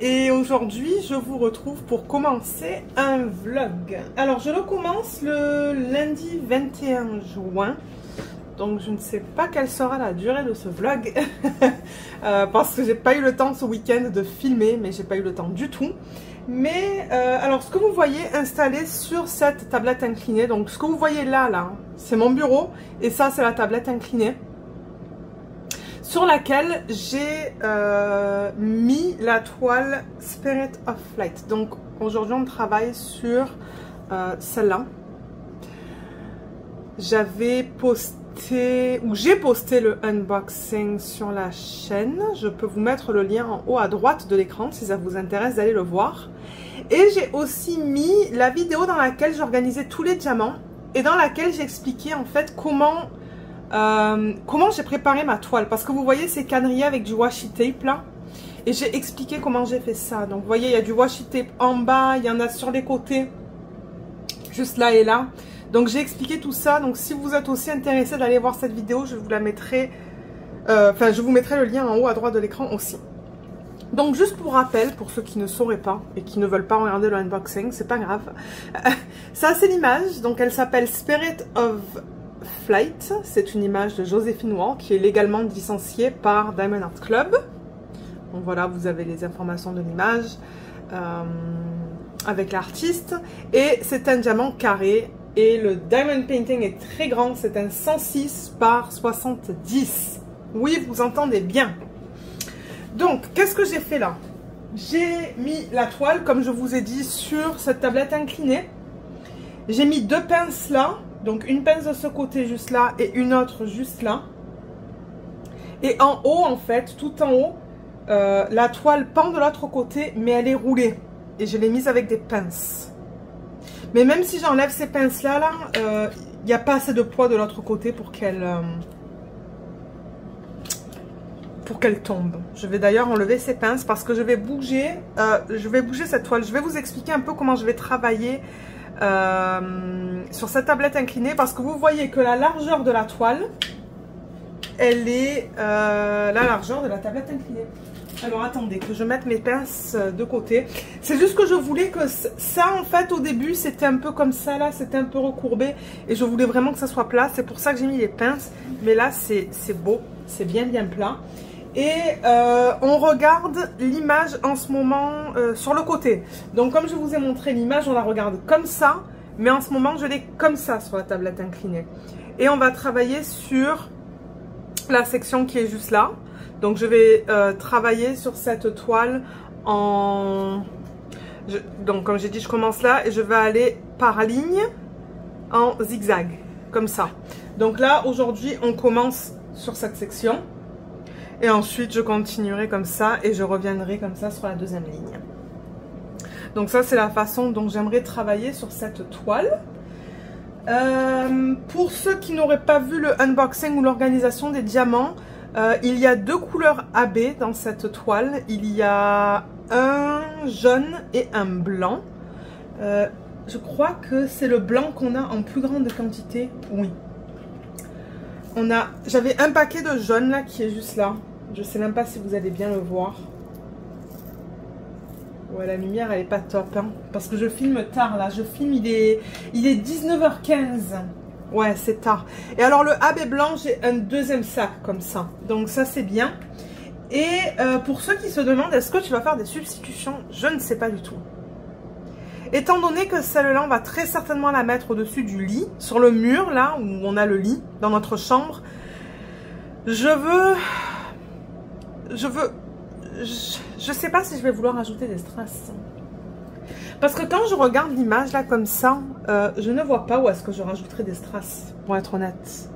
Et aujourd'hui je vous retrouve pour commencer un vlog. Alors je le commence le lundi 21 juin, donc je ne sais pas quelle sera la durée de ce vlog euh, parce que j'ai pas eu le temps ce week-end de filmer, mais j'ai pas eu le temps du tout. Mais euh, alors ce que vous voyez installé sur cette tablette inclinée, donc ce que vous voyez là, là, c'est mon bureau et ça c'est la tablette inclinée sur laquelle j'ai euh, mis la toile Spirit of Flight. Donc aujourd'hui on travaille sur euh, celle-là. J'avais posté, ou j'ai posté le unboxing sur la chaîne. Je peux vous mettre le lien en haut à droite de l'écran si ça vous intéresse d'aller le voir. Et j'ai aussi mis la vidéo dans laquelle j'organisais tous les diamants et dans laquelle j'expliquais en fait comment euh, comment j'ai préparé ma toile? Parce que vous voyez ces quadrillés avec du washi tape là Et j'ai expliqué comment j'ai fait ça. Donc vous voyez, il y a du washi tape en bas, il y en a sur les côtés, juste là et là. Donc j'ai expliqué tout ça. Donc si vous êtes aussi intéressé d'aller voir cette vidéo, je vous la mettrai... Euh, enfin, je vous mettrai le lien en haut à droite de l'écran aussi. Donc juste pour rappel, pour ceux qui ne sauraient pas et qui ne veulent pas regarder le unboxing, c'est pas grave. ça c'est l'image, donc elle s'appelle Spirit of Flight. C'est une image de Joséphine Wall qui est légalement licenciée par Diamond Art Club. Donc voilà, vous avez les informations de l'image euh, avec l'artiste. Et c'est un diamant carré. Et le diamond painting est très grand. C'est un 106 par 70. Oui, vous entendez bien. Donc, qu'est-ce que j'ai fait là? J'ai mis la toile, comme je vous ai dit, sur cette tablette inclinée. J'ai mis deux pinces là donc une pince de ce côté juste là et une autre juste là. Et en haut en fait, tout en haut, euh, la toile pend de l'autre côté mais elle est roulée. Et je l'ai mise avec des pinces. Mais même si j'enlève ces pinces là, il euh, n'y a pas assez de poids de l'autre côté pour qu'elle... Euh, pour qu'elle tombe. Je vais d'ailleurs enlever ces pinces parce que je vais bouger, je vais bouger cette toile. Je vais vous expliquer un peu comment je vais travailler euh, sur cette tablette inclinée parce que vous voyez que la largeur de la toile, elle est euh, la largeur de la tablette inclinée. Alors attendez que je mette mes pinces de côté. C'est juste que je voulais que ça en fait au début c'était un peu comme ça là, c'était un peu recourbé et je voulais vraiment que ça soit plat. C'est pour ça que j'ai mis les pinces. Mais là c'est beau, c'est bien bien plat. Et euh, on regarde l'image en ce moment euh, sur le côté. Donc comme je vous ai montré l'image, on la regarde comme ça. Mais en ce moment, je l'ai comme ça sur la tablette inclinée. Et on va travailler sur la section qui est juste là. Donc je vais euh, travailler sur cette toile en... donc comme j'ai dit, je commence là et je vais aller par ligne en zigzag. Comme ça. Donc là, aujourd'hui, on commence sur cette section. Et ensuite, je continuerai comme ça et je reviendrai comme ça sur la deuxième ligne. Donc ça, c'est la façon dont j'aimerais travailler sur cette toile. Euh, pour ceux qui n'auraient pas vu le unboxing ou l'organisation des diamants, euh, il y a deux couleurs AB dans cette toile. Il y a un jaune et un blanc. Euh, je crois que c'est le blanc qu'on a en plus grande quantité. Oui, on a, j'avais un paquet de jaune là qui est juste là. Je sais même pas si vous allez bien le voir. Ouais, la lumière elle est pas top hein, parce que je filme tard là. Je filme, il est, il est 19h15. Ouais, c'est tard. Et alors le AB blanc, j'ai un deuxième sac comme ça. Donc ça c'est bien. Et euh, pour ceux qui se demandent, est-ce que tu vas faire des substitutions? Je ne sais pas du tout. Étant donné que celle-là, on va très certainement la mettre au-dessus du lit, sur le mur, là, où on a le lit, dans notre chambre. Je veux... Je veux... Je, ne sais pas si je vais vouloir ajouter des strass. Parce que quand je regarde l'image, là, comme ça, euh, je ne vois pas où est-ce que je rajouterai des strass, pour être honnête.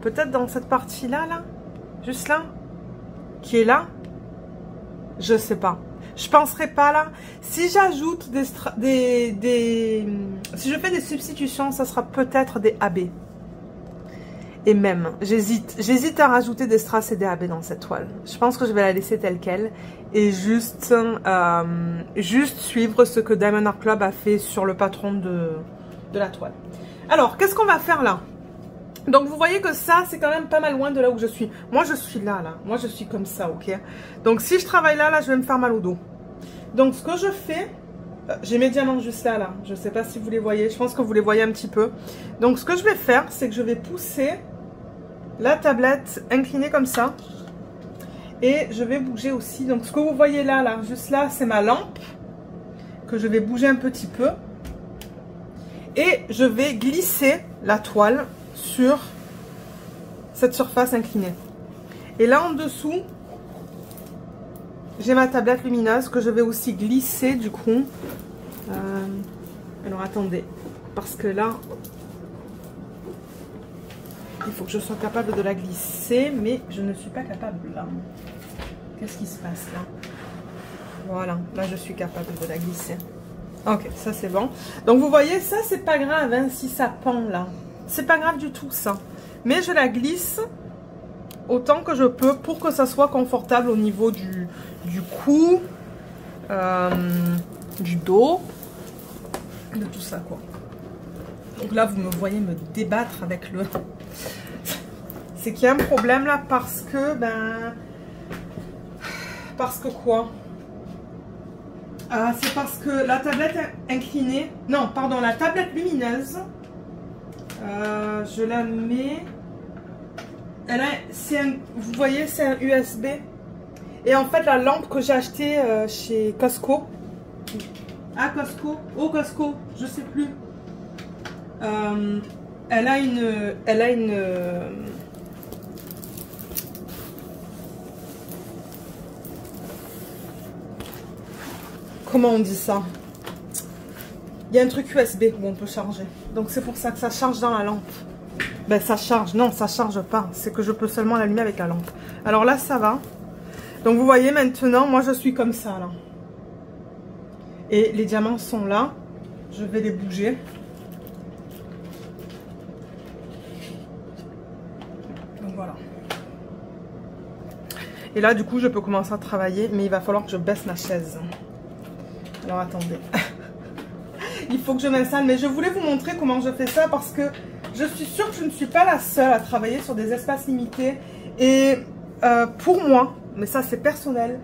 Peut-être dans cette partie-là, là Juste là Qui est là Je sais pas. Je penserai pas là. Si j'ajoute des, des, Si je fais des substitutions, ça sera peut-être des AB. Et même, j'hésite. J'hésite à rajouter des strass et des AB dans cette toile. Je pense que je vais la laisser telle qu'elle. Et juste, euh, juste suivre ce que Diamond Art Club a fait sur le patron de, de la toile. Alors, qu'est-ce qu'on va faire là? Donc vous voyez que ça, c'est quand même pas mal loin de là où je suis. Moi, je suis là, là. Moi, je suis comme ça, ok? Donc si je travaille là, là, je vais me faire mal au dos. Donc ce que je fais, euh, j'ai mes diamants juste là, là. Je sais pas si vous les voyez. Je pense que vous les voyez un petit peu. Donc ce que je vais faire, c'est que je vais pousser la tablette inclinée comme ça. Et je vais bouger aussi. Donc ce que vous voyez là, là, juste là, c'est ma lampe. Que je vais bouger un petit peu. Et je vais glisser la toile sur cette surface inclinée. Et là en dessous, j'ai ma tablette lumineuse que je vais aussi glisser du coup. Euh, alors attendez, parce que là, il faut que je sois capable de la glisser, mais je ne suis pas capable là. Qu'est-ce qui se passe là? Voilà, là je suis capable de la glisser. Ok, ça c'est bon. Donc vous voyez, ça c'est pas grave hein, si ça pend là. C'est pas grave du tout ça. Mais je la glisse autant que je peux pour que ça soit confortable au niveau du, cou, euh, du dos, de tout ça quoi. Donc là vous me voyez me débattre avec le... C'est qu'il y a un problème là parce que ben... Parce que quoi? Ah, C'est parce que la tablette inclinée... Non, pardon, la tablette lumineuse euh, je la mets. Elle a, vous voyez, c'est un USB. Et en fait, la lampe que j'ai achetée euh, chez Costco, à Costco, au Costco, je sais plus. Euh, elle a une, elle a une. comment on dit ça? Il y a un truc USB où on peut charger. Donc c'est pour ça que ça charge dans la lampe. Ben ça charge, non ça charge pas. C'est que je peux seulement l'allumer avec la lampe. Alors là ça va. Donc vous voyez maintenant, moi je suis comme ça là. Et les diamants sont là. Je vais les bouger. Donc voilà. Et là du coup je peux commencer à travailler. Mais il va falloir que je baisse ma chaise. Alors attendez. il faut que je m'installe. Mais je voulais vous montrer comment je fais ça parce que je suis sûre que je ne suis pas la seule à travailler sur des espaces limités. Et euh, pour moi, mais ça c'est personnel,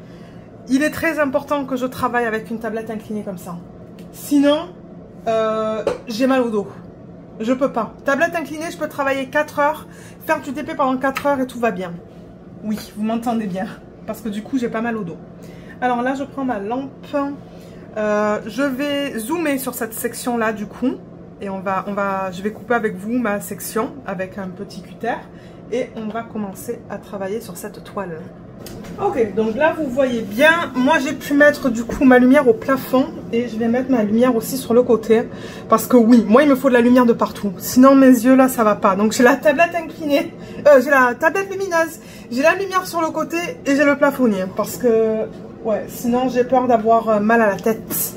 il est très important que je travaille avec une tablette inclinée comme ça. Sinon, euh, j'ai mal au dos. Je peux pas. Tablette inclinée, je peux travailler 4 heures, faire du TP pendant 4 heures et tout va bien. Oui, vous m'entendez bien. Parce que du coup, j'ai pas mal au dos. Alors là, je prends ma lampe. Euh, je vais zoomer sur cette section là du coup et on va, on va, je vais couper avec vous ma section avec un petit cutter et on va commencer à travailler sur cette toile. Ok, donc là vous voyez bien, moi j'ai pu mettre du coup ma lumière au plafond et je vais mettre ma lumière aussi sur le côté parce que oui, moi il me faut de la lumière de partout, sinon mes yeux là ça va pas. Donc j'ai la tablette inclinée, euh, j'ai la tablette lumineuse, j'ai la lumière sur le côté et j'ai le plafonnier parce que Ouais, sinon j'ai peur d'avoir euh, mal à la tête.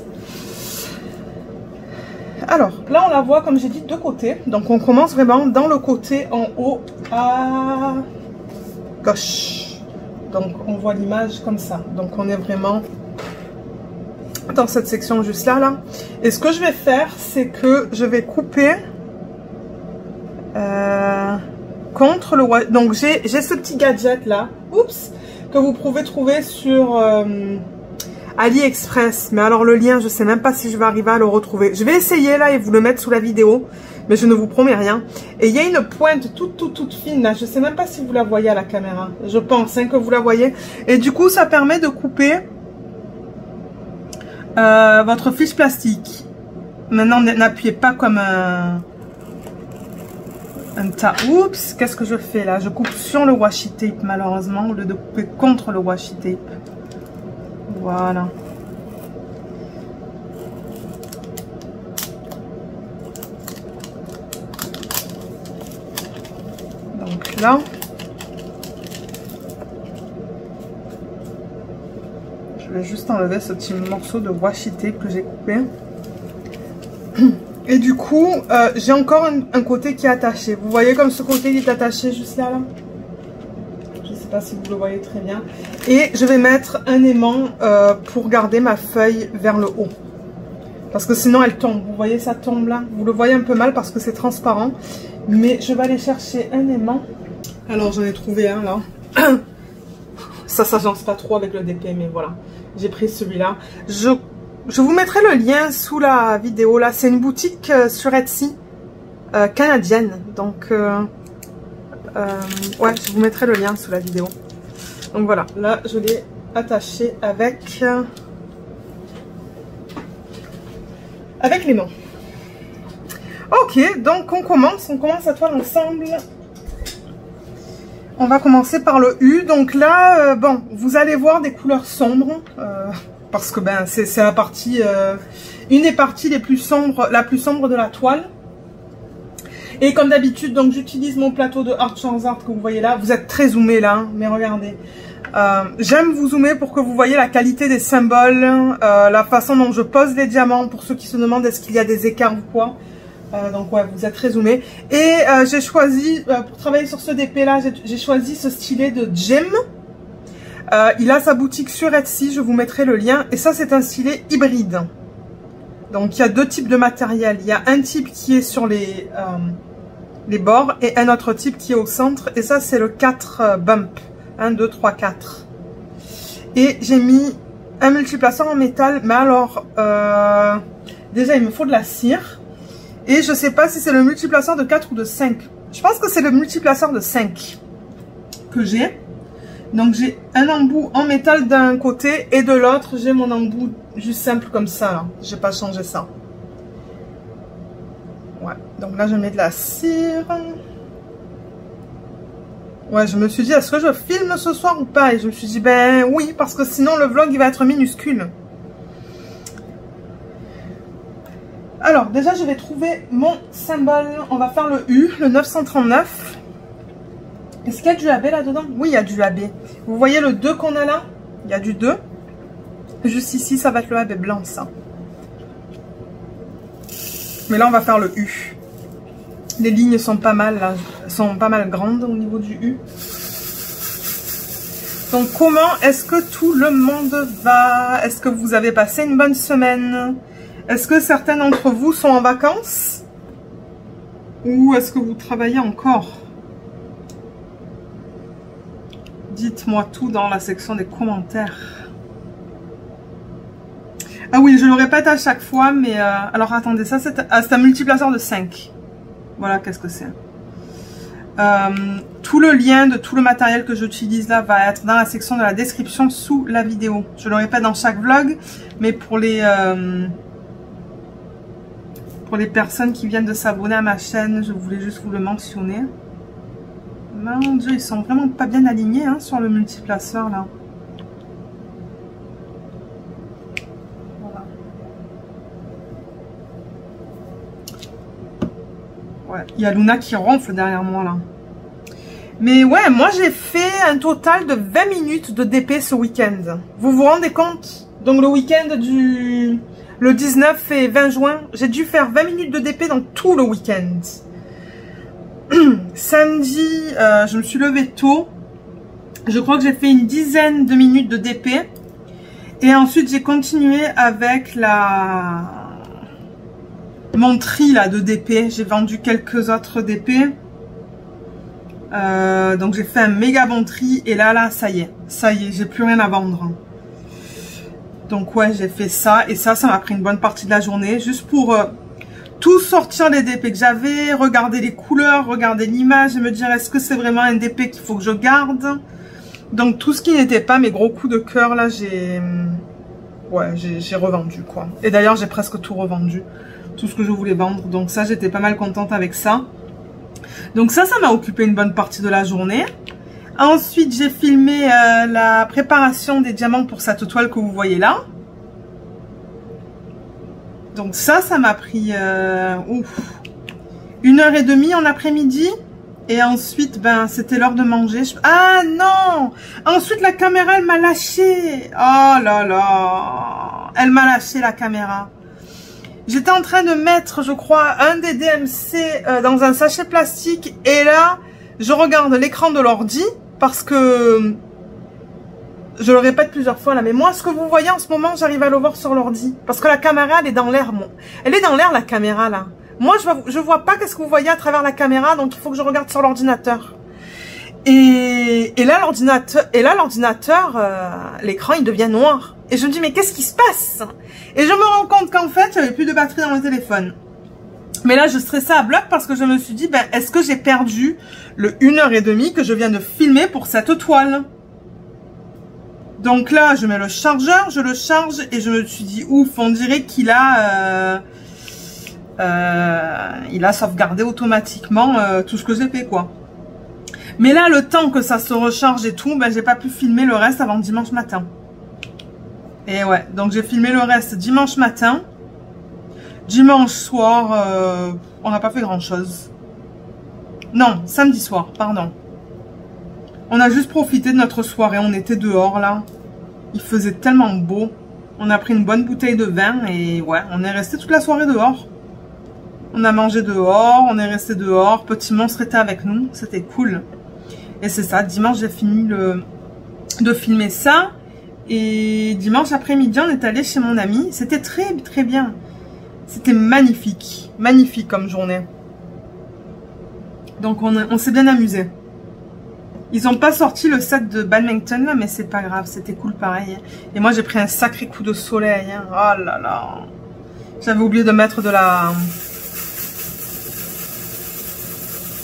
Alors, là on la voit comme j'ai dit de côté. Donc on commence vraiment dans le côté en haut à gauche. Donc on voit l'image comme ça. Donc on est vraiment dans cette section juste là. là. Et ce que je vais faire, c'est que je vais couper euh, contre le... Donc j'ai ce petit gadget là. Oups que vous pouvez trouver sur euh, AliExpress. Mais alors le lien, je sais même pas si je vais arriver à le retrouver. Je vais essayer là et vous le mettre sous la vidéo. Mais je ne vous promets rien. Et il y a une pointe toute, toute, toute fine. Je sais même pas si vous la voyez à la caméra. Je pense hein, que vous la voyez. Et du coup, ça permet de couper euh, votre fiche plastique. Maintenant, n'appuyez pas comme un. Oups, qu'est-ce que je fais là? Je coupe sur le washi tape malheureusement au lieu de couper contre le washi tape. Voilà. Donc là, je vais juste enlever ce petit morceau de washi tape que j'ai coupé. Et du coup, euh, j'ai encore un, côté qui est attaché. Vous voyez comme ce côté est attaché juste là, là Je ne sais pas si vous le voyez très bien. Et je vais mettre un aimant euh, pour garder ma feuille vers le haut. Parce que sinon elle tombe. Vous voyez ça tombe là Vous le voyez un peu mal parce que c'est transparent. Mais je vais aller chercher un aimant. Alors j'en ai trouvé un là. Ça s'agence pas trop avec le DP, mais voilà. J'ai pris celui-là. Je, je vous mettrai le lien sous la vidéo là. C'est une boutique euh, sur Etsy euh, canadienne. Donc, euh, ouais, je vous mettrai le lien sous la vidéo. Donc voilà, là je l'ai attaché avec, avec les mains. Ok, donc on commence, on commence à toile ensemble. On va commencer par le U. Donc là, bon, vous allez voir des couleurs sombres. Parce que ben c'est la partie, euh, une des parties les plus sombres, la plus sombre de la toile. Et comme d'habitude, donc j'utilise mon plateau de Art Art que vous voyez là. Vous êtes très zoomé là, hein, mais regardez. J'aime vous zoomer pour que vous voyez la qualité des symboles, la façon dont je pose les diamants, pour ceux qui se demandent est-ce qu'il y a des écarts ou quoi. Euh, donc ouais, vous êtes très zoomé. Et euh, j'ai choisi, euh, pour travailler sur ce DP là, j'ai choisi ce stylet de Jem. il a sa boutique sur Etsy, je vous mettrai le lien. Et ça, c'est un stylet hybride. Donc il y a deux types de matériel. Il y a un type qui est sur les, les bords et un autre type qui est au centre. Et ça, c'est le 4 bump. 1, 2, 3, 4. Et j'ai mis un multiplaçant en métal. Mais alors, déjà, il me faut de la cire. Et je sais pas si c'est le multiplaceur de 4 ou de 5. Je pense que c'est le multiplaceur de 5 que j'ai. Donc j'ai un embout en métal d'un côté et de l'autre j'ai mon embout juste simple comme ça. J'ai pas changé ça. Ouais, donc là je mets de la cire. Ouais, je me suis dit, est-ce que je filme ce soir ou pas? Et je me suis dit, ben oui, parce que sinon le vlog il va être minuscule. Alors, déjà, je vais trouver mon symbole. On va faire le U, le 939. Est-ce qu'il y a du AB là-dedans? Oui, il y a du AB. Vous voyez le 2 qu'on a là? Il y a du 2. Juste ici, ça va être le AB blanc, ça. Mais là, on va faire le U. Les lignes sont pas mal, là, sont pas mal grandes au niveau du U. Donc, comment est-ce que tout le monde va? Est-ce que vous avez passé une bonne semaine? Est-ce que certains d'entre vous sont en vacances? Ou est-ce que vous travaillez encore? Dites-moi tout dans la section des commentaires. Ah oui, je le répète à chaque fois, mais... Euh, alors attendez, ça c'est ah, un multiplaceur de 5. Voilà, qu'est-ce que c'est. Euh, tout le lien de tout le matériel que j'utilise là va être dans la section de la description sous la vidéo. Je le répète dans chaque vlog, mais pour les... Euh, pour les personnes qui viennent de s'abonner à ma chaîne, je voulais juste vous le mentionner. Mon dieu, ils sont vraiment pas bien alignés hein, sur le multiplaceur là. Ouais, il y a Luna qui ronfle derrière moi là. Mais ouais, moi j'ai fait un total de 20 minutes de DP ce week-end. Vous vous rendez compte? Donc le week-end du le 19 et 20 juin, j'ai dû faire 20 minutes de DP dans tout le week-end. Samedi, euh, je me suis levée tôt. Je crois que j'ai fait une dizaine de minutes de DP. Et ensuite, j'ai continué avec la mon tri là, de DP. J'ai vendu quelques autres DP. Euh, donc, j'ai fait un méga bon tri. Et là, là, ça y est. Ça y est, j'ai plus rien à vendre. Donc ouais, j'ai fait ça. Et ça, ça m'a pris une bonne partie de la journée. Juste pour euh, tout sortir les DP que j'avais, regarder les couleurs, regarder l'image et me dire est-ce que c'est vraiment un DP qu'il faut que je garde? Donc tout ce qui n'était pas mes gros coups de cœur, là, j'ai... Ouais, j'ai revendu quoi. Et d'ailleurs, j'ai presque tout revendu. Tout ce que je voulais vendre. Donc ça, j'étais pas mal contente avec ça. Donc ça, ça m'a occupé une bonne partie de la journée. Ensuite, j'ai filmé euh, la préparation des diamants pour cette toile que vous voyez là. Donc ça, ça m'a pris euh, une heure et demie en après-midi. Et ensuite, ben, c'était l'heure de manger. Ah non Ensuite, la caméra, elle m'a lâché. Oh là là Elle m'a lâché la caméra. J'étais en train de mettre, je crois, un des DMC euh, dans un sachet plastique. Et là, je regarde l'écran de l'ordi parce que je le répète plusieurs fois là, mais moi, ce que vous voyez en ce moment, j'arrive à le voir sur l'ordi. Parce que la caméra, elle est dans l'air. Elle est dans l'air, la caméra, là. Moi, je vois, je vois pas qu'est-ce que vous voyez à travers la caméra, donc il faut que je regarde sur l'ordinateur. Et, et là, l'ordinateur, et là, l'ordinateur, euh, l'écran, il devient noir. Et je me dis, mais qu'est-ce qui se passe? Et je me rends compte qu'en fait, j'avais plus de batterie dans le téléphone. Mais là, je stressais à bloc parce que je me suis dit, ben, est-ce que j'ai perdu le 1 heure et demie que je viens de filmer pour cette toile? Donc là, je mets le chargeur, je le charge et je me suis dit, ouf, on dirait qu'il a... Euh, euh, il a sauvegardé automatiquement euh, tout ce que j'ai fait, quoi. Mais là, le temps que ça se recharge et tout, ben, j'ai pas pu filmer le reste avant dimanche matin. Et ouais, donc j'ai filmé le reste dimanche matin. Dimanche soir, on n'a pas fait grand chose. Non, samedi soir, pardon. On a juste profité de notre soirée, on était dehors là. Il faisait tellement beau. On a pris une bonne bouteille de vin et ouais, on est resté toute la soirée dehors. On a mangé dehors, on est resté dehors. Petit monstre était avec nous, c'était cool. Et c'est ça, dimanche j'ai fini de filmer ça. Et dimanche après-midi, on est allé chez mon ami. C'était très très bien. C'était magnifique. Magnifique comme journée. Donc on, on s'est bien amusé. Ils n'ont pas sorti le set de Badminton là, mais c'est pas grave, c'était cool pareil. Et moi j'ai pris un sacré coup de soleil. Hein. Oh là là. J'avais oublié de mettre de la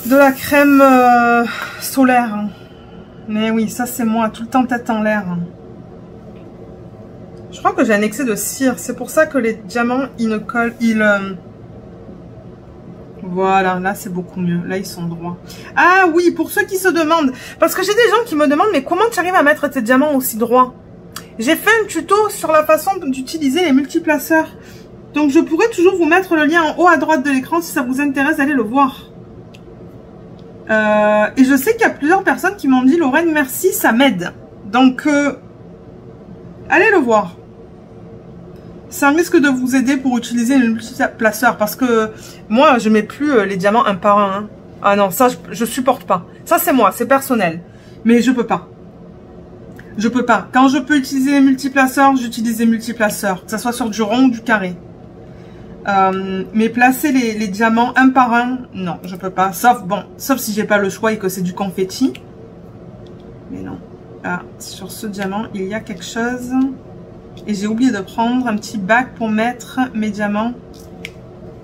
de la crème euh, solaire. Mais oui, ça c'est moi, tout le temps tête en l'air. Je crois que j'ai un excès de cire. C'est pour ça que les diamants, ils ne collent... Ils, euh, Voilà, là c'est beaucoup mieux. Là, ils sont droits. Ah oui, pour ceux qui se demandent. Parce que j'ai des gens qui me demandent, mais comment tu arrives à mettre tes diamants aussi droits? J'ai fait un tuto sur la façon d'utiliser les multiplaceurs. Donc je pourrais toujours vous mettre le lien en haut à droite de l'écran si ça vous intéresse d'aller le voir. Euh, et je sais qu'il y a plusieurs personnes qui m'ont dit, Lorraine, merci, ça m'aide. Donc, euh, allez le voir. Un risque de vous aider pour utiliser une multiplaceur. Parce que moi, je mets plus euh, les diamants un par un. Hein. Ah non, ça, je, je supporte pas. Ça, c'est moi, c'est personnel. Mais je peux pas. Je peux pas. Quand je peux utiliser les multiplaceurs, j'utilise les multiplaceurs. Que ce soit sur du rond ou du carré. Euh, mais placer les, diamants un par un, non, je peux pas. Sauf, bon, sauf si j'ai pas le choix et que c'est du confetti. Mais non. Ah, sur ce diamant, il y a quelque chose. Et j'ai oublié de prendre un petit bac pour mettre mes diamants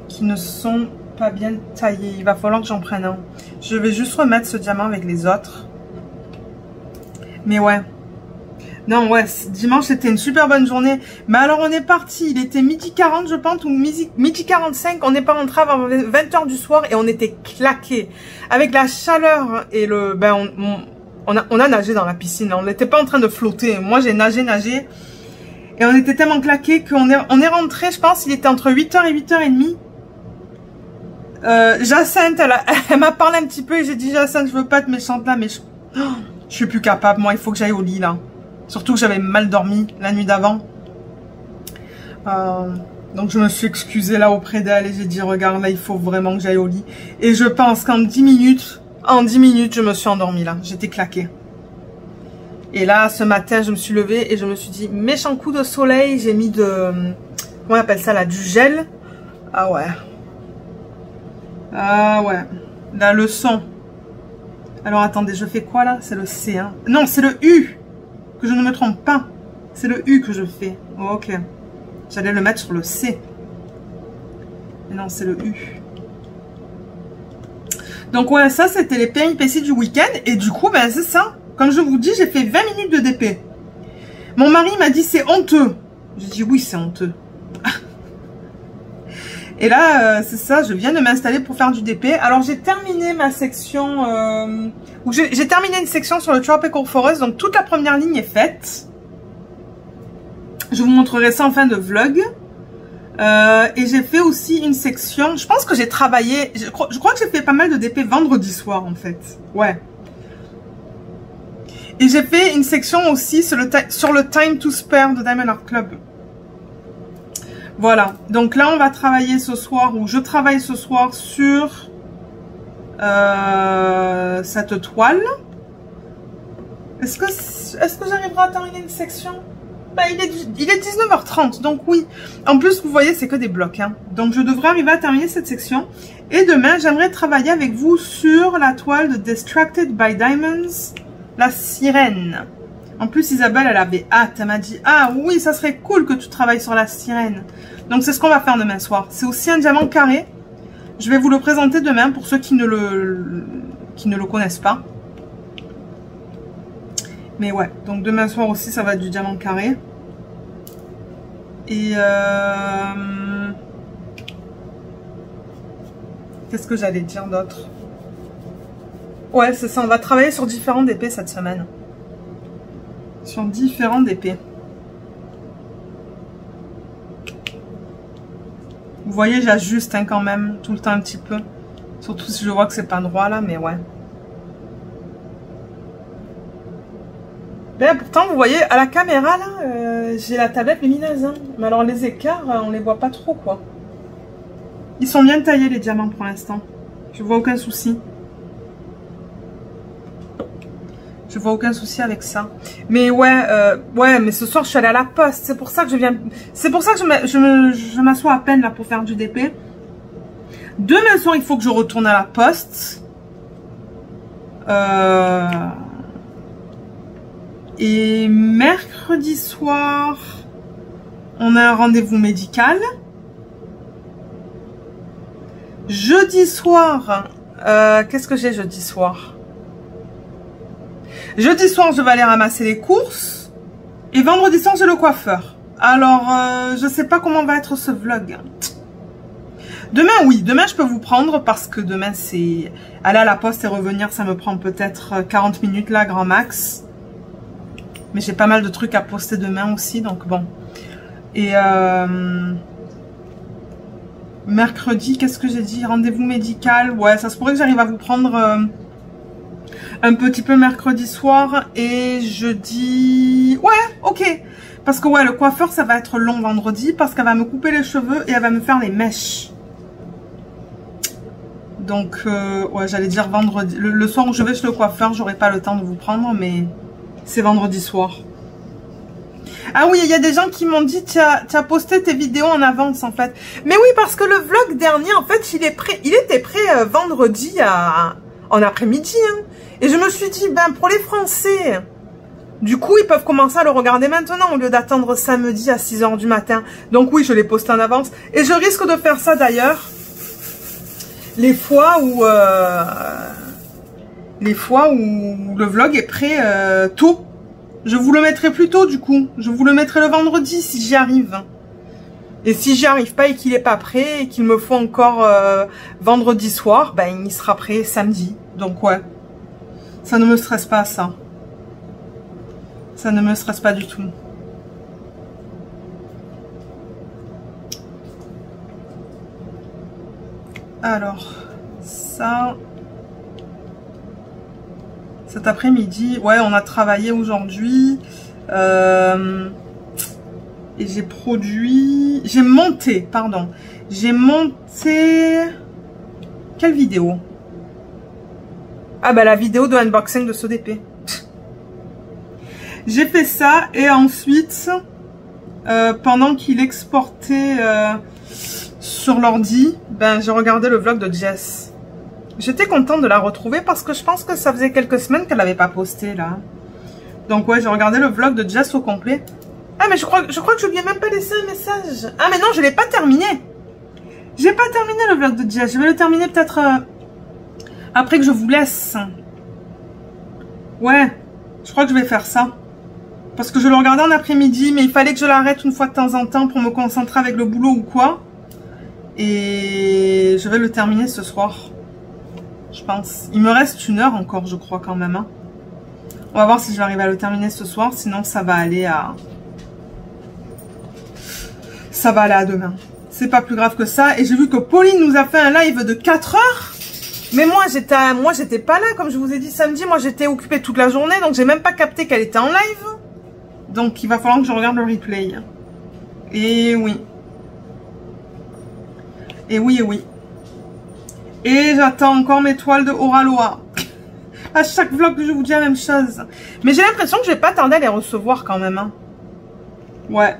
qui ne sont pas bien taillés. Il va falloir que j'en prenne un. Je vais juste remettre ce diamant avec les autres. Mais ouais, non, ouais, dimanche, c'était une super bonne journée. Mais alors, on est parti. Il était midi 40, je pense, ou midi, midi 45. On n'est pas rentré avant 20h du soir et on était claqués. Avec la chaleur et le... Ben, on, on, a, on a nagé dans la piscine. On n'était pas en train de flotter. Moi, j'ai nagé, nagé. Et on était tellement claqués qu'on est, on est rentré, je pense, il était entre 8h et 8h30. Euh, Jacinthe, elle, m'a parlé un petit peu et j'ai dit, Jacinthe, je veux pas être méchante là, mais je, je suis plus capable. Moi, il faut que j'aille au lit là. Surtout que j'avais mal dormi la nuit d'avant. Euh, donc je me suis excusée là auprès d'elle et j'ai dit regarde là il faut vraiment que j'aille au lit. Et je pense qu'en 10 minutes, en 10 minutes je me suis endormie là. J'étais claquée. Et là ce matin je me suis levée et je me suis dit méchant coup de soleil. J'ai mis de, comment on appelle ça là, du gel. Ah ouais. Ah ouais. La leçon. Alors attendez, je fais quoi là? C'est le C. Hein non, c'est le U que je ne me trompe pas. C'est le U que je fais. Oh, ok. J'allais le mettre sur le C. Mais non, c'est le U. Donc ouais, ça c'était les péripéties du week-end. Et du coup, ben c'est ça. Comme je vous dis, j'ai fait 20 minutes de DP. Mon mari m'a dit c'est honteux. J'ai dit oui, c'est honteux. Et là, euh, c'est ça, je viens de m'installer pour faire du DP. Alors, j'ai terminé ma section... Euh, j'ai terminé une section sur le Tropical Forest. Donc, toute la première ligne est faite. Je vous montrerai ça en fin de vlog. Euh, et j'ai fait aussi une section... Je pense que j'ai travaillé... Je je crois que j'ai fait pas mal de DP vendredi soir, en fait. Ouais. Et j'ai fait une section aussi sur le, Time to Spare de Diamond Art Club. Voilà, donc là on va travailler ce soir, ou je travaille ce soir sur euh, cette toile. Est-ce que, est que j'arriverai à terminer une section? Bah, il, est, il est 19h30, donc oui. En plus, vous voyez, c'est que des blocs. Hein. Donc, je devrais arriver à terminer cette section. Et demain, j'aimerais travailler avec vous sur la toile de Distracted by Diamonds, la sirène. En plus, Isabelle, elle avait hâte. Elle m'a dit, ah oui, ça serait cool que tu travailles sur la sirène. Donc, c'est ce qu'on va faire demain soir. C'est aussi un diamant carré. Je vais vous le présenter demain pour ceux qui ne le, qui ne le connaissent pas. Mais ouais, donc demain soir aussi, ça va être du diamant carré. Et... Euh... Qu'est-ce que j'allais dire d'autre? Ouais, c'est ça, on va travailler sur différentes épées cette semaine. Sur différentes épées. Vous voyez, j'ajuste hein, quand même, tout le temps un petit peu. Surtout si je vois que c'est pas droit là, mais ouais. Ben, pourtant, vous voyez, à la caméra, là, euh, j'ai la tablette lumineuse. Hein. Mais alors, les écarts, euh, on les voit pas trop, quoi. Ils sont bien taillés, les diamants, pour l'instant. Je vois aucun souci. Je vois aucun souci avec ça. Mais ouais, euh, ouais, mais ce soir, je suis allée à la poste. C'est pour ça que je viens... C'est pour ça que je m'assois à peine, là, pour faire du DP. Demain soir, il faut que je retourne à la poste. Euh... Et mercredi soir, on a un rendez-vous médical. Jeudi soir, euh, qu'est-ce que j'ai jeudi soir? Jeudi soir, je vais aller ramasser les courses. Et vendredi soir, j'ai le coiffeur. Alors, euh, je sais pas comment va être ce vlog. Demain, oui. Demain, je peux vous prendre parce que demain, c'est aller à la poste et revenir. Ça me prend peut-être 40 minutes là, grand max. Mais j'ai pas mal de trucs à poster demain aussi, donc bon. Et euh, mercredi, qu'est-ce que j'ai dit? Rendez-vous médical. Ouais, ça se pourrait que j'arrive à vous prendre euh, un petit peu mercredi soir. Et jeudi... Ouais, ok. Parce que ouais, le coiffeur, ça va être long vendredi parce qu'elle va me couper les cheveux et elle va me faire les mèches. Donc, euh, ouais, j'allais dire vendredi. Le, soir où je vais chez le coiffeur, j'aurai pas le temps de vous prendre, mais c'est vendredi soir. Ah oui, il y a des gens qui m'ont dit tu as, as posté tes vidéos en avance en fait. Mais oui, parce que le vlog dernier, en fait, il, est prêt, il était prêt euh, vendredi à, en après-midi. Hein. Et je me suis dit, ben pour les Français, du coup, ils peuvent commencer à le regarder maintenant au lieu d'attendre samedi à 6h du matin. Donc oui, je l'ai posté en avance. Et je risque de faire ça d'ailleurs les fois où... Euh, les fois où le vlog est prêt euh, tôt. Je vous le mettrai plus tôt du coup. Je vous le mettrai le vendredi si j'y arrive. Et si j'y arrive pas et qu'il est pas prêt et qu'il me faut encore euh, vendredi soir, ben il sera prêt samedi. Donc ouais, ça ne me stresse pas ça. Ça ne me stresse pas du tout. Alors, ça, cet après-midi. Ouais, on a travaillé aujourd'hui. Euh, et j'ai produit... J'ai monté, pardon. J'ai monté... Quelle vidéo? Ah bah la vidéo de unboxing de CDP. j'ai fait ça et ensuite, euh, pendant qu'il exportait euh, sur l'ordi, ben j'ai regardé le vlog de Jess. J'étais contente de la retrouver parce que je pense que ça faisait quelques semaines qu'elle n'avait pas posté là. Donc ouais, j'ai regardé le vlog de Jess au complet. Ah mais je crois, que je lui ai même pas laissé un message. Ah mais non, je l'ai pas terminé. J'ai pas terminé le vlog de Jess. Je vais le terminer peut-être euh, après que je vous laisse. Ouais, je crois que je vais faire ça. Parce que je le regardais en après-midi, mais il fallait que je l'arrête une fois de temps en temps pour me concentrer avec le boulot ou quoi. Et je vais le terminer ce soir je pense. Il me reste une heure encore, je crois, quand même. Hein. On va voir si je vais arriver à le terminer ce soir. Sinon, ça va aller à... Ça va aller à demain. C'est pas plus grave que ça. Et j'ai vu que Pauline nous a fait un live de 4 heures. Mais moi, j'étais moi j'étais pas là. Comme je vous ai dit samedi, moi, j'étais occupée toute la journée. Donc, j'ai même pas capté qu'elle était en live. Donc, il va falloir que je regarde le replay. Et oui. Et oui, et oui. Et j'attends encore mes toiles de Oraloa. À chaque vlog, je vous dis la même chose. Mais j'ai l'impression que je vais pas tarder à les recevoir quand même. Hein. Ouais.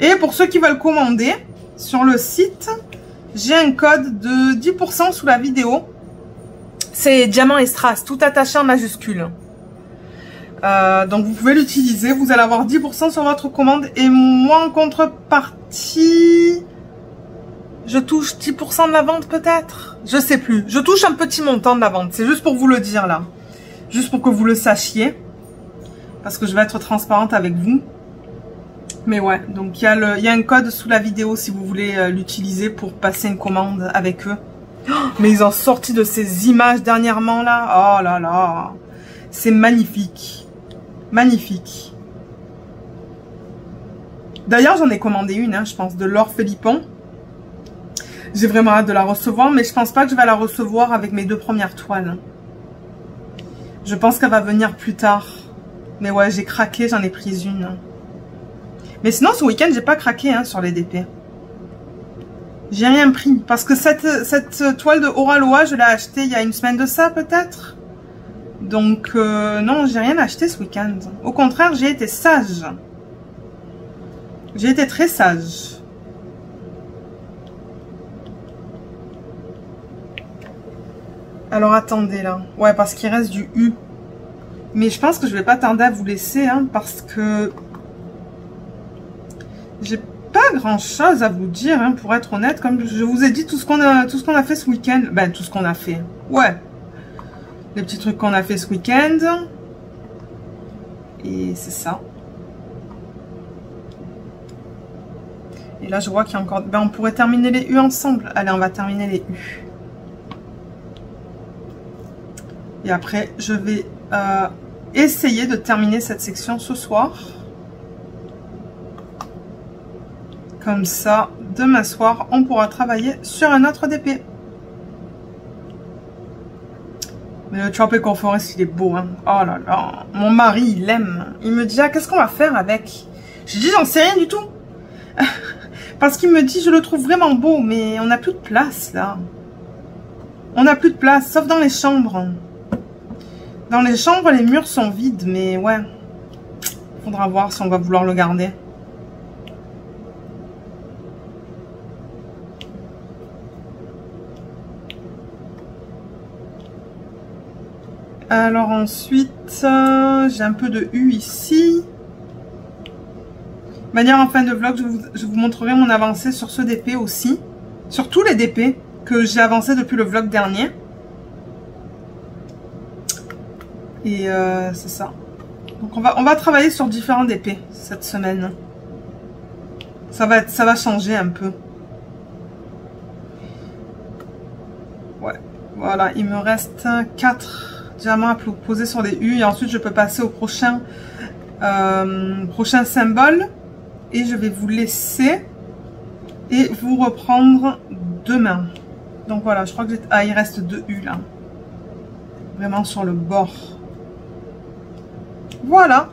Et pour ceux qui veulent commander, sur le site, j'ai un code de 10% sous la vidéo. C'est Diamant et Strass, tout attaché en majuscule. Euh, donc vous pouvez l'utiliser, vous allez avoir 10% sur votre commande et moi en contrepartie, je touche 10% de la vente peut-être? Je sais plus, je touche un petit montant de la vente, c'est juste pour vous le dire là. Juste pour que vous le sachiez, parce que je vais être transparente avec vous. Mais ouais, donc il y, a un code sous la vidéo si vous voulez euh, l'utiliser pour passer une commande avec eux. Oh, mais ils ont sorti de ces images dernièrement là. Oh là là. C'est magnifique. Magnifique. D'ailleurs, j'en ai commandé une, hein, je pense, de Laure Philippon. J'ai vraiment hâte de la recevoir, mais je pense pas que je vais la recevoir avec mes deux premières toiles. Je pense qu'elle va venir plus tard. Mais ouais, j'ai craqué, j'en ai pris une. Mais sinon, ce week-end, j'ai pas craqué hein, sur les DP. J'ai rien pris. Parce que cette, toile de Oraloa, je l'ai achetée il y a une semaine de ça, peut-être. Donc, euh, non, j'ai rien acheté ce week-end. Au contraire, j'ai été sage. J'ai été très sage. Alors, attendez, là. Ouais, parce qu'il reste du U. Mais je pense que je vais pas tarder à vous laisser, hein, parce que j'ai pas grand chose à vous dire, hein, pour être honnête. Comme je vous ai dit, tout ce qu'on a, a fait ce week-end. Ben, tout ce qu'on a fait. Ouais. Les petits trucs qu'on a fait ce week-end. Et c'est ça. Et là, je vois qu'il y a encore... Ben, on pourrait terminer les U ensemble. Allez, on va terminer les U. Et après, je vais euh, essayer de terminer cette section ce soir. Comme ça, demain soir, on pourra travailler sur un autre DP. Mais le Tropical Forest, il est beau. Hein. Oh là là. Mon mari, il l'aime. Il me dit, ah, qu'est-ce qu'on va faire avec? Je dis, j'en sais rien du tout. Parce qu'il me dit, je le trouve vraiment beau, mais on n'a plus de place, là. On n'a plus de place, sauf dans les chambres. Dans les chambres, les murs sont vides, mais ouais. Faudra voir si on va vouloir le garder. Alors ensuite, euh, j'ai un peu de U ici. Manière en fin de vlog, je vous, montrerai mon avancée sur ce DP aussi. Sur tous les DP que j'ai avancé depuis le vlog dernier. Et euh, c'est ça. Donc on va, on va travailler sur différents DP cette semaine. Ça va, ça va changer un peu. Ouais, voilà, il me reste 4 diamant à poser sur des U et ensuite je peux passer au prochain, euh, prochain symbole et je vais vous laisser et vous reprendre demain. Donc voilà, je crois que ah, il reste deux U là. Vraiment sur le bord. Voilà.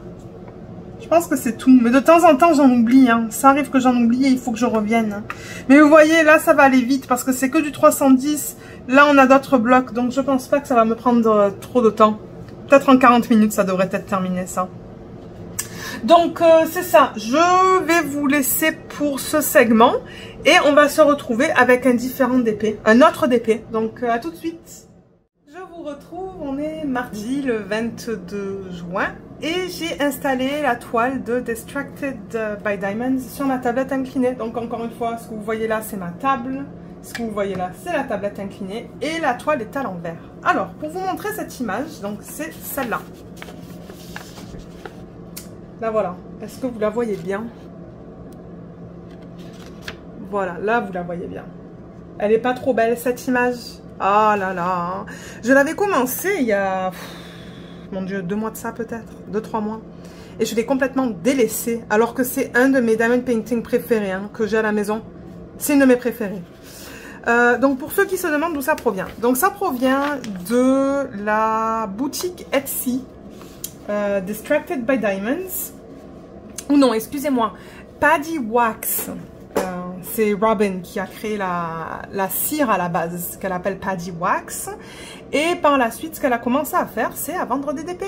Je pense que c'est tout. Mais de temps en temps, j'en oublie. Hein. Ça arrive que j'en oublie et il faut que je revienne. Mais vous voyez, là, ça va aller vite parce que c'est que du 310. Là, on a d'autres blocs, donc je pense pas que ça va me prendre euh, trop de temps. Peut-être en 40 minutes, ça devrait être terminé, ça. Donc, euh, c'est ça. Je vais vous laisser pour ce segment. Et on va se retrouver avec un différent DP. Un autre DP. Donc, euh, à tout de suite. Je vous retrouve. On est mardi, le 22 juin. Et j'ai installé la toile de Distracted by Diamonds sur ma tablette inclinée. Donc, encore une fois, ce que vous voyez là, c'est ma table. Ce que vous voyez là, c'est la tablette inclinée et la toile est à l'envers. Alors, pour vous montrer cette image, donc c'est celle-là. Là, voilà. Est-ce que vous la voyez bien? Voilà, là, vous la voyez bien. Elle n'est pas trop belle, cette image? Ah là là Je l'avais commencé il y a... mon Dieu, deux mois de ça peut-être Deux, trois mois. Et je l'ai complètement délaissé, alors que c'est un de mes diamond painting préférés hein, que j'ai à la maison. C'est une de mes préférées. Euh, donc pour ceux qui se demandent d'où ça provient. Donc ça provient de la boutique Etsy euh, Distracted by Diamonds. Ou non, excusez-moi, Paddy Wax. Euh, c'est Robin qui a créé la, la cire à la base, qu'elle appelle Paddy Wax. Et par la suite, ce qu'elle a commencé à faire, c'est à vendre des DP.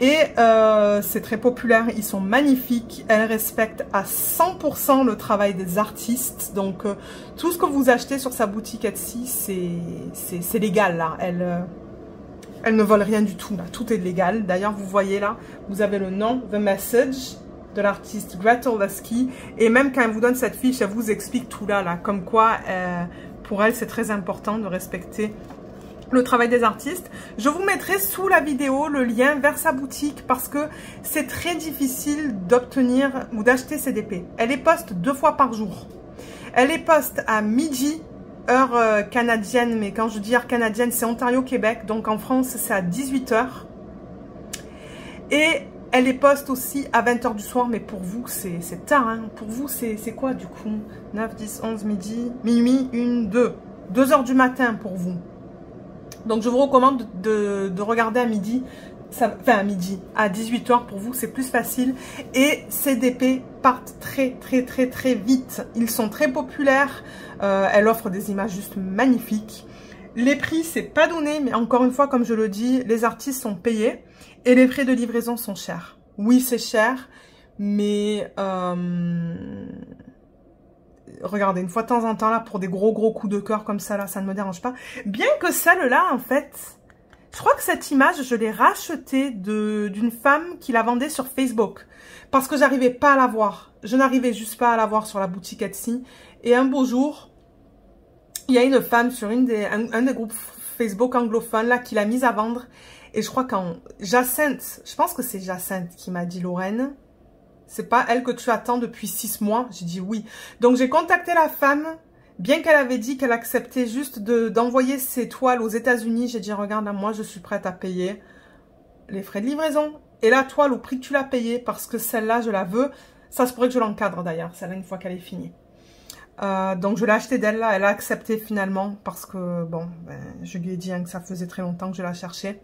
Et euh, c'est très populaire, ils sont magnifiques, elles respectent à 100% le travail des artistes. Donc euh, tout ce que vous achetez sur sa boutique Etsy, c'est légal là. Elle, euh, ne vole rien du tout là, tout est légal. D'ailleurs vous voyez là, vous avez le nom, The Message de l'artiste Gretel Lasky. Et même quand elle vous donne cette fiche, elle vous explique tout là, là comme quoi pour elle c'est très important de respecter le travail des artistes. Je vous mettrai sous la vidéo le lien vers sa boutique parce que c'est très difficile d'obtenir ou d'acheter CDP. Elle est poste deux fois par jour. Elle est poste à midi, heure euh, canadienne, mais quand je dis heure canadienne, c'est Ontario-Québec, donc en France, c'est à 18h. Et elle est poste aussi à 20h du soir, mais pour vous, c'est tard. Hein. Pour vous, c'est quoi du coup? 9, 10, 11, midi, minuit, 1, 2. 2 h du matin pour vous. Donc je vous recommande de, regarder à midi, ça, enfin à midi, à 18h pour vous c'est plus facile. Et CDP partent très très très très vite. Ils sont très populaires, euh, elle offre des images juste magnifiques. Les prix c'est pas donné, mais encore une fois comme je le dis, les artistes sont payés et les frais de livraison sont chers. Oui c'est cher, mais... Euh, regardez, une fois de temps en temps, là, pour des gros, gros coups de cœur comme ça, ça ne me dérange pas. Bien que celle-là, en fait, je crois que cette image, je l'ai rachetée d'une femme qui la vendait sur Facebook. Parce que j'arrivais pas à la voir. Je n'arrivais juste pas à la voir sur la boutique Etsy. Et un beau jour, il y a une femme sur un, des groupes Facebook anglophones, qui l'a mise à vendre. Et je crois qu'en Jacinthe, je pense que c'est Jacinthe qui m'a dit Lorraine, c'est pas elle que tu attends depuis six mois J'ai dit oui. Donc j'ai contacté la femme, bien qu'elle avait dit qu'elle acceptait juste d'envoyer ses toiles aux États-Unis. J'ai dit regarde moi je suis prête à payer les frais de livraison et la toile au prix que tu l'as payée parce que celle-là je la veux. Ça se pourrait que je l'encadre d'ailleurs, celle-là une fois qu'elle est finie. Euh, donc je l'ai acheté d'elle là, elle a accepté finalement parce que bon, ben, je lui ai dit hein, que ça faisait très longtemps que je la cherchais.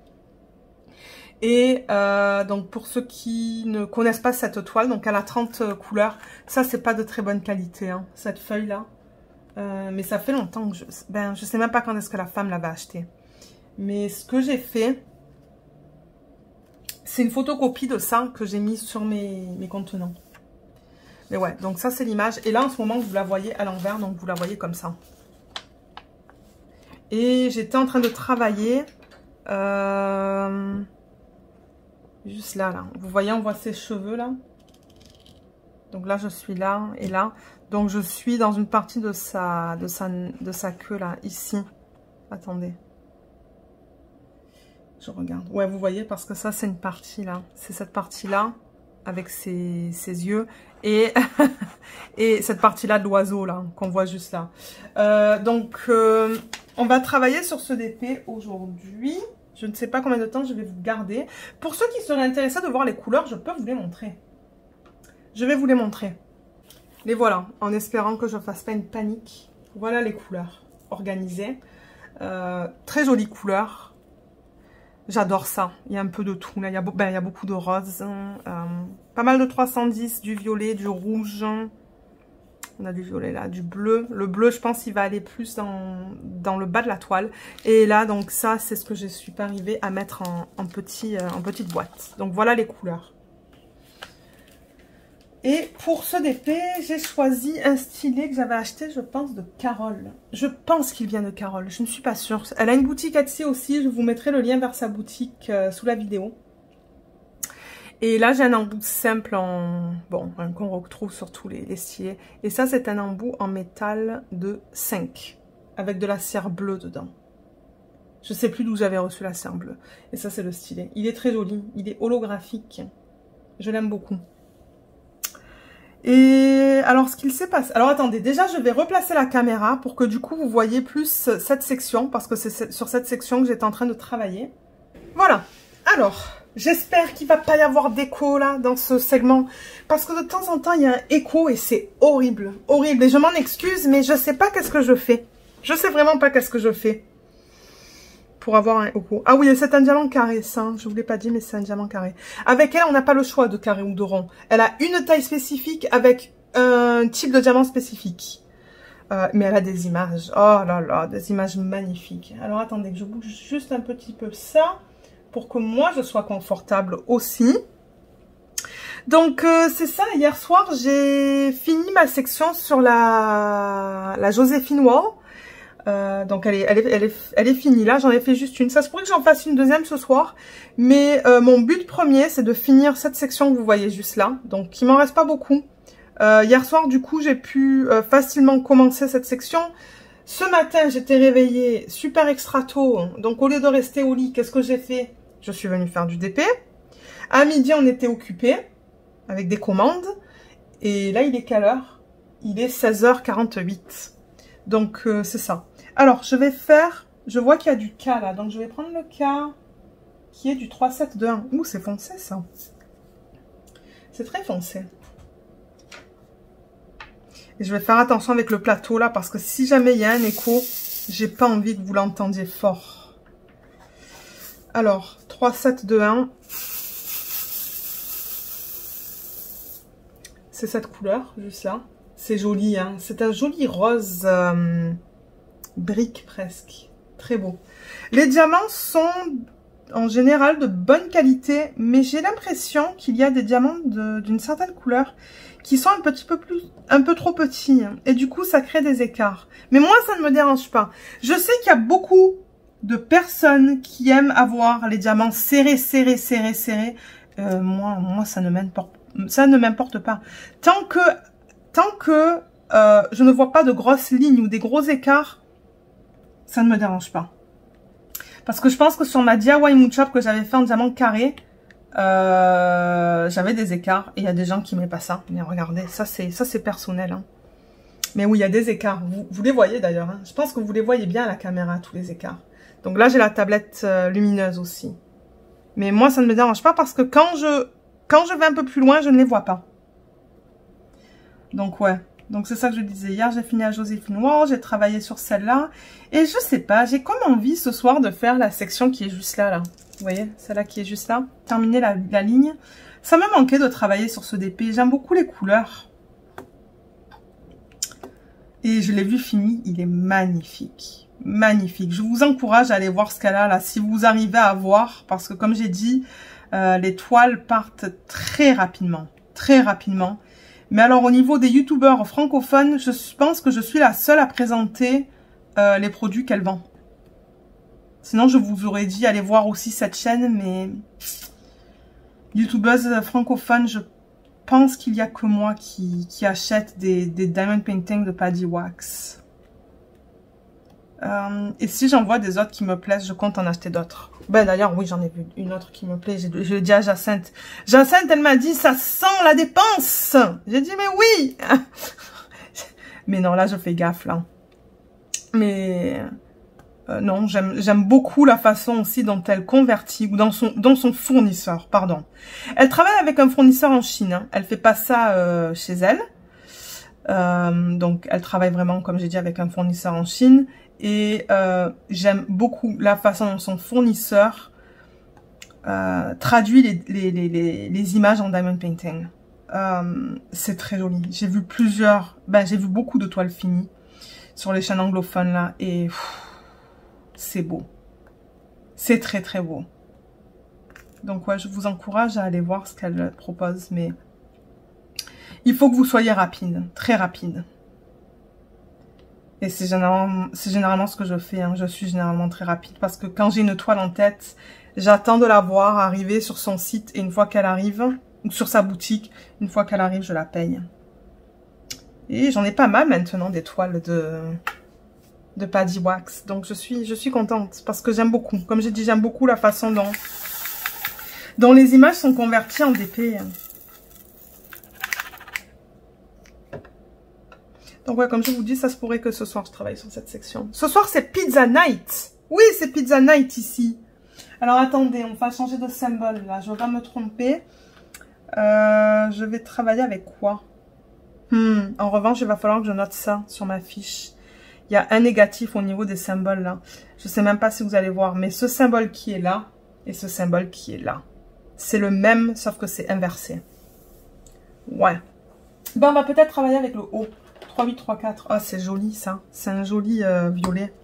Et euh, donc pour ceux qui ne connaissent pas cette toile, donc elle a 30 couleurs. Ça c'est pas de très bonne qualité, hein, cette feuille là. Euh, mais ça fait longtemps que je... Ben je sais même pas quand est-ce que la femme l'avait acheté. Mais ce que j'ai fait, c'est une photocopie de ça que j'ai mis sur mes, mes contenants. Mais ouais, donc ça c'est l'image. Et là en ce moment vous la voyez à l'envers, donc vous la voyez comme ça. Et j'étais en train de travailler... Euh Juste là, là. Vous voyez, on voit ses cheveux, là. Donc là, je suis là et là. Donc, je suis dans une partie de sa, de sa, de sa queue, là, ici. Attendez. Je regarde. Ouais, vous voyez, parce que ça, c'est une partie, là. C'est cette partie-là, avec ses, yeux. Et, et cette partie-là de l'oiseau, là, qu'on voit juste là. Euh, donc, euh, on va travailler sur ce DP aujourd'hui. Je ne sais pas combien de temps je vais vous garder. Pour ceux qui seraient intéressés de voir les couleurs, je peux vous les montrer. Je vais vous les montrer. Les voilà, en espérant que je ne fasse pas une panique. Voilà les couleurs organisées. Euh, très jolies couleurs. J'adore ça. Il y a un peu de tout. Là, il, y a, ben, il y a beaucoup de rose. Hein. Euh, pas mal de 310, du violet, du rouge. On a du violet là, du bleu. Le bleu, je pense, il va aller plus dans, le bas de la toile. Et là, donc ça, c'est ce que je suis pas arrivée à mettre euh, en petite boîte. Donc voilà les couleurs. Et pour ce DP, j'ai choisi un stylet que j'avais acheté, je pense, de Carole. Je pense qu'il vient de Carole, je ne suis pas sûre. Elle a une boutique Etsy aussi, je vous mettrai le lien vers sa boutique euh, sous la vidéo. Et là, j'ai un embout simple en... Bon, qu'on retrouve sur tous les, les Et ça, c'est un embout en métal de 5. Avec de la cire bleue dedans. Je sais plus d'où j'avais reçu la cire bleue. Et ça, c'est le stylet. Il est très joli. Il est holographique. Je l'aime beaucoup. Et alors, ce qu'il s'est passé... Alors, attendez. Déjà, je vais replacer la caméra pour que, du coup, vous voyez plus cette section. Parce que c'est sur cette section que j'étais en train de travailler. Voilà. Alors... J'espère qu'il va pas y avoir d'écho là dans ce segment. Parce que de temps en temps, il y a un écho et c'est horrible. Horrible. Et je m'en excuse, mais je sais pas qu'est-ce que je fais. Je sais vraiment pas qu'est-ce que je fais. Pour avoir un écho. Ah oui, c'est un diamant carré, ça. Je vous l'ai pas dit, mais c'est un diamant carré. Avec elle, on n'a pas le choix de carré ou de rond. Elle a une taille spécifique avec un type de diamant spécifique. Euh, mais elle a des images. Oh là là, des images magnifiques. Alors attendez que je bouge juste un petit peu ça pour que moi je sois confortable aussi. Donc euh, c'est ça, hier soir j'ai fini ma section sur la, la Joséphine Wall. Euh, donc elle est, elle, est, finie là, j'en ai fait juste une. Ça se pourrait que j'en fasse une deuxième ce soir. Mais euh, mon but premier c'est de finir cette section que vous voyez juste là. Donc il m'en reste pas beaucoup. Hier soir du coup j'ai pu facilement commencer cette section. Ce matin j'étais réveillée super extra tôt. Donc au lieu de rester au lit, qu'est-ce que j'ai fait? Je suis venue faire du DP. À midi on était occupé avec des commandes. Et là il est quelle heure? Il est 16h48. Donc c'est ça. Alors, je vais faire... Je vois qu'il y a du K là, donc je vais prendre le K qui est du 3-7-2-1. Ouh, c'est foncé ça. C'est très foncé. Et je vais faire attention avec le plateau là, parce que si jamais il y a un écho, j'ai pas envie que vous l'entendiez fort. Alors, 3-7-2-1. C'est cette couleur, juste là. C'est joli, hein. C'est un joli rose... Euh, briques presque. Très beau. Les diamants sont en général de bonne qualité, mais j'ai l'impression qu'il y a des diamants d'une certaine couleur qui sont un petit peu plus, un peu trop petits. Et du coup, ça crée des écarts. Mais moi, ça ne me dérange pas. Je sais qu'il y a beaucoup de personnes qui aiment avoir les diamants serrés, serrés, serrés, serrés. Euh, moi, moi, ça ne m'importe, pas. Tant que, tant que euh, je ne vois pas de grosses lignes ou des gros écarts, ça ne me dérange pas. Parce que je pense que sur ma DIY Moon Shop que j'avais fait en diamant carré, euh, j'avais des écarts. Et il y a des gens qui m'aiment pas ça. Mais regardez, ça c'est ça c'est personnel. Hein. Mais oui, il y a des écarts. Vous, les voyez d'ailleurs. Hein. Je pense que vous les voyez bien à la caméra, tous les écarts. Donc là, j'ai la tablette euh, lumineuse aussi. Mais moi, ça ne me dérange pas parce que quand je, vais un peu plus loin, je ne les vois pas. Donc ouais. Donc c'est ça que je disais hier, j'ai fini à Joséphine Ward, j'ai travaillé sur celle-là. Et je sais pas, j'ai comme envie ce soir de faire la section qui est juste là, là. Vous voyez, celle-là qui est juste là. Terminer la, ligne. Ça me manquait de travailler sur ce DP. J'aime beaucoup les couleurs. Et je l'ai vu fini, il est magnifique. Magnifique. Je vous encourage à aller voir ce qu'elle a là, si vous arrivez à voir. Parce que comme j'ai dit, euh, les toiles partent très rapidement. Très rapidement. Mais alors au niveau des youtubeurs francophones, je pense que je suis la seule à présenter euh, les produits qu'elle vend. Sinon je vous aurais dit aller voir aussi cette chaîne, mais youtubeuse francophone, je pense qu'il n'y a que moi qui, achète des, des diamond painting de Paddy Wax. Euh, et si j'en vois des autres qui me plaisent, je compte en acheter d'autres. Ben d'ailleurs, oui, j'en ai vu une autre qui me plaît. Je, l'ai dit à Jacinthe. Jacinthe, elle m'a dit, ça sent la dépense. J'ai dit, mais oui. mais non, là, je fais gaffe, là. Mais euh, non, j'aime beaucoup la façon aussi dont elle convertit, ou dans son, dans son fournisseur, pardon. Elle travaille avec un fournisseur en Chine. Hein. Elle fait pas ça euh, chez elle. Euh, donc, elle travaille vraiment, comme j'ai dit, avec un fournisseur en Chine. Et euh, j'aime beaucoup la façon dont son fournisseur euh, traduit les, images en diamond painting. C'est très joli. J'ai vu plusieurs, ben j'ai vu beaucoup de toiles finies sur les chaînes anglophones là et c'est beau. C'est très très beau. Donc ouais, je vous encourage à aller voir ce qu'elle propose, mais il faut que vous soyez rapide, très rapide. Et c'est généralement, ce que je fais. Hein. Je suis généralement très rapide parce que quand j'ai une toile en tête, j'attends de la voir arriver sur son site et une fois qu'elle arrive, ou sur sa boutique, une fois qu'elle arrive, je la paye. Et j'en ai pas mal maintenant des toiles de, de Paddy Wax. Donc je suis, je suis contente parce que j'aime beaucoup. Comme j'ai dit, j'aime beaucoup la façon dont, dont les images sont converties en DP. Donc ouais, comme je vous dis, ça se pourrait que ce soir, je travaille sur cette section. Ce soir, c'est Pizza Night. Oui, c'est Pizza Night ici. Alors attendez, on va changer de symbole là. Je vais pas me tromper. Euh, je vais travailler avec quoi? Hmm, En revanche, il va falloir que je note ça sur ma fiche. Il y a un négatif au niveau des symboles là. Je sais même pas si vous allez voir, mais ce symbole qui est là et ce symbole qui est là. C'est le même, sauf que c'est inversé. Ouais. Bon, on va peut-être travailler avec le haut. 3, 8, Ah, c'est joli ça. C'est un joli euh, violet.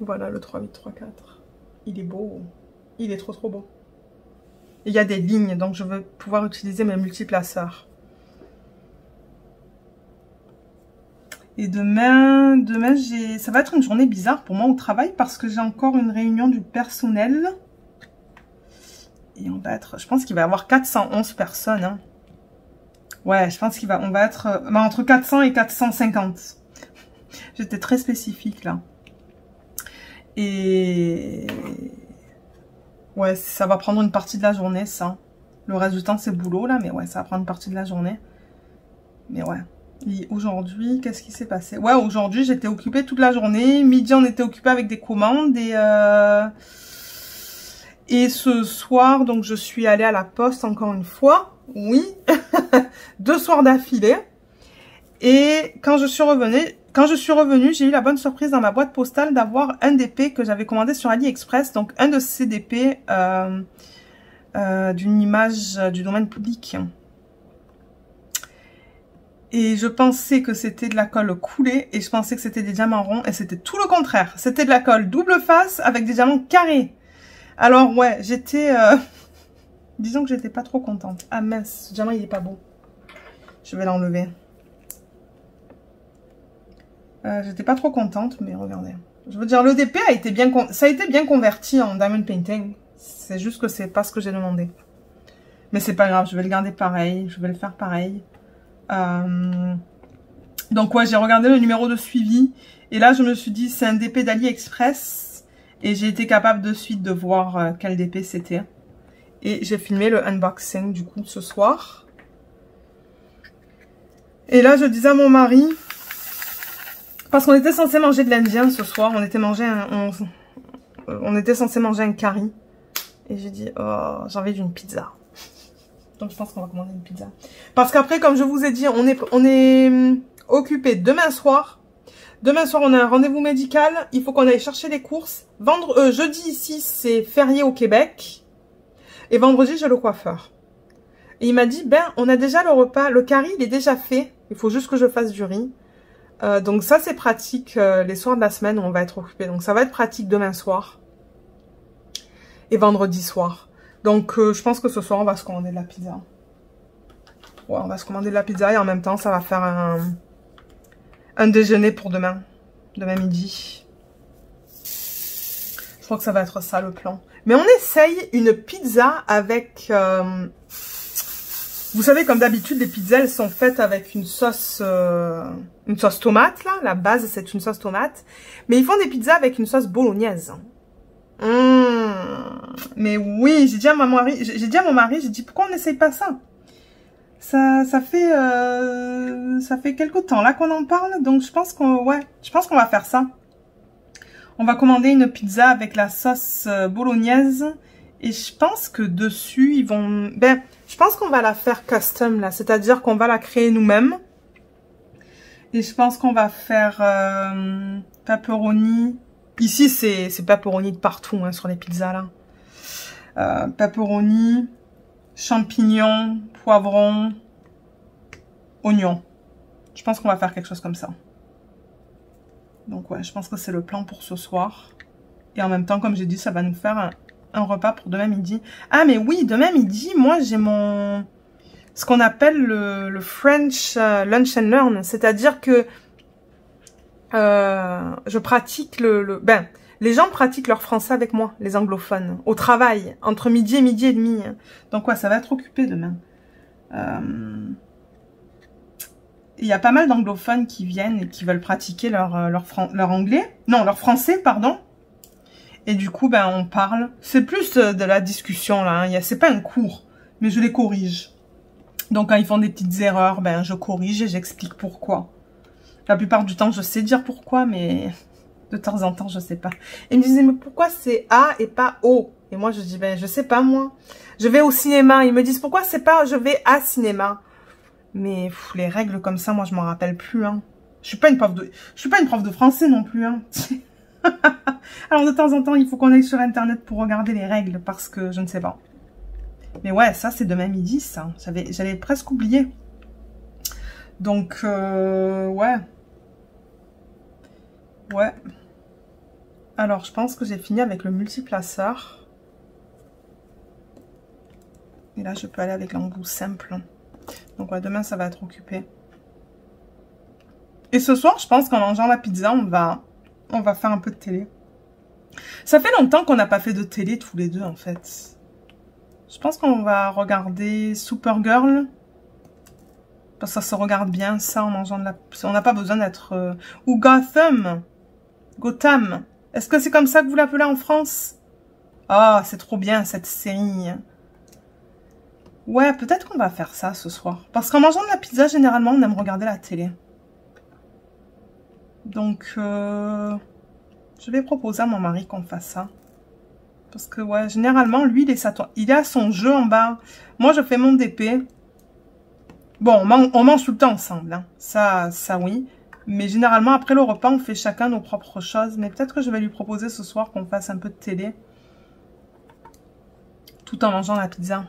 Voilà le 3, Il est beau. Il est trop trop beau. Il y a des lignes, donc je veux pouvoir utiliser mes multiplaceurs. Et demain, demain j'ai, ça va être une journée bizarre pour moi au travail parce que j'ai encore une réunion du personnel. Et on va être, je pense qu'il va y avoir 411 personnes. Hein. Ouais, je pense qu'il va, on va être bah, entre 400 et 450. J'étais très spécifique là. Et ouais, ça va prendre une partie de la journée, ça. Le reste du temps, c'est boulot là, mais ouais, ça va prendre une partie de la journée. Mais ouais. Aujourd'hui, qu'est-ce qui s'est passé? Ouais, aujourd'hui, j'étais occupée toute la journée. Midi, on était occupé avec des commandes. Et, euh... et ce soir, donc, je suis allée à la poste encore une fois. Oui, deux soirs d'affilée. Et quand je suis revenue, quand je suis revenue, j'ai eu la bonne surprise dans ma boîte postale d'avoir un DP que j'avais commandé sur AliExpress. Donc, un de ces DP euh, euh, d'une image du domaine public. Et je pensais que c'était de la colle coulée et je pensais que c'était des diamants ronds et c'était tout le contraire. C'était de la colle double face avec des diamants carrés. Alors ouais, j'étais... Euh, disons que j'étais pas trop contente. Ah mince, ce diamant il est pas beau. Je vais l'enlever. Euh, j'étais pas trop contente, mais regardez. Je veux dire, le DP a été bien... Ça a été bien converti en diamond painting. C'est juste que c'est pas ce que j'ai demandé. Mais c'est pas grave, je vais le garder pareil. Je vais le faire pareil. Euh, donc ouais, j'ai regardé le numéro de suivi. Et là, je me suis dit, c'est un DP d'AliExpress. Et j'ai été capable de suite de voir euh, quel DP c'était. Et j'ai filmé le unboxing du coup ce soir. Et là, je disais à mon mari, parce qu'on était censé manger de l'indien ce soir, on était, un, on, était censé manger un curry. Et j'ai dit, oh, j'ai envie d'une pizza. Donc je pense qu'on va commander une pizza. Parce qu'après, comme je vous ai dit, on est, on est hum, occupé demain soir. Demain soir, on a un rendez-vous médical. Il faut qu'on aille chercher les courses. Vendre, euh, jeudi ici, c'est férié au Québec. Et vendredi, j'ai le coiffeur. Et il m'a dit, ben, on a déjà le repas. Le curry, il est déjà fait. Il faut juste que je fasse du riz. Euh, donc ça, c'est pratique euh, les soirs de la semaine où on va être occupé. Donc ça va être pratique demain soir. Et vendredi soir. Donc, euh, je pense que ce soir, on va se commander de la pizza. Ouais, on va se commander de la pizza et en même temps, ça va faire un, un déjeuner pour demain. Demain midi. Je crois que ça va être ça, le plan. Mais on essaye une pizza avec... Euh, vous savez, comme d'habitude, les pizzas, elles sont faites avec une sauce... Euh, une sauce tomate, là. La base, c'est une sauce tomate. Mais ils font des pizzas avec une sauce bolognaise. Mmh. Mais oui, j'ai dit à mon mari, j'ai dit à mon mari, j'ai dit pourquoi on n'essaye pas ça? Ça, ça fait, euh, ça fait quelque temps là qu'on en parle, donc je pense qu'on, ouais, je pense qu'on va faire ça. On va commander une pizza avec la sauce euh, bolognaise et je pense que dessus ils vont, ben, je pense qu'on va la faire custom là, c'est-à-dire qu'on va la créer nous-mêmes. Et je pense qu'on va faire euh, pepperoni, Ici, c'est pepperoni de partout hein, sur les pizzas là. Euh, pepperoni, champignons, poivrons, oignons. Je pense qu'on va faire quelque chose comme ça. Donc ouais, je pense que c'est le plan pour ce soir. Et en même temps, comme j'ai dit, ça va nous faire un, repas pour demain midi. Ah mais oui, demain midi, moi j'ai mon... Ce qu'on appelle le, French euh, Lunch and Learn. C'est-à-dire que euh, je pratique le, Ben, les gens pratiquent leur français avec moi, les anglophones, au travail, entre midi et midi et demi. Donc ouais, ça va être occupé demain. Euh, il y a pas mal d'anglophones qui viennent et qui veulent pratiquer leur, euh, leur, leur anglais. Non, leur français, pardon. Et du coup, ben, on parle. C'est plus de la discussion, là. Hein. C'est pas un cours, mais je les corrige. Donc, quand ils font des petites erreurs, ben, je corrige et j'explique pourquoi. La plupart du temps, je sais dire pourquoi, mais de temps en temps, je sais pas. Et ils me disaient, mais pourquoi c'est A et pas O? Et moi, je dis, ben, je sais pas, moi. Je vais au cinéma. Ils me disent, pourquoi c'est pas je vais à cinéma? Mais les règles comme ça, moi, je m'en rappelle plus. Hein. Je suis pas une prof de, je suis pas une prof de français non plus. Hein. Alors, de temps en temps, il faut qu'on aille sur Internet pour regarder les règles, parce que je ne sais pas. Mais ouais, ça, c'est demain midi, ça. J'avais presque oublié. Donc, euh, ouais. Ouais. Alors, je pense que j'ai fini avec le multiplaceur. Et là, je peux aller avec l'embout simple. Donc, demain, ça va être occupé. Et ce soir, je pense qu'en mangeant la pizza, on va, on va faire un peu de télé. Ça fait longtemps qu'on n'a pas fait de télé tous les deux, en fait. Je pense qu'on va regarder Supergirl. Parce que ça se regarde bien, ça, en mangeant de la... On n'a pas besoin d'être... Euh, ou Gotham. Gotham. Est-ce que c'est comme ça que vous l'appelez en France? Ah, c'est trop bien, cette série. Ouais, peut-être qu'on va faire ça ce soir. Parce qu'en mangeant de la pizza, généralement, on aime regarder la télé. Donc, euh, je vais proposer à mon mari qu'on fasse ça. Parce que, ouais, généralement, lui, il, est a son jeu en bas. Moi, je fais mon DP. Bon, on, mange tout le temps ensemble. Hein. Ça, ça, oui. Mais généralement, après le repas, on fait chacun nos propres choses. Mais peut-être que je vais lui proposer ce soir qu'on fasse un peu de télé. Tout en mangeant la pizza.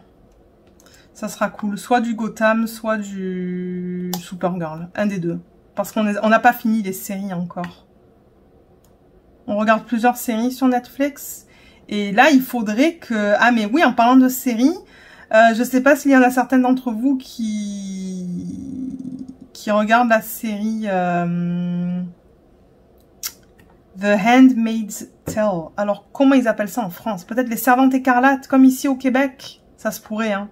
Ça sera cool. Soit du Gotham, soit du Supergirl. Un des deux. Parce qu'on n'a pas fini les séries encore. On regarde plusieurs séries sur Netflix. Et là, il faudrait que... Ah, mais oui, en parlant de séries, euh, je ne sais pas s'il y en a certaines d'entre vous qui... qui regardent la série... Euh, The Handmaid's Tale. Alors, comment ils appellent ça en France? Peut-être les servantes écarlates, comme ici au Québec? Ça se pourrait, hein.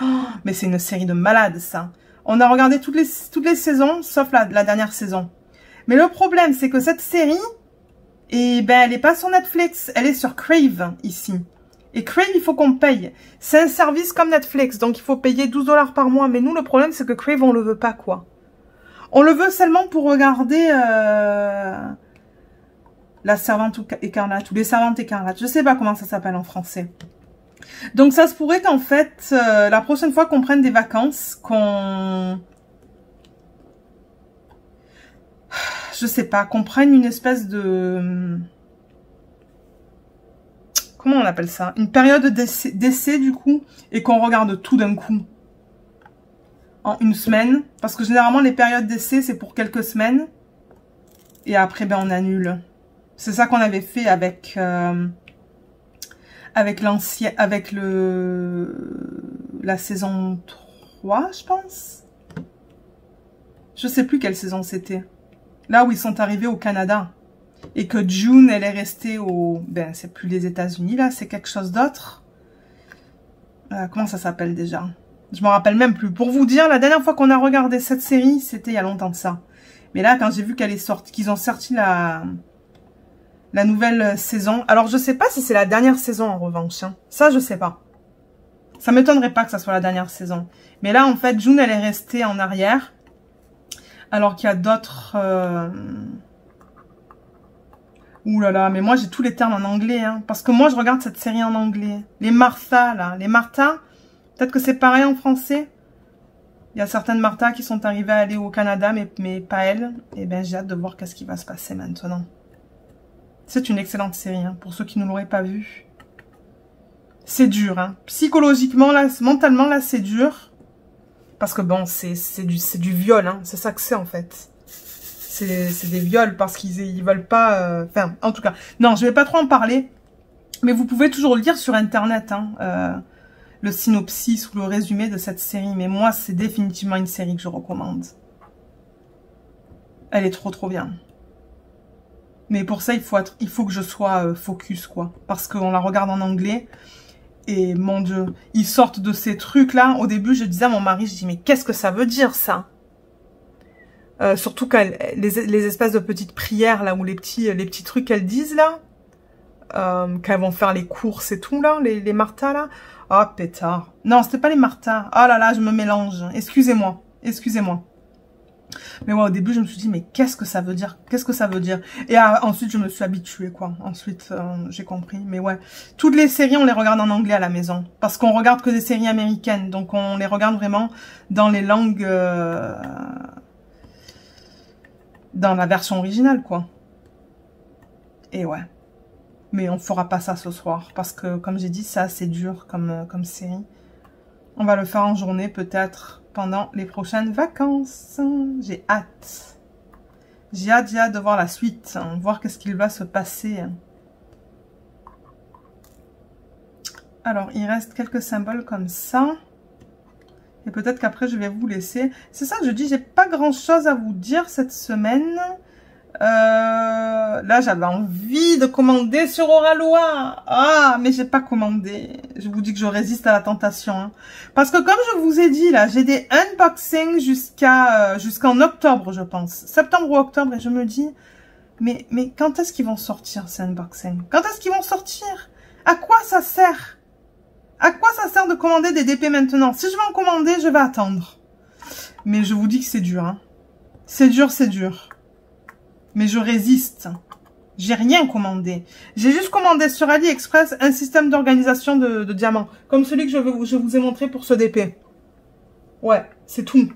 Oh, mais c'est une série de malades, ça. On a regardé toutes les, toutes les saisons, sauf la, dernière saison. Mais le problème, c'est que cette série, eh ben, elle n'est pas sur Netflix, elle est sur Crave, ici. Et Crave, il faut qu'on paye. C'est un service comme Netflix, donc il faut payer 12 dollars par mois. Mais nous, le problème, c'est que Crave, on le veut pas, quoi. On le veut seulement pour regarder euh, la servante écarlate, ou les servantes écarlates. Je sais pas comment ça s'appelle en français. Donc ça se pourrait qu'en fait, euh, la prochaine fois qu'on prenne des vacances, qu'on... Je sais pas, qu'on prenne une espèce de... Comment on appelle ça? Une période d'essai du coup, et qu'on regarde tout d'un coup. En une semaine. Parce que généralement, les périodes d'essai, c'est pour quelques semaines. Et après, ben on annule. C'est ça qu'on avait fait avec... Euh, avec l'ancien, avec le, la saison 3, je pense. Je sais plus quelle saison c'était. Là où ils sont arrivés au Canada. Et que June, elle est restée au... Ben, c'est plus les États-Unis, là, c'est quelque chose d'autre. Euh, comment ça s'appelle déjà? Je me rappelle même plus. Pour vous dire, la dernière fois qu'on a regardé cette série, c'était il y a longtemps de ça. Mais là, quand j'ai vu qu'elle est sortie, qu'ils ont sorti la la nouvelle saison. Alors, je sais pas si c'est la dernière saison, en revanche. Hein. Ça, je sais pas. Ça m'étonnerait pas que ça soit la dernière saison. Mais là, en fait, June, elle est restée en arrière. Alors qu'il y a d'autres... Euh... Ouh là là, mais moi, j'ai tous les termes en anglais. Hein, parce que moi, je regarde cette série en anglais. Les Martha, là. Les Martha, peut-être que c'est pareil en français. Il y a certaines Martha qui sont arrivées à aller au Canada, mais, pas elles. Et eh ben j'ai hâte de voir qu'est-ce qui va se passer maintenant. C'est une excellente série, hein, pour ceux qui ne l'auraient pas vue. C'est dur, hein. Psychologiquement, là, mentalement, là, c'est dur. Parce que bon, c'est du, du viol, hein. C'est ça que c'est, en fait. C'est des viols parce qu'ils ils veulent pas... Euh, enfin, en tout cas. Non, je vais pas trop en parler. Mais vous pouvez toujours lire sur Internet, hein, euh, le synopsis ou le résumé de cette série. Mais moi, c'est définitivement une série que je recommande. Elle est trop, trop bien. Mais pour ça, il faut, il faut que je sois euh, focus, quoi. Parce qu'on la regarde en anglais. Et mon Dieu, ils sortent de ces trucs-là. Au début, je disais à mon mari, je dis, mais qu'est-ce que ça veut dire, ça? Euh, Surtout quand les, espèces de petites prières, là, ou les petits, les petits trucs qu'elles disent, là. Euh, quand elles vont faire les courses et tout, là, les, les là. Oh, pétard. Non, c'était pas les Martha. Oh là là, je me mélange. Excusez-moi. Excusez-moi. Mais ouais, au début, je me suis dit, mais qu'est-ce que ça veut dire? Qu'est-ce que ça veut dire? Et euh, ensuite, je me suis habituée, quoi. Ensuite, euh, j'ai compris. Mais ouais, toutes les séries, on les regarde en anglais à la maison. Parce qu'on regarde que des séries américaines. Donc, on les regarde vraiment dans les langues... Euh, dans la version originale, quoi. Et ouais. Mais on fera pas ça ce soir. Parce que, comme j'ai dit, ça, c'est dur comme, comme série. On va le faire en journée, peut-être pendant les prochaines vacances. J'ai hâte. J'ai hâte, j'ai hâte de voir la suite, hein, voir qu'est-ce qu'il va se passer. Alors, il reste quelques symboles comme ça. Et peut-être qu'après, je vais vous laisser. C'est ça que je dis, j'ai pas grand-chose à vous dire cette semaine. Euh, là, j'avais envie de commander sur Oralois. Ah, mais j'ai pas commandé. Je vous dis que je résiste à la tentation. Hein. Parce que comme je vous ai dit, là, j'ai des unboxings jusqu'à euh, jusqu'en octobre, je pense. Septembre ou octobre, et je me dis, mais, mais quand est-ce qu'ils vont sortir, ces unboxings? Quand est-ce qu'ils vont sortir? À quoi ça sert? À quoi ça sert de commander des DP maintenant? Si je veux en commander, je vais attendre. Mais je vous dis que c'est dur. Hein. C'est dur, c'est dur mais je résiste. J'ai rien commandé. J'ai juste commandé sur AliExpress un système d'organisation de, diamants, comme celui que je, je, vous ai montré pour ce DP. Ouais, c'est tout.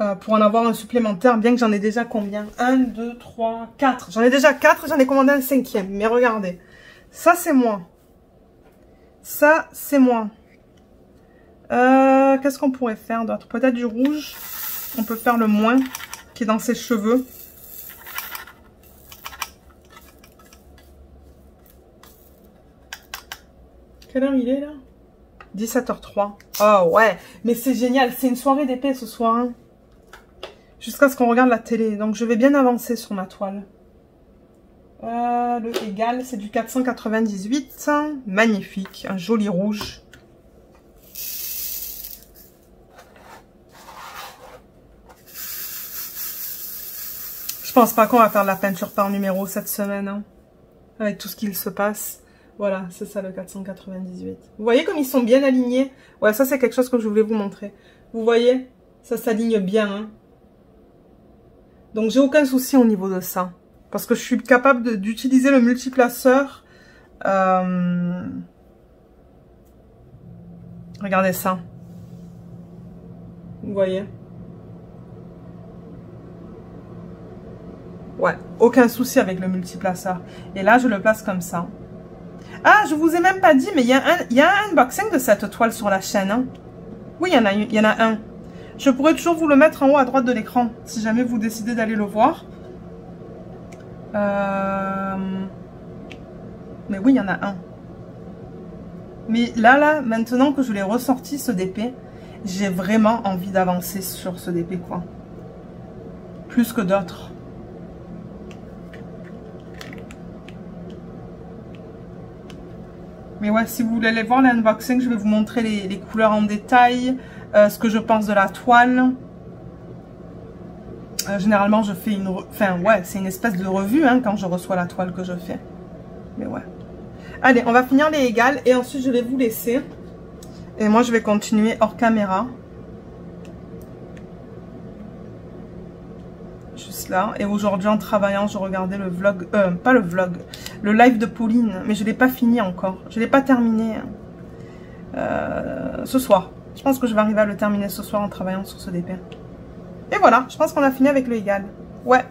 Euh, pour en avoir un supplémentaire, bien que j'en ai déjà combien? 1, 2, 3, 4. J'en ai déjà 4 j'en ai commandé un cinquième. Mais regardez, ça c'est moi. Ça c'est moi. Euh, Qu'est-ce qu'on pourrait faire d'autre? Peut-être du rouge. On peut faire le moins qui est dans ses cheveux. Quelle heure il est là? 17h03. Oh ouais, mais c'est génial. C'est une soirée d'épée ce soir. Hein. Jusqu'à ce qu'on regarde la télé. Donc je vais bien avancer sur ma toile. Euh, le égal, c'est du 498. Magnifique. Un joli rouge. Je pense pas qu'on va faire de la peinture par numéro cette semaine. Hein, avec tout ce qu'il se passe. Voilà, c'est ça le 498. Vous voyez comme ils sont bien alignés? Ouais, ça c'est quelque chose que je voulais vous montrer. Vous voyez? Ça s'aligne bien. Hein Donc j'ai aucun souci au niveau de ça. Parce que je suis capable d'utiliser le multiplaceur. Euh, regardez ça. Vous voyez? Ouais, aucun souci avec le multiplaceur. Et là, je le place comme ça. Ah, je vous ai même pas dit, mais il y, a un, y a un unboxing de cette toile sur la chaîne. Hein. Oui, il y, en a, y en a un. Je pourrais toujours vous le mettre en haut à droite de l'écran, si jamais vous décidez d'aller le voir. Euh, mais oui, il y en a un. Mais là, là, maintenant que je l'ai ressorti, ce DP, j'ai vraiment envie d'avancer sur ce DP, quoi. Plus que d'autres. Mais ouais, si vous voulez aller voir l'unboxing, je vais vous montrer les, couleurs en détail, euh, ce que je pense de la toile. Euh, généralement, je fais une... Enfin, ouais, c'est une espèce de revue hein, quand je reçois la toile que je fais. Mais ouais. Allez, on va finir les égales et ensuite je vais vous laisser. Et moi, je vais continuer hors caméra. Et aujourd'hui, en travaillant, je regardais le vlog, euh, pas le vlog, le live de Pauline. Mais je ne l'ai pas fini encore. Je ne l'ai pas terminé euh, ce soir. Je pense que je vais arriver à le terminer ce soir en travaillant sur ce DP. Et voilà, je pense qu'on a fini avec le égal. Ouais.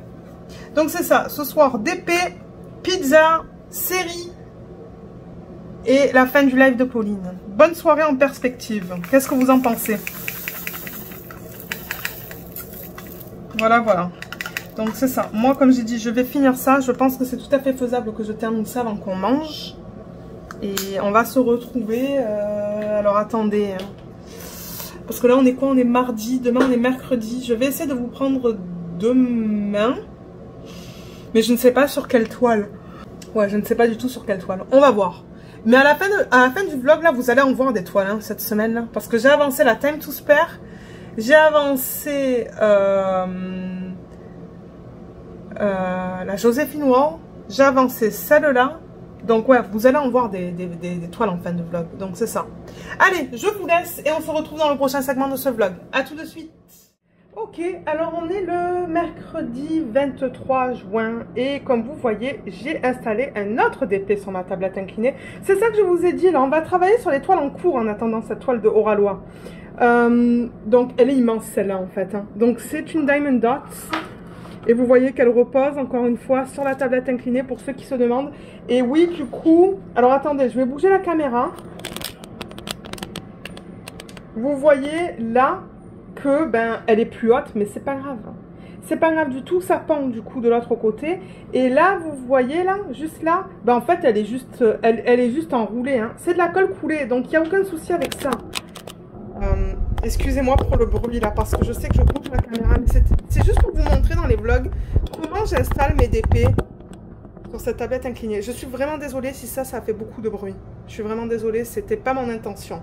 Donc c'est ça, ce soir, DP, pizza, série et la fin du live de Pauline. Bonne soirée en perspective. Qu'est-ce que vous en pensez? Voilà, voilà. Donc c'est ça. Moi, comme j'ai dit, je vais finir ça. Je pense que c'est tout à fait faisable que je termine ça avant qu'on mange. Et on va se retrouver. Euh, alors attendez. Parce que là, on est quoi? On est mardi. Demain, on est mercredi. Je vais essayer de vous prendre demain. Mais je ne sais pas sur quelle toile. Ouais, je ne sais pas du tout sur quelle toile. On va voir. Mais à la fin, à la fin du vlog, là, vous allez en voir des toiles hein, cette semaine. Parce que j'ai avancé la Time to Spare. J'ai avancé... Euh, euh, la Joséphine Wall, j'ai avancé celle-là. Donc ouais, vous allez en voir des, toiles en fin de vlog. Donc c'est ça. Allez, je vous laisse et on se retrouve dans le prochain segment de ce vlog. A tout de suite. Ok, alors on est le mercredi 23 juin et comme vous voyez, j'ai installé un autre DP sur ma tablette inclinée. C'est ça que je vous ai dit là, on va travailler sur les toiles en cours en attendant cette toile de Oralois. Euh, donc elle est immense celle-là en fait. Hein. Donc c'est une Diamond Dots. Et vous voyez qu'elle repose encore une fois sur la tablette inclinée pour ceux qui se demandent. Et oui, du coup, alors attendez, je vais bouger la caméra. Vous voyez là que ben elle est plus haute, mais c'est pas grave. C'est pas grave du tout, ça pend du coup de l'autre côté. Et là, vous voyez là, juste là, ben en fait, elle est juste, elle, est juste enroulée. Hein. C'est de la colle coulée, donc il n'y a aucun souci avec ça. Euh, excusez-moi pour le bruit là, parce que je sais que je coupe la caméra, mais c'est juste pour vous montrer dans les vlogs comment j'installe mes DP sur cette tablette inclinée. Je suis vraiment désolée si ça, ça fait beaucoup de bruit. Je suis vraiment désolée, c'était pas mon intention.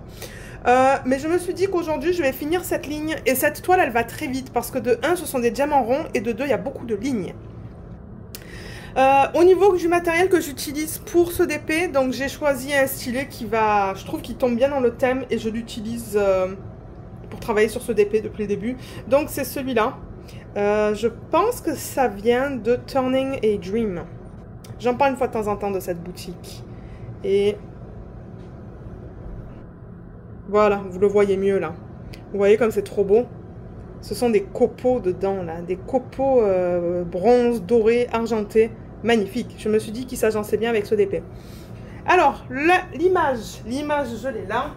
Euh, mais je me suis dit qu'aujourd'hui, je vais finir cette ligne. Et cette toile, elle va très vite parce que de 1, ce sont des diamants ronds et de 2, il y a beaucoup de lignes. Euh, au niveau du matériel que j'utilise pour ce DP, donc j'ai choisi un stylet qui va, je trouve qu'il tombe bien dans le thème et je l'utilise euh, pour travailler sur ce DP depuis le début. Donc c'est celui-là. je pense que ça vient de Turning a Dream. J'en parle une fois de temps en temps de cette boutique. Et voilà, vous le voyez mieux là. Vous voyez comme c'est trop beau Ce sont des copeaux dedans là, des copeaux euh, bronze, doré, argenté. Magnifique. Je me suis dit qu'il s'agençait bien avec ce DP. Alors, l'image, l'image, je l'ai là.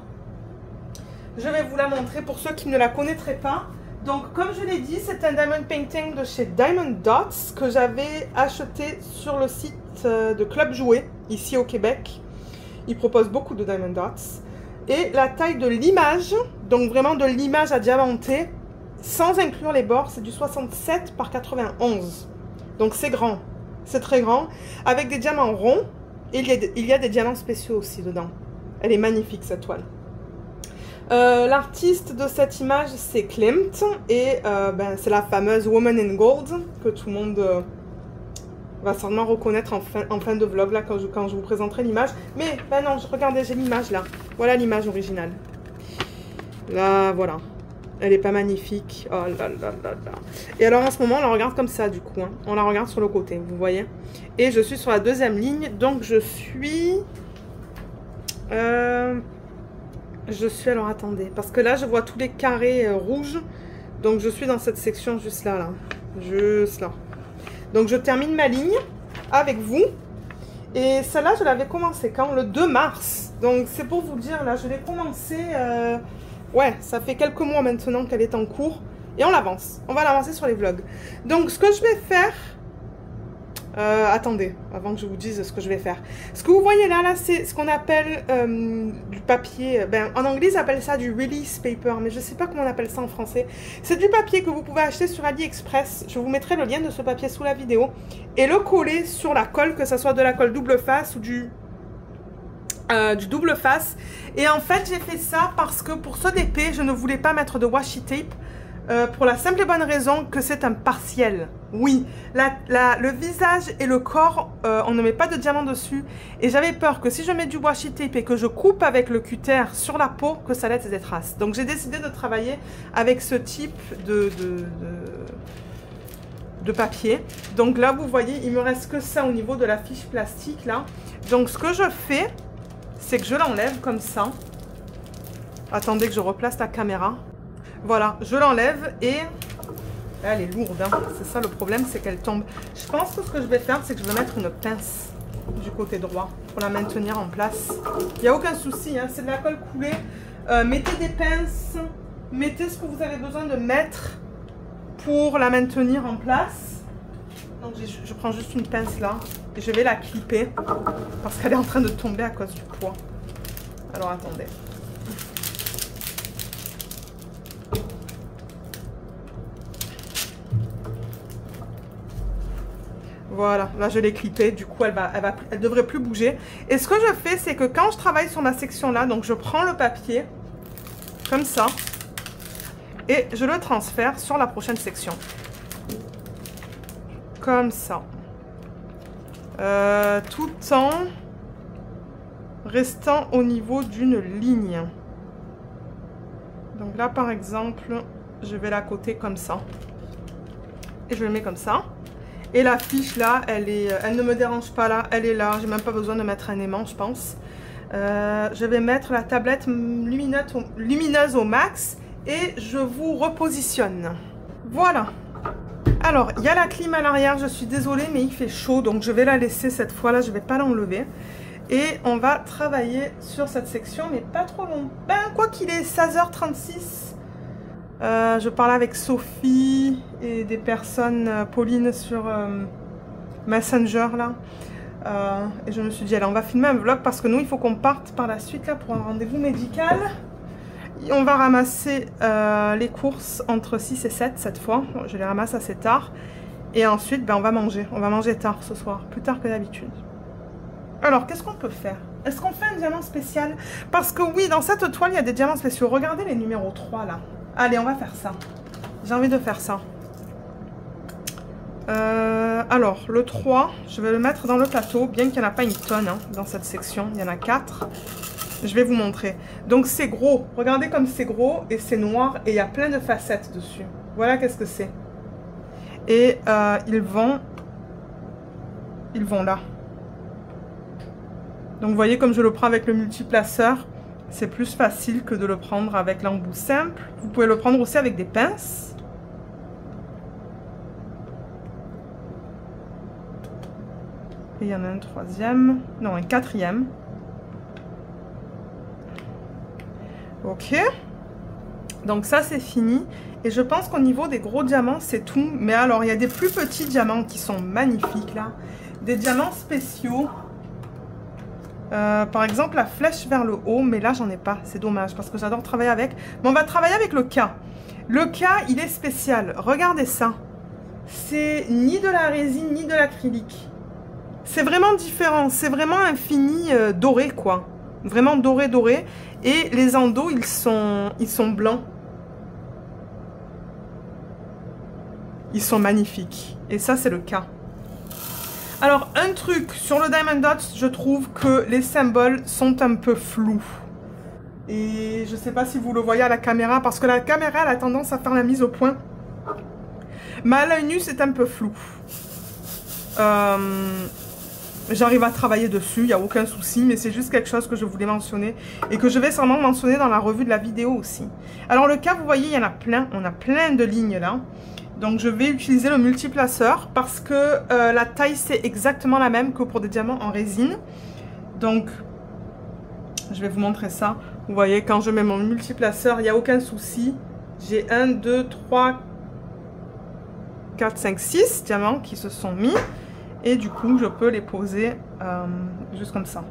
Je vais vous la montrer pour ceux qui ne la connaîtraient pas. Donc, comme je l'ai dit, c'est un diamond painting de chez Diamond Dots que j'avais acheté sur le site euh, de Club Jouet, ici au Québec. Il propose beaucoup de Diamond Dots. Et la taille de l'image, donc vraiment de l'image à diamanter, sans inclure les bords, c'est du 67 par 91. Donc c'est grand, c'est très grand, avec des diamants ronds. Et il y, a, des diamants spéciaux aussi dedans. Elle est magnifique cette toile. Euh, l'artiste de cette image, c'est Klimt. Et euh, ben, c'est la fameuse Woman in Gold que tout le monde euh, va sûrement reconnaître en fin, de vlog, là, quand je, quand je vous présenterai l'image. Mais, ben non, regardez, j'ai l'image, là. Voilà l'image originale. Là, voilà. Elle est pas magnifique. Oh là là là là. Et alors, en ce moment, on la regarde comme ça, du coup. Hein. On la regarde sur le côté, vous voyez. Et je suis sur la deuxième ligne. Donc, je suis... Euh, je suis... Alors, attendez. Parce que là, je vois tous les carrés euh, rouges. Donc, je suis dans cette section juste là, là. Juste là. Donc je termine ma ligne avec vous. Et celle-là, je l'avais commencé quand? Le 2 mars. Donc c'est pour vous dire, là, je l'ai commencé... Euh, ouais, ça fait quelques mois maintenant qu'elle est en cours. Et on l'avance. On va l'avancer sur les vlogs. Donc ce que je vais faire, euh, attendez, avant que je vous dise ce que je vais faire. Ce que vous voyez là, là c'est ce qu'on appelle euh, du papier. Ben, en anglais, ils appellent ça du release paper, mais je ne sais pas comment on appelle ça en français. C'est du papier que vous pouvez acheter sur AliExpress. Je vous mettrai le lien de ce papier sous la vidéo. Et le coller sur la colle, que ce soit de la colle double face ou du, euh, du double face. Et en fait, j'ai fait ça parce que pour ce DP, je ne voulais pas mettre de washi tape. Euh, pour la simple et bonne raison que c'est un partiel. Oui, le visage et le corps, euh, on ne met pas de diamant dessus. Et j'avais peur que si je mets du washi tape et que je coupe avec le cutter sur la peau, que ça laisse des traces. Donc j'ai décidé de travailler avec ce type de, papier. Donc là, vous voyez, il me reste que ça au niveau de la fiche plastique là. Donc ce que je fais, c'est que je l'enlève comme ça. Attendez que je replace la caméra. Voilà, je l'enlève et... Elle est lourde, hein. c'est ça le problème, c'est qu'elle tombe. Je pense que ce que je vais faire, c'est que je vais mettre une pince du côté droit pour la maintenir en place. Il n'y a aucun souci, hein. c'est de la colle coulée. Euh, mettez des pinces, mettez ce que vous avez besoin de mettre pour la maintenir en place. Je prends juste une pince là et je vais la clipper parce qu'elle est en train de tomber à cause du poids. Alors attendez. Voilà, là je l'ai clippé, du coup elle va, elle va, elle devrait plus bouger. Et ce que je fais, c'est que quand je travaille sur ma section là, donc je prends le papier, comme ça, et je le transfère sur la prochaine section. Comme ça. Euh, tout en restant au niveau d'une ligne. Donc là par exemple, je vais la coter comme ça. Et je le mets comme ça. Et la fiche là, elle, est, elle ne me dérange pas là, elle est là. J'ai même pas besoin de mettre un aimant, je pense. Euh, je vais mettre la tablette lumineuse au, max et je vous repositionne. Voilà. Alors, il y a la clim à l'arrière, je suis désolée, mais il fait chaud, donc je vais la laisser cette fois-là, je vais pas l'enlever. Et on va travailler sur cette section, mais pas trop long. Ben, quoi qu'il est 16h36, Euh, je parlais avec Sophie et des personnes, euh, Pauline sur euh, Messenger là. et je me suis dit, allez, on va filmer un vlog parce que nous, il faut qu'on parte par la suite là pour un rendez-vous médical. on va ramasser les courses entre 6 et 7 cette fois. Je les ramasse assez tard. Et ensuite, ben, on va manger. On va manger tard ce soir, plus tard que d'habitude. Alors, qu'est-ce qu'on peut faire? Est-ce qu'on fait un diamant spécial? Parce que oui, dans cette toile, il y a des diamants spéciaux. Regardez les numéros 3 là. Allez, on va faire ça. J'ai envie de faire ça. Euh, alors, le 3, je vais le mettre dans le plateau, bien qu'il n'y en a pas une tonne hein, dans cette section. Il y en a 4. Je vais vous montrer. Donc, c'est gros. Regardez comme c'est gros et c'est noir et il y a plein de facettes dessus. Voilà qu'est-ce que c'est. Et euh, ils vont... Ils vont là. Donc, vous voyez comme je le prends avec le multiplaceur. C'est plus facile que de le prendre avec l'embout simple. Vous pouvez le prendre aussi avec des pinces. Et il y en a un troisième. Non, un quatrième. Ok. Donc ça, c'est fini. Et je pense qu'au niveau des gros diamants, c'est tout. Mais alors, il y a des plus petits diamants qui sont magnifiques, là. Des diamants spéciaux. Euh, par exemple, la flèche vers le haut, mais là, j'en ai pas. C'est dommage, parce que j'adore travailler avec. Mais on va travailler avec le K. Le K, il est spécial. Regardez ça. C'est ni de la résine, ni de l'acrylique. C'est vraiment différent. C'est vraiment un fini euh, doré, quoi. Vraiment doré, doré. Et les endos, ils sont, ils sont blancs. Ils sont magnifiques. Et ça, c'est le cas. Alors, un truc sur le Diamond Dots, je trouve que les symboles sont un peu flous. Et je ne sais pas si vous le voyez à la caméra, parce que la caméra elle a tendance à faire la mise au point. Mais l'œil nu, c'est un peu flou. Euh, j'arrive à travailler dessus, il n'y a aucun souci, mais c'est juste quelque chose que je voulais mentionner et que je vais sûrement mentionner dans la revue de la vidéo aussi. Alors le cas, vous voyez, il y en a plein, on a plein de lignes là. Donc je vais utiliser le multiplaceur parce que euh, la taille c'est exactement la même que pour des diamants en résine. Donc je vais vous montrer ça. Vous voyez quand je mets mon multiplaceur il n'y a aucun souci. J'ai 1, 2, 3, 4, 5, 6 diamants qui se sont mis. Et du coup je peux les poser euh, juste comme ça.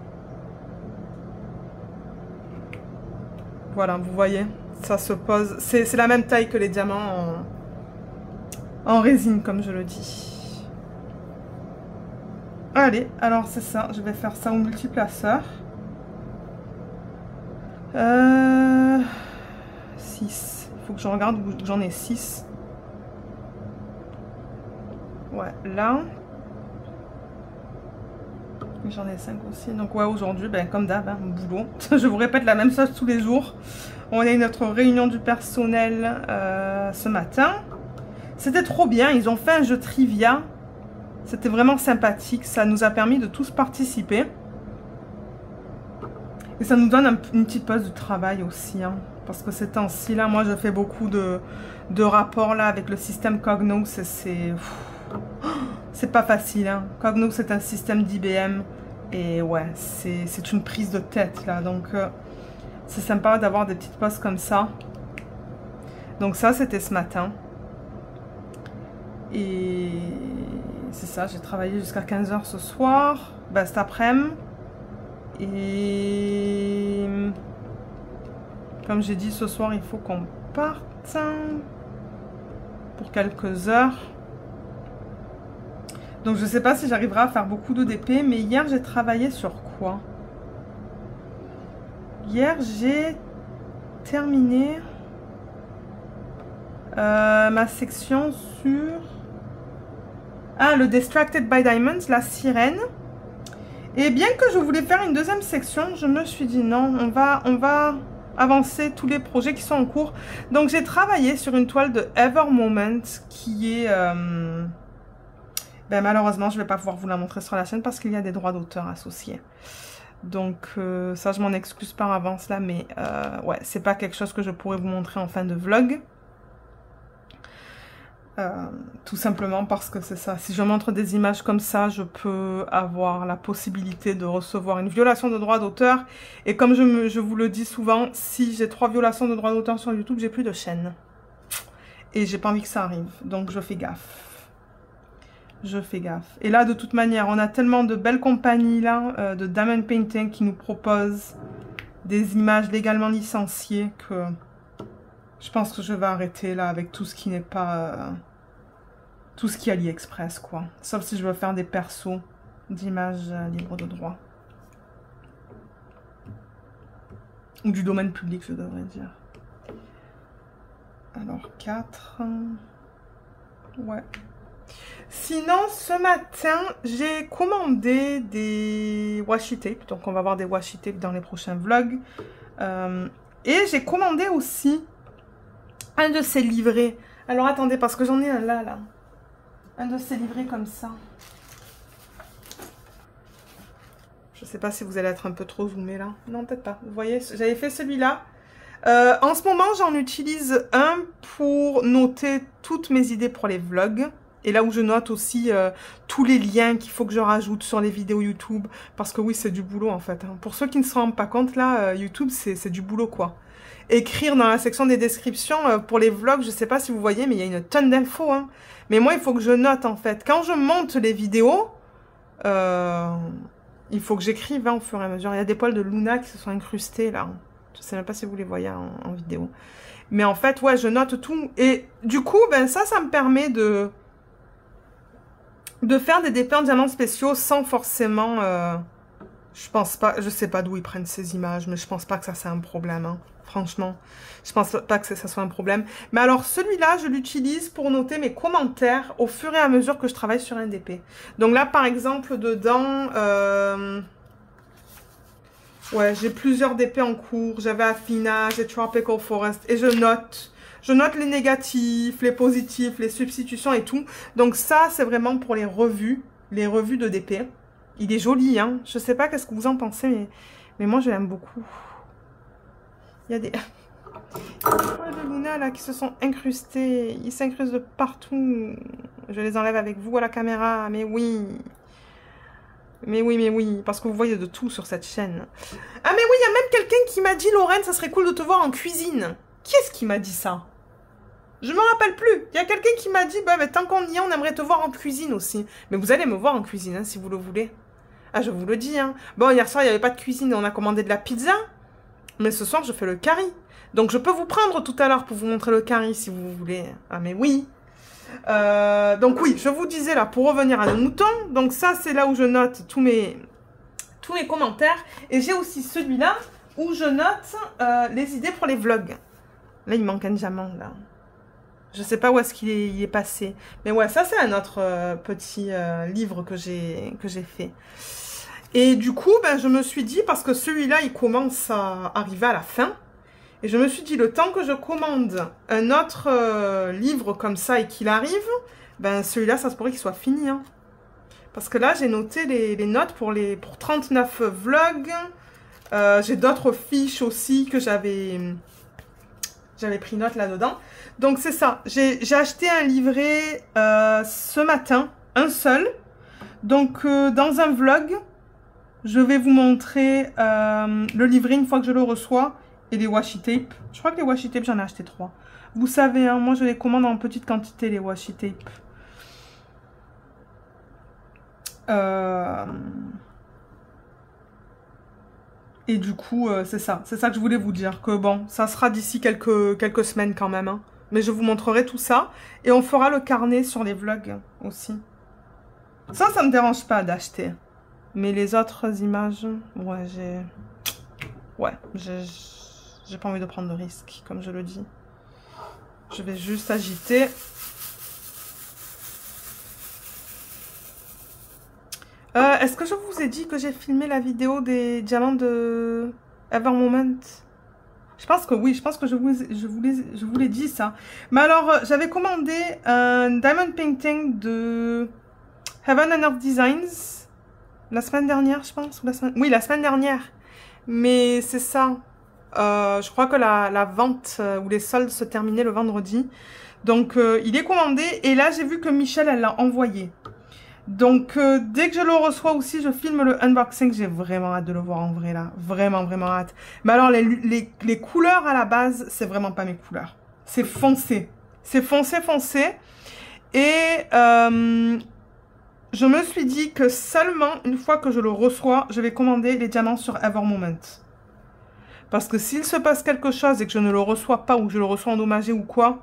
Voilà vous voyez ça se pose. C'est la même taille que les diamants en en résine comme je le dis. Allez, alors c'est ça, je vais faire ça au multiplaceur. Euh, 6. Il faut que je regarde où j'en ai 6. Ouais, là. J'en ai 5 aussi. Donc ouais, aujourd'hui, ben, comme d'hab, hein, boulot. je vous répète la même chose tous les jours. On a eu notre réunion du personnel euh, ce matin. C'était trop bien, ils ont fait un jeu trivia. C'était vraiment sympathique, ça nous a permis de tous participer. Et ça nous donne une petite pause de travail aussi. Hein. parce que ces temps-ci, là, moi, je fais beaucoup de, rapports là avec le système Cognos. C'est c'est pas facile. Hein. Cognos, c'est un système d'IBM. Et ouais, c'est une prise de tête là. Donc, euh, c'est sympa d'avoir des petites pauses comme ça. Donc ça, c'était ce matin. Et c'est ça, j'ai travaillé jusqu'à 15h ce soir, bah, cet après-midi. Et comme j'ai dit, ce soir, il faut qu'on parte pour quelques heures. Donc je ne sais pas si j'arriverai à faire beaucoup d'ODP, mais hier j'ai travaillé sur quoi? Hier j'ai terminé euh, ma section sur ah, le Distracted by Diamonds, la sirène. Et bien que je voulais faire une deuxième section, je me suis dit non, on va, on va avancer tous les projets qui sont en cours. Donc j'ai travaillé sur une toile de Ever Moment qui est... Euh, ben, malheureusement, je ne vais pas pouvoir vous la montrer sur la chaîne parce qu'il y a des droits d'auteur associés. Donc euh, ça, je m'en excuse par avance là, mais euh, ouais, c'est pas quelque chose que je pourrais vous montrer en fin de vlog. Euh, tout simplement parce que c'est ça. Si je montre des images comme ça, je peux avoir la possibilité de recevoir une violation de droit d'auteur. Et comme je, vous le dis souvent, si j'ai trois violations de droit d'auteur sur YouTube, j'ai plus de chaîne. Et j'ai pas envie que ça arrive. Donc je fais gaffe. Je fais gaffe. Et là, de toute manière, on a tellement de belles compagnies là, euh, de Diamond Painting qui nous proposent des images légalement licenciées que je pense que je vais arrêter là avec tout ce qui n'est pas... Euh, tout ce qui est AliExpress, quoi. Sauf si je veux faire des persos d'images euh, libres de droit. Ou du domaine public, je devrais dire. Alors, 4. Ouais. Sinon, ce matin, j'ai commandé des washi tape. Donc, on va voir des washi tape dans les prochains vlogs. Euh, et j'ai commandé aussi un de ces livrets. Alors, attendez, parce que j'en ai un là, là. Un de ces livrets comme ça. Je sais pas si vous allez être un peu trop zoomé là. Non, peut-être pas. Vous voyez, j'avais fait celui-là. Euh, en ce moment, j'en utilise un pour noter toutes mes idées pour les vlogs. Et là où je note aussi euh, tous les liens qu'il faut que je rajoute sur les vidéos YouTube. Parce que oui, c'est du boulot en fait. Hein. Pour ceux qui ne se rendent pas compte, là, euh, YouTube, c'est du boulot quoi. Écrire dans la section des descriptions pour les vlogs, je sais pas si vous voyez, mais il y a une tonne d'infos. Hein. Mais moi, il faut que je note en fait. Quand je monte les vidéos, il faut que j'écrive hein, au fur et à mesure. Il y a des poils de Luna qui se sont incrustés là. Je sais même pas si vous les voyez en, vidéo. Mais en fait, ouais, je note tout. Et du coup, ben ça, ça me permet de de faire des dépeints diamants spéciaux sans forcément... Euh, je pense pas, je sais pas d'où ils prennent ces images, mais je pense pas que ça c'est un problème. Hein. Franchement, je pense pas que ça soit un problème. Mais alors, celui-là, je l'utilise pour noter mes commentaires au fur et à mesure que je travaille sur un DP. Donc là, par exemple, dedans... Euh... Ouais, j'ai plusieurs DP en cours. J'avais Affinage, j'ai Tropical Forest. Et je note. Je note les négatifs, les positifs, les substitutions et tout. Donc ça, c'est vraiment pour les revues. Les revues de DP. Il est joli, hein. Je sais pas qu'est-ce que vous en pensez, mais moi, je l'aime beaucoup. Il y a des... de Luna là qui se sont incrustés. Ils s'incrustent de partout. Je les enlève avec vous à la caméra. Mais oui. Mais oui, mais oui. Parce que vous voyez de tout sur cette chaîne. Ah mais oui, il y a même quelqu'un qui m'a dit, Lorraine, ça serait cool de te voir en cuisine. Qui est-ce qui m'a dit ça? Je me rappelle plus. Il y a quelqu'un qui m'a dit, bah, mais tant qu'on y est, on aimerait te voir en cuisine aussi. Mais vous allez me voir en cuisine, hein, si vous le voulez. Ah, je vous le dis, hein. Bon, hier soir, il n'y avait pas de cuisine. On a commandé de la pizza. Mais ce soir, je fais le curry. Donc, je peux vous prendre tout à l'heure pour vous montrer le curry si vous voulez. Ah, mais oui. Euh, donc, oui, je vous disais là, pour revenir à nos moutons. Donc, ça, c'est là où je note tous mes, tous mes commentaires. Et j'ai aussi celui-là où je note euh, les idées pour les vlogs. Là, il manque un diamant, là. Je sais pas où est-ce qu'il est, est, passé. Mais ouais, ça, c'est un autre euh, petit livre que j'ai fait. Et du coup, ben, je me suis dit, parce que celui-là, il commence à arriver à la fin, et je me suis dit, le temps que je commande un autre euh, livre comme ça et qu'il arrive, ben celui-là, ça se pourrait qu'il soit fini. Hein. Parce que là, j'ai noté les, notes pour, les, pour 39 vlogs. Euh, j'ai d'autres fiches aussi que j'avais j'avais pris note là-dedans. Donc c'est ça, j'ai acheté un livret euh, ce matin, un seul. Donc dans un vlog, je vais vous montrer euh, le livret une fois que je le reçois et les washi tape. Je crois que les washi tape, j'en ai acheté trois. Vous savez, hein, moi je les commande en petite quantité, les washi tape. Euh, et du coup, euh, c'est ça. C'est ça que je voulais vous dire. Que bon, ça sera d'ici quelques, quelques semaines quand même. Hein. Mais je vous montrerai tout ça. Et on fera le carnet sur les vlogs aussi. Ça, ça me dérange pas d'acheter. Mais les autres images, ouais, j'ai... Ouais, j'ai pas envie de prendre de risques, comme je le dis. Je vais juste agiter. Euh, Est-ce que je vous ai dit que j'ai filmé la vidéo des diamants de Ever Moment Je pense que oui, je pense que je vous, je vous, je vous l'ai dit ça. Mais alors, euh, j'avais commandé un diamond painting de Heaven and Earth Designs la semaine dernière, je pense. Oui, la semaine dernière. Mais c'est ça. Euh, je crois que la, vente euh, ou les soldes se terminaient le vendredi. Donc, euh, il est commandé. Et là, j'ai vu que Michel, elle l'a envoyé. Donc, dès que je le reçois aussi, je filme le unboxing. J'ai vraiment hâte de le voir en vrai, là. Vraiment, vraiment hâte. Mais alors, les, les, les couleurs à la base, c'est vraiment pas mes couleurs. C'est foncé. C'est foncé, foncé. Et euh, je me suis dit que seulement une fois que je le reçois, je vais commander les diamants sur Evermoment. Parce que s'il se passe quelque chose et que je ne le reçois pas ou que je le reçois endommagé ou quoi,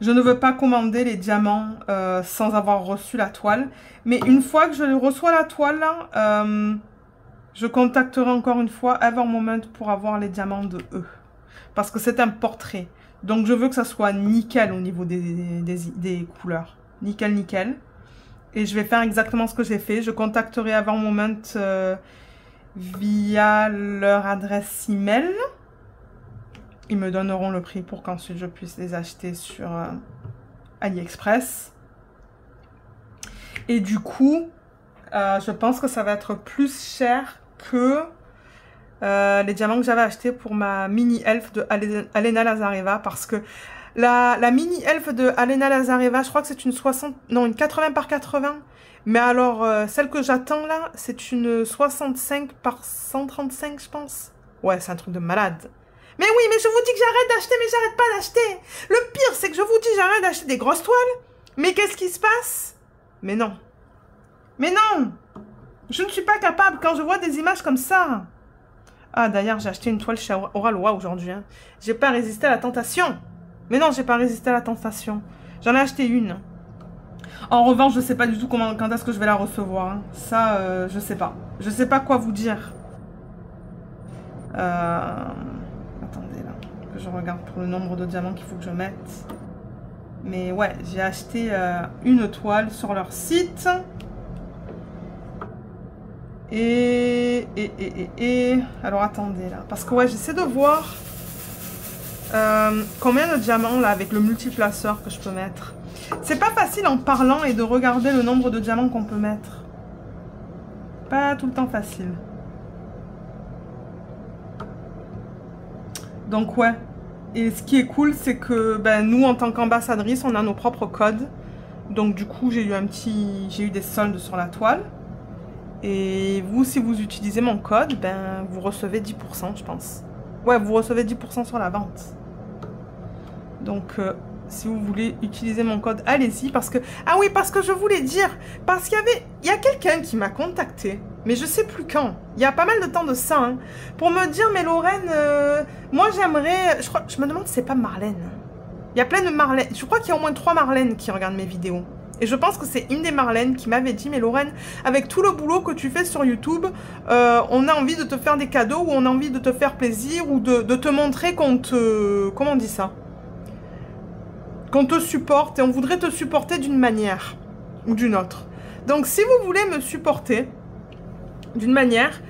je ne veux pas commander les diamants euh, sans avoir reçu la toile. Mais une fois que je reçois la toile, euh, je contacterai encore une fois Evermoment pour avoir les diamants de eux. Parce que c'est un portrait. Donc je veux que ça soit nickel au niveau des, des, couleurs. Nickel, nickel. Et je vais faire exactement ce que j'ai fait. Je contacterai avant Moment euh, via leur adresse email. Ils me donneront le prix pour qu'ensuite je puisse les acheter sur euh, AliExpress. Et du coup, euh, je pense que ça va être plus cher que les diamants que j'avais achetés pour ma mini elf de Alena Lazareva parce que la, mini elfe de Alena Lazareva, je crois que c'est une 60, non, une 80 par 80. Mais alors, euh, celle que j'attends là, c'est une 65 par 135, je pense. Ouais, c'est un truc de malade. Mais oui, mais je vous dis que j'arrête d'acheter, mais j'arrête pas d'acheter. Le pire, c'est que je vous dis j'arrête d'acheter des grosses toiles. Mais qu'est-ce qui se passe Mais non. Mais non Je ne suis pas capable quand je vois des images comme ça. Ah, d'ailleurs, j'ai acheté une toile chez Oralois aujourd'hui. Hein. J'ai pas résisté à la tentation. Mais non, j'ai pas résisté à la tentation. J'en ai acheté une. En revanche, je sais pas du tout quand est-ce que je vais la recevoir. Hein. Ça, euh, je sais pas. Je sais pas quoi vous dire. Euh, attendez là, je regarde pour le nombre de diamants qu'il faut que je mette. Mais ouais, j'ai acheté euh, une toile sur leur site. Et, et, et, et, alors attendez là, parce que ouais, j'essaie de voir euh, combien de diamants là avec le multiplaceur que je peux mettre? C'est pas facile en parlant et de regarder le nombre de diamants qu'on peut mettre. Pas tout le temps facile. Donc ouais. Et ce qui est cool, c'est que ben, nous, en tant qu'ambassadrice, on a nos propres codes. Donc du coup, j'ai eu un petit, j'ai eu des soldes sur la toile. Et vous, si vous utilisez mon code, ben vous recevez 10%, je pense. Ouais, vous recevez 10% sur la vente. Donc, euh, si vous voulez utiliser mon code, allez-y. Parce que... Ah oui, parce que je voulais dire... Parce qu'il y avait... Il y a quelqu'un qui m'a contacté. Mais je sais plus quand. Il y a pas mal de temps de ça. Hein, pour me dire, mais Lorraine, euh, moi j'aimerais... Je, me demande si c'est pas Marlène. Il y a plein de Marlène. Je crois qu'il y a au moins trois Marlène qui regardent mes vidéos. Et je pense que c'est une des Marlène qui m'avait dit, mais Lorraine, avec tout le boulot que tu fais sur YouTube, euh, on a envie de te faire des cadeaux, ou on a envie de te faire plaisir, ou de, de te montrer qu'on te... Comment on dit ça? Qu'on te supporte et on voudrait te supporter d'une manière ou d'une autre. Donc si vous voulez me supporter d'une manière,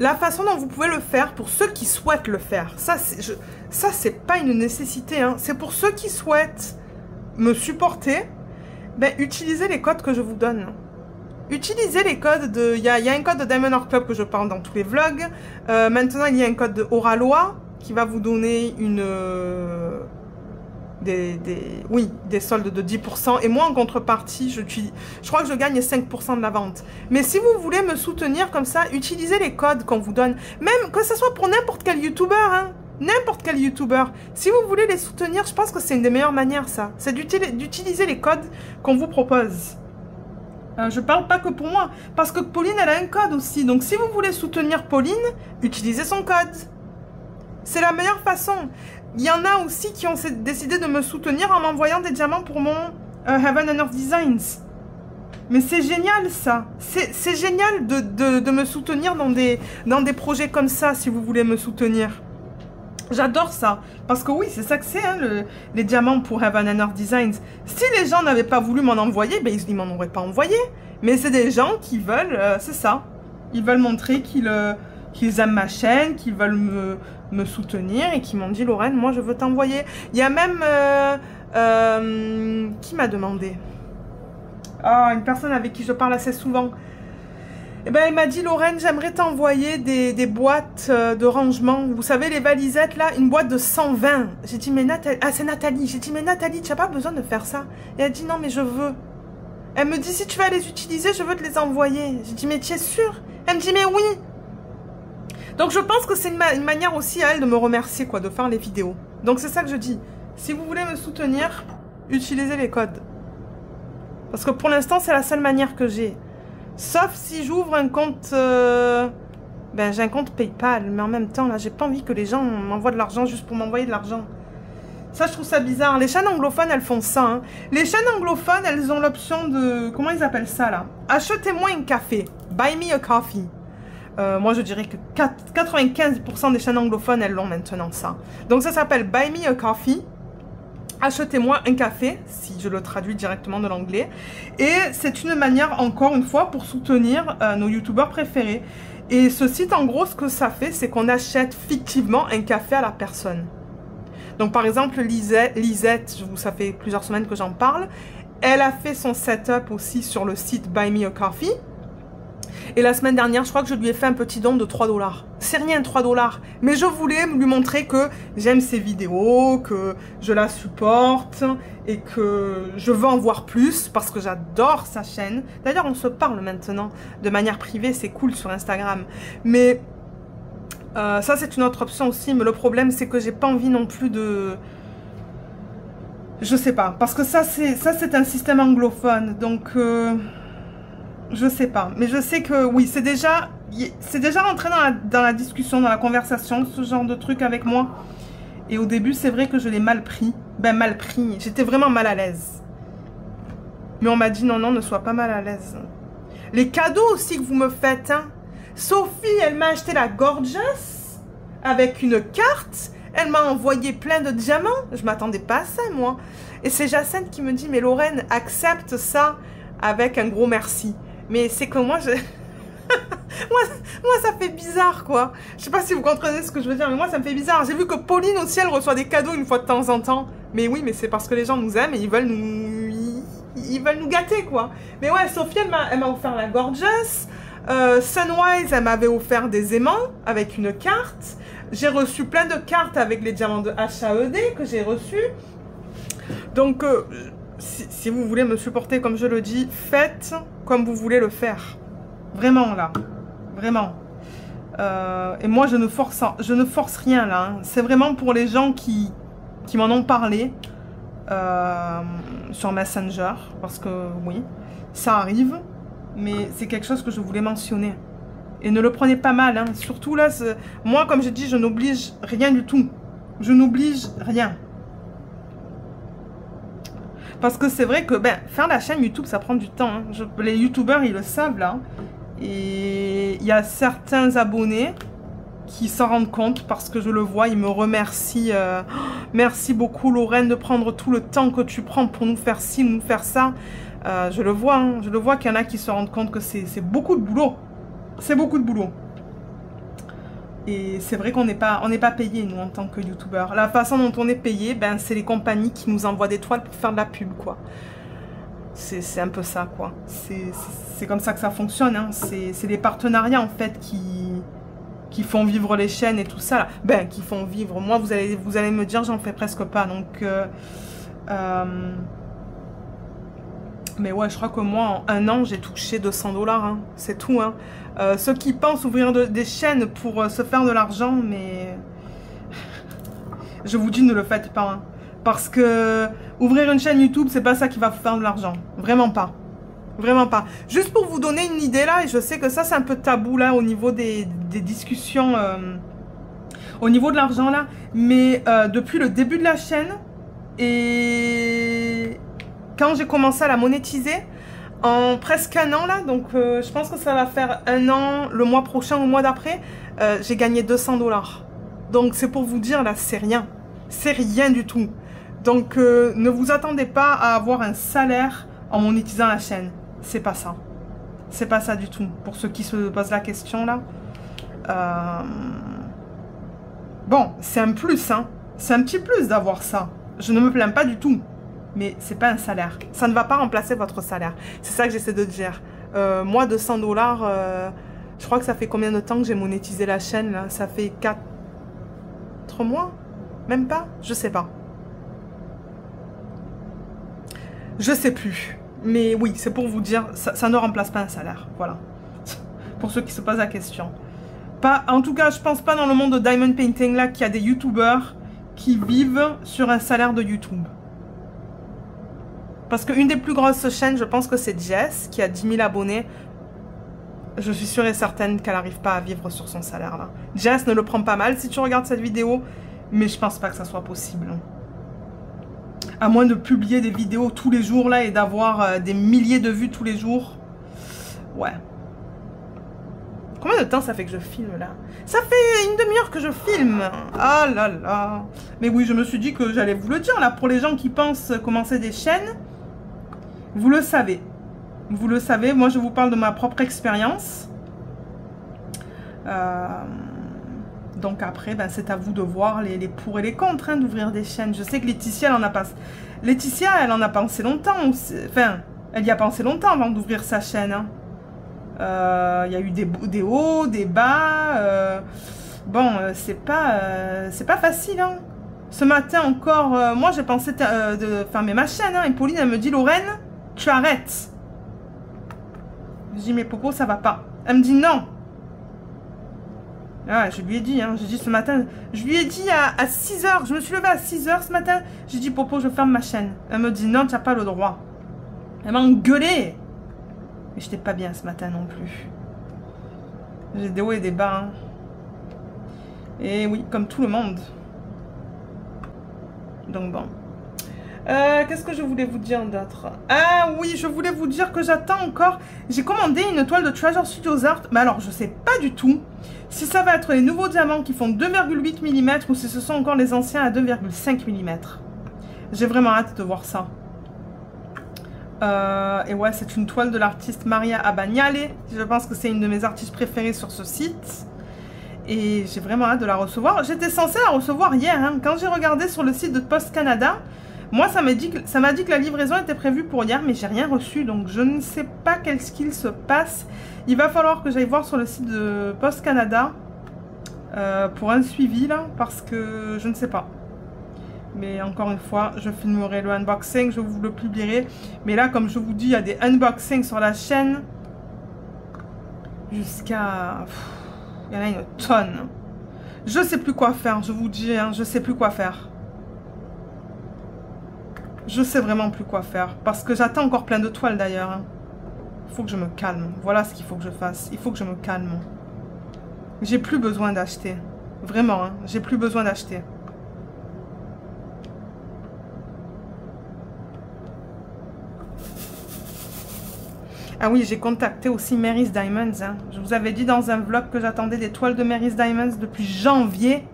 la façon dont vous pouvez le faire pour ceux qui souhaitent le faire, ça c'est pas une nécessité, hein. c'est pour ceux qui souhaitent me supporter, ben, utilisez les codes que je vous donne. Utilisez les codes de... Il y a, un code de Diamond Art Club que je parle dans tous les vlogs. Euh, maintenant, il y a un code de Oralois qui va vous donner une des, oui, des soldes de 10%. Et moi, en contrepartie, je, je crois que je gagne 5% de la vente. Mais si vous voulez me soutenir comme ça, utilisez les codes qu'on vous donne. Même que ce soit pour n'importe quel YouTuber, hein. N'importe quel YouTuber. Si vous voulez les soutenir, je pense que c'est une des meilleures manières, ça. C'est d'utiliser les codes qu'on vous propose. Euh, je parle pas que pour moi, parce que Pauline, elle a un code aussi. Donc, si vous voulez soutenir Pauline, utilisez son code. C'est la meilleure façon. Il y en a aussi qui ont décidé de me soutenir en m'envoyant des diamants pour mon euh, Heaven and Earth Designs. Mais c'est génial ça. C'est génial de, me soutenir dans des, dans des projets comme ça si vous voulez me soutenir. J'adore ça. Parce que oui, c'est ça que c'est, hein, les diamants pour Heaven and Earth Designs. Si les gens n'avaient pas voulu m'en envoyer, ben, ils ne m'en auraient pas envoyé. Mais c'est des gens qui veulent, euh, c'est ça. Ils veulent montrer qu'ils... Euh, qu'ils aiment ma chaîne, qu'ils veulent me, soutenir et qui m'ont dit Lorraine, moi je veux t'envoyer. Il y a même... Euh, euh, qui m'a demandé? Ah, une personne avec qui je parle assez souvent. Eh ben, il m'a dit, Lorraine, j'aimerais t'envoyer des, des, boîtes euh, de rangement. Vous savez, les valisettes, là, une boîte de 120. J'ai dit, mais Nathalie... Ah, c'est Nathalie. J'ai dit, mais Nathalie, tu n'as pas besoin de faire ça. Et elle a dit, non, mais je veux. Elle me dit, si tu vas les utiliser, je veux te les envoyer. J'ai dit, mais tu es sûre? Elle me dit, mais oui. Donc je pense que c'est une, manière aussi à elle de me remercier, quoi, de faire les vidéos. Donc c'est ça que je dis. Si vous voulez me soutenir, utilisez les codes. Parce que pour l'instant, c'est la seule manière que j'ai. Sauf si j'ouvre un compte... Euh, ben, j'ai un compte PayPal, mais en même temps, là, j'ai pas envie que les gens m'envoient de l'argent juste pour m'envoyer de l'argent. Ça, je trouve ça bizarre. Les chaînes anglophones, elles font ça. Hein. Les chaînes anglophones, elles ont l'option de... Comment ils appellent ça, là? Achetez-moi un café. Buy me a coffee. Euh, moi, je dirais que 95% des chaînes anglophones, elles l'ont maintenant, ça. Donc, ça s'appelle Buy me a coffee. Achetez-moi un café, si je le traduis directement de l'anglais. Et c'est une manière, encore une fois, pour soutenir euh, nos youtubeurs préférés. Et ce site, en gros, ce que ça fait, c'est qu'on achète fictivement un café à la personne. Donc, par exemple, Lisette, Lisette ça fait plusieurs semaines que j'en parle, elle a fait son setup aussi sur le site Buy Me a Coffee. Et la semaine dernière, je crois que je lui ai fait un petit don de 3 dollars. C'est rien, 3 dollars. Mais je voulais lui montrer que j'aime ses vidéos, que je la supporte et que je veux en voir plus parce que j'adore sa chaîne. D'ailleurs, on se parle maintenant de manière privée, c'est cool sur Instagram. Mais euh, ça, c'est une autre option aussi. Mais le problème, c'est que j'ai pas envie non plus de... Je sais pas. Parce que ça, c'est un système anglophone. Donc... Euh, je sais pas. Mais je sais que oui, c'est déjà, c'est déjà rentré dans la, discussion, dans la conversation, ce genre de truc avec moi. Et au début, c'est vrai que je l'ai mal pris. Ben, mal pris. J'étais vraiment mal à l'aise. Mais on m'a dit non, non, ne sois pas mal à l'aise. Les cadeaux aussi que vous me faites, hein. Sophie, elle m'a acheté la Gorgeous avec une carte. Elle m'a envoyé plein de diamants. Je m'attendais pas à ça, moi. Et c'est Jacinthe qui me dit, mais Lorraine, accepte ça avec un gros merci. Mais c'est que moi, je... moi, moi, ça fait bizarre, quoi. Je sais pas si vous comprenez ce que je veux dire, mais moi, ça me fait bizarre. J'ai vu que Pauline aussi, elle reçoit des cadeaux une fois de temps en temps. Mais oui, mais c'est parce que les gens nous aiment et ils veulent nous... Ils veulent nous gâter, quoi. Mais ouais, Sophie, elle m'a offert la Gorgeous. Euh, Sunwise, elle m'avait offert des aimants avec une carte. J'ai reçu plein de cartes avec les diamants de HAED que j'ai reçus. Donc, euh, si, vous voulez me supporter comme je le dis, faites comme vous voulez le faire. Vraiment là. Vraiment. Euh, et moi, je ne force, rien là. Hein. C'est vraiment pour les gens qui, qui m'en ont parlé euh, sur Messenger. Parce que oui, ça arrive. Mais c'est quelque chose que je voulais mentionner. Et ne le prenez pas mal. Hein. Surtout là, moi, comme je dis, je n'oblige rien du tout. Je n'oblige rien. Parce que c'est vrai que ben, faire la chaîne YouTube, ça prend du temps. Hein. les YouTubeurs, ils le savent là. Et il y a certains abonnés qui s'en rendent compte parce que je le vois, ils me remercient. Euh, merci beaucoup Lorraine de prendre tout le temps que tu prends pour nous faire ci, nous faire ça. Euh, je le vois, hein. je le vois qu'il y en a qui se rendent compte que c'est beaucoup de boulot. C'est beaucoup de boulot. Et c'est vrai qu'on n'est pas, pas payé, nous, en tant que youtubeur. La façon dont on est payé, ben, c'est les compagnies qui nous envoient des toiles pour faire de la pub, quoi. C'est un peu ça, quoi. C'est comme ça que ça fonctionne. Hein. C'est les partenariats, en fait, qui, qui font vivre les chaînes et tout ça. Ben, qui font vivre. Moi, vous allez, vous allez me dire, j'en fais presque pas. Donc, euh, euh, mais ouais, je crois que moi, en un an, j'ai touché 200 dollars. Hein. C'est tout. Hein. Euh, ceux qui pensent ouvrir des chaînes pour euh, se faire de l'argent, mais... je vous dis, ne le faites pas. Hein. Parce que ouvrir une chaîne YouTube, c'est pas ça qui va vous faire de l'argent. Vraiment pas. Vraiment pas. Juste pour vous donner une idée là, et je sais que ça c'est un peu tabou là au niveau des, discussions, euh, au niveau de l'argent là, mais depuis le début de la chaîne, et quand j'ai commencé à la monétiser, en presque un an là, donc euh, je pense que ça va faire un an le mois prochain ou le mois d'après, euh, j'ai gagné 200 dollars. Donc c'est pour vous dire là, c'est rien. C'est rien du tout. Donc euh, ne vous attendez pas à avoir un salaire en monétisant la chaîne. C'est pas ça. C'est pas ça du tout. Pour ceux qui se posent la question là. Bon, c'est un plus, hein. C'est un petit plus d'avoir ça. Je ne me plains pas du tout mais c'est pas un salaire. Ça ne va pas remplacer votre salaire. C'est ça que j'essaie de dire. Euh, moi, 200 dollars, euh, je crois que ça fait combien de temps que j'ai monétisé la chaîne Ça fait 4 mois? Même pas? Je sais pas. Je sais plus. Mais oui, c'est pour vous dire, ça, ne remplace pas un salaire. Voilà. pour ceux qui se posent la question. Pas, en tout cas, je pense pas dans le monde de diamond painting là qu'il y a des youtubeurs qui vivent sur un salaire de YouTube. Parce qu'une des plus grosses chaînes, je pense que c'est Jess, qui a 10 000 abonnés. Je suis sûre et certaine qu'elle n'arrive pas à vivre sur son salaire là. Jess ne le prend pas mal si tu regardes cette vidéo, mais je pense pas que ça soit possible. À moins de publier des vidéos tous les jours là et d'avoir euh, des milliers de vues tous les jours. Ouais. Combien de temps ça fait que je filme là? Ça fait une demi-heure que je filme. Ah là là. Mais oui, je me suis dit que j'allais vous le dire là pour les gens qui pensent commencer des chaînes. Vous le savez. Vous le savez, moi je vous parle de ma propre expérience. Euh, donc après, ben, c'est à vous de voir les, pour et les contre hein, d'ouvrir des chaînes. Je sais que Laetitia, elle en a pas... Laetitia, elle en a pensé longtemps. Enfin, elle y a pensé longtemps avant d'ouvrir sa chaîne. Hein. Euh, il y a eu des, des hauts, des bas. Euh, bon, c'est pas, c'est pas facile. Hein. Ce matin encore, moi j'ai pensé de fermer ma chaîne. Hein, et Pauline, elle me dit, Lorraine, tu arrêtes. Je dis, mais Popo, ça va pas. Elle me dit, non. Ah, je lui ai dit, hein, ce matin, je lui ai dit à, 6h, je me suis levée à 6h ce matin, j'ai dit, Popo, je ferme ma chaîne. Elle me dit, non, tu n'as pas le droit. Elle m'a engueulé. Mais j'étais pas bien ce matin non plus. J'ai des hauts et des bas. Hein. Et oui, comme tout le monde. Donc bon. Euh, qu'est-ce que je voulais vous dire d'autre? Ah oui, je voulais vous dire que j'attends encore... J'ai commandé une toile de Treasure Studios Art. Mais alors, je sais pas du tout si ça va être les nouveaux diamants qui font 2,8 mm ou si ce sont encore les anciens à 2,5 mm. J'ai vraiment hâte de voir ça. Euh, et ouais, c'est une toile de l'artiste Maria Abagnale. Je pense que c'est une de mes artistes préférées sur ce site. Et j'ai vraiment hâte de la recevoir. J'étais censée la recevoir hier. Hein. Quand j'ai regardé sur le site de Post Canada, moi, ça m'a dit, que, la livraison était prévue pour hier, mais j'ai rien reçu. Donc, je ne sais pas quel skill se passe. Il va falloir que j'aille voir sur le site de Post Canada euh, pour un suivi, là, parce que je ne sais pas. Mais encore une fois, je filmerai le unboxing, je vous le publierai. Mais là, comme je vous dis, il y a des unboxings sur la chaîne. Jusqu'à... Il y en a une tonne. Je sais plus quoi faire, je vous dis, hein, je sais plus quoi faire. Je sais vraiment plus quoi faire. Parce que j'attends encore plein de toiles d'ailleurs. Il hein. faut que je me calme. Voilà ce qu'il faut que je fasse. Il faut que je me calme. J'ai plus besoin d'acheter. Vraiment, hein. j'ai plus besoin d'acheter. Ah oui, j'ai contacté aussi Mary's Diamonds. Hein. Je vous avais dit dans un vlog que j'attendais des toiles de Mary's Diamonds depuis janvier.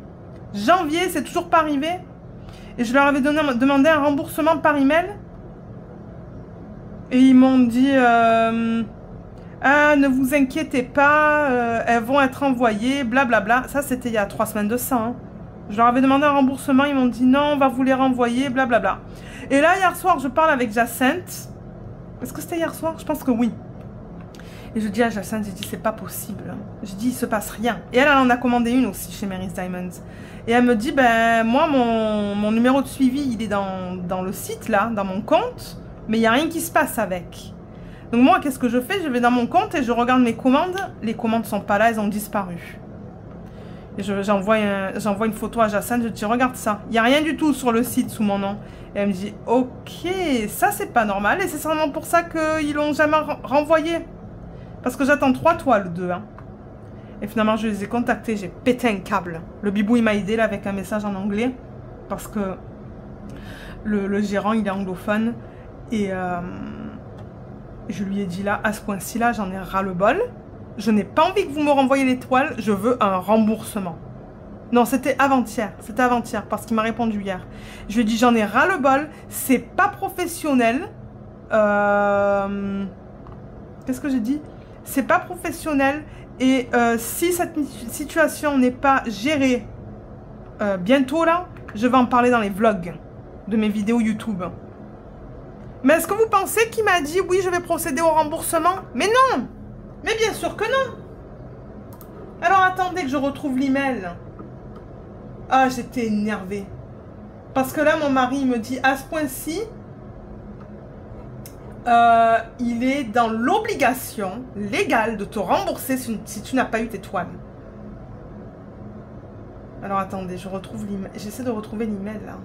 Janvier, c'est toujours pas arrivé? Et je leur avais demandé un remboursement par email. Et ils m'ont dit euh, Ah, ne vous inquiétez pas, euh, elles vont être envoyées, blablabla. Ça, c'était il y a trois semaines de ça. Hein. Je leur avais demandé un remboursement, ils m'ont dit non, on va vous les renvoyer, blablabla. Et là, hier soir, je parle avec Jacinthe. Est-ce que c'était hier soir? Je pense que oui. Et je dis à Jacinthe, dit, c'est pas possible. Je dis, il se passe rien. Et elle, elle en a commandé une aussi chez Mary's Diamonds. Et elle me dit, ben moi, mon, numéro de suivi, il est dans, le site, là, dans mon compte, mais il n'y a rien qui se passe avec. Donc moi, qu'est-ce que je fais? Je vais dans mon compte et je regarde mes commandes. Les commandes sont pas là, elles ont disparu. Et j'envoie une photo à Jacinthe, je dis, regarde ça. Il n'y a rien du tout sur le site sous mon nom. Et elle me dit, ok, ça c'est pas normal. Et c'est sûrement pour ça qu'ils l'ont jamais renvoyé. Parce que j'attends trois toiles, deux. Hein. Et finalement, je les ai contactés. J'ai pété un câble. Le bibou, il m'a aidé là avec un message en anglais. Parce que le, gérant, il est anglophone. Et euh, je lui ai dit là, à ce point-ci là, j'en ai ras-le-bol. Je n'ai pas envie que vous me renvoyiez les toiles. Je veux un remboursement. Non, c'était avant-hier. C'était avant-hier parce qu'il m'a répondu hier. Je lui ai dit, j'en ai ras-le-bol. C'est pas professionnel. Euh, qu'est-ce que j'ai dit? C'est pas professionnel. Et euh, si cette situation n'est pas gérée euh, bientôt là, je vais en parler dans les vlogs de mes vidéos YouTube. Mais est-ce que vous pensez qu'il m'a dit oui, je vais procéder au remboursement? Mais non Mais bien sûr que non Alors attendez que je retrouve l'email. Ah, j'étais énervée. Parce que là, mon mari me dit à ce point-ci, euh, il est dans l'obligation légale de te rembourser si, tu n'as pas eu tes toiles. Alors attendez, je retrouve l'email. J'essaie de retrouver l'email là.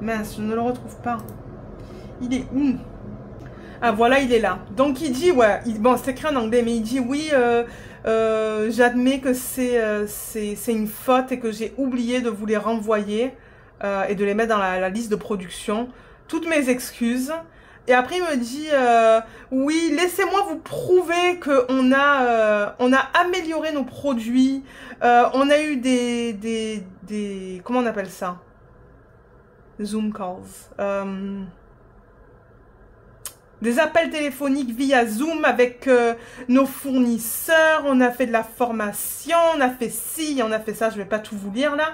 Mince, je ne le retrouve pas. Il est où? Ah voilà, il est là. Donc il dit, ouais, bon c'est écrit en anglais, mais il dit oui, euh, euh, j'admets que c'est une faute et que j'ai oublié de vous les renvoyer et de les mettre dans la, liste de production. Toutes mes excuses. Et après, il me dit, oui, laissez-moi vous prouver qu'on a, on a amélioré nos produits. on a eu des, des, des, comment on appelle ça? Zoom calls. Euh, des appels téléphoniques via Zoom avec euh, nos fournisseurs. On a fait de la formation, on a fait ci, on a fait ça. Je vais pas tout vous lire là.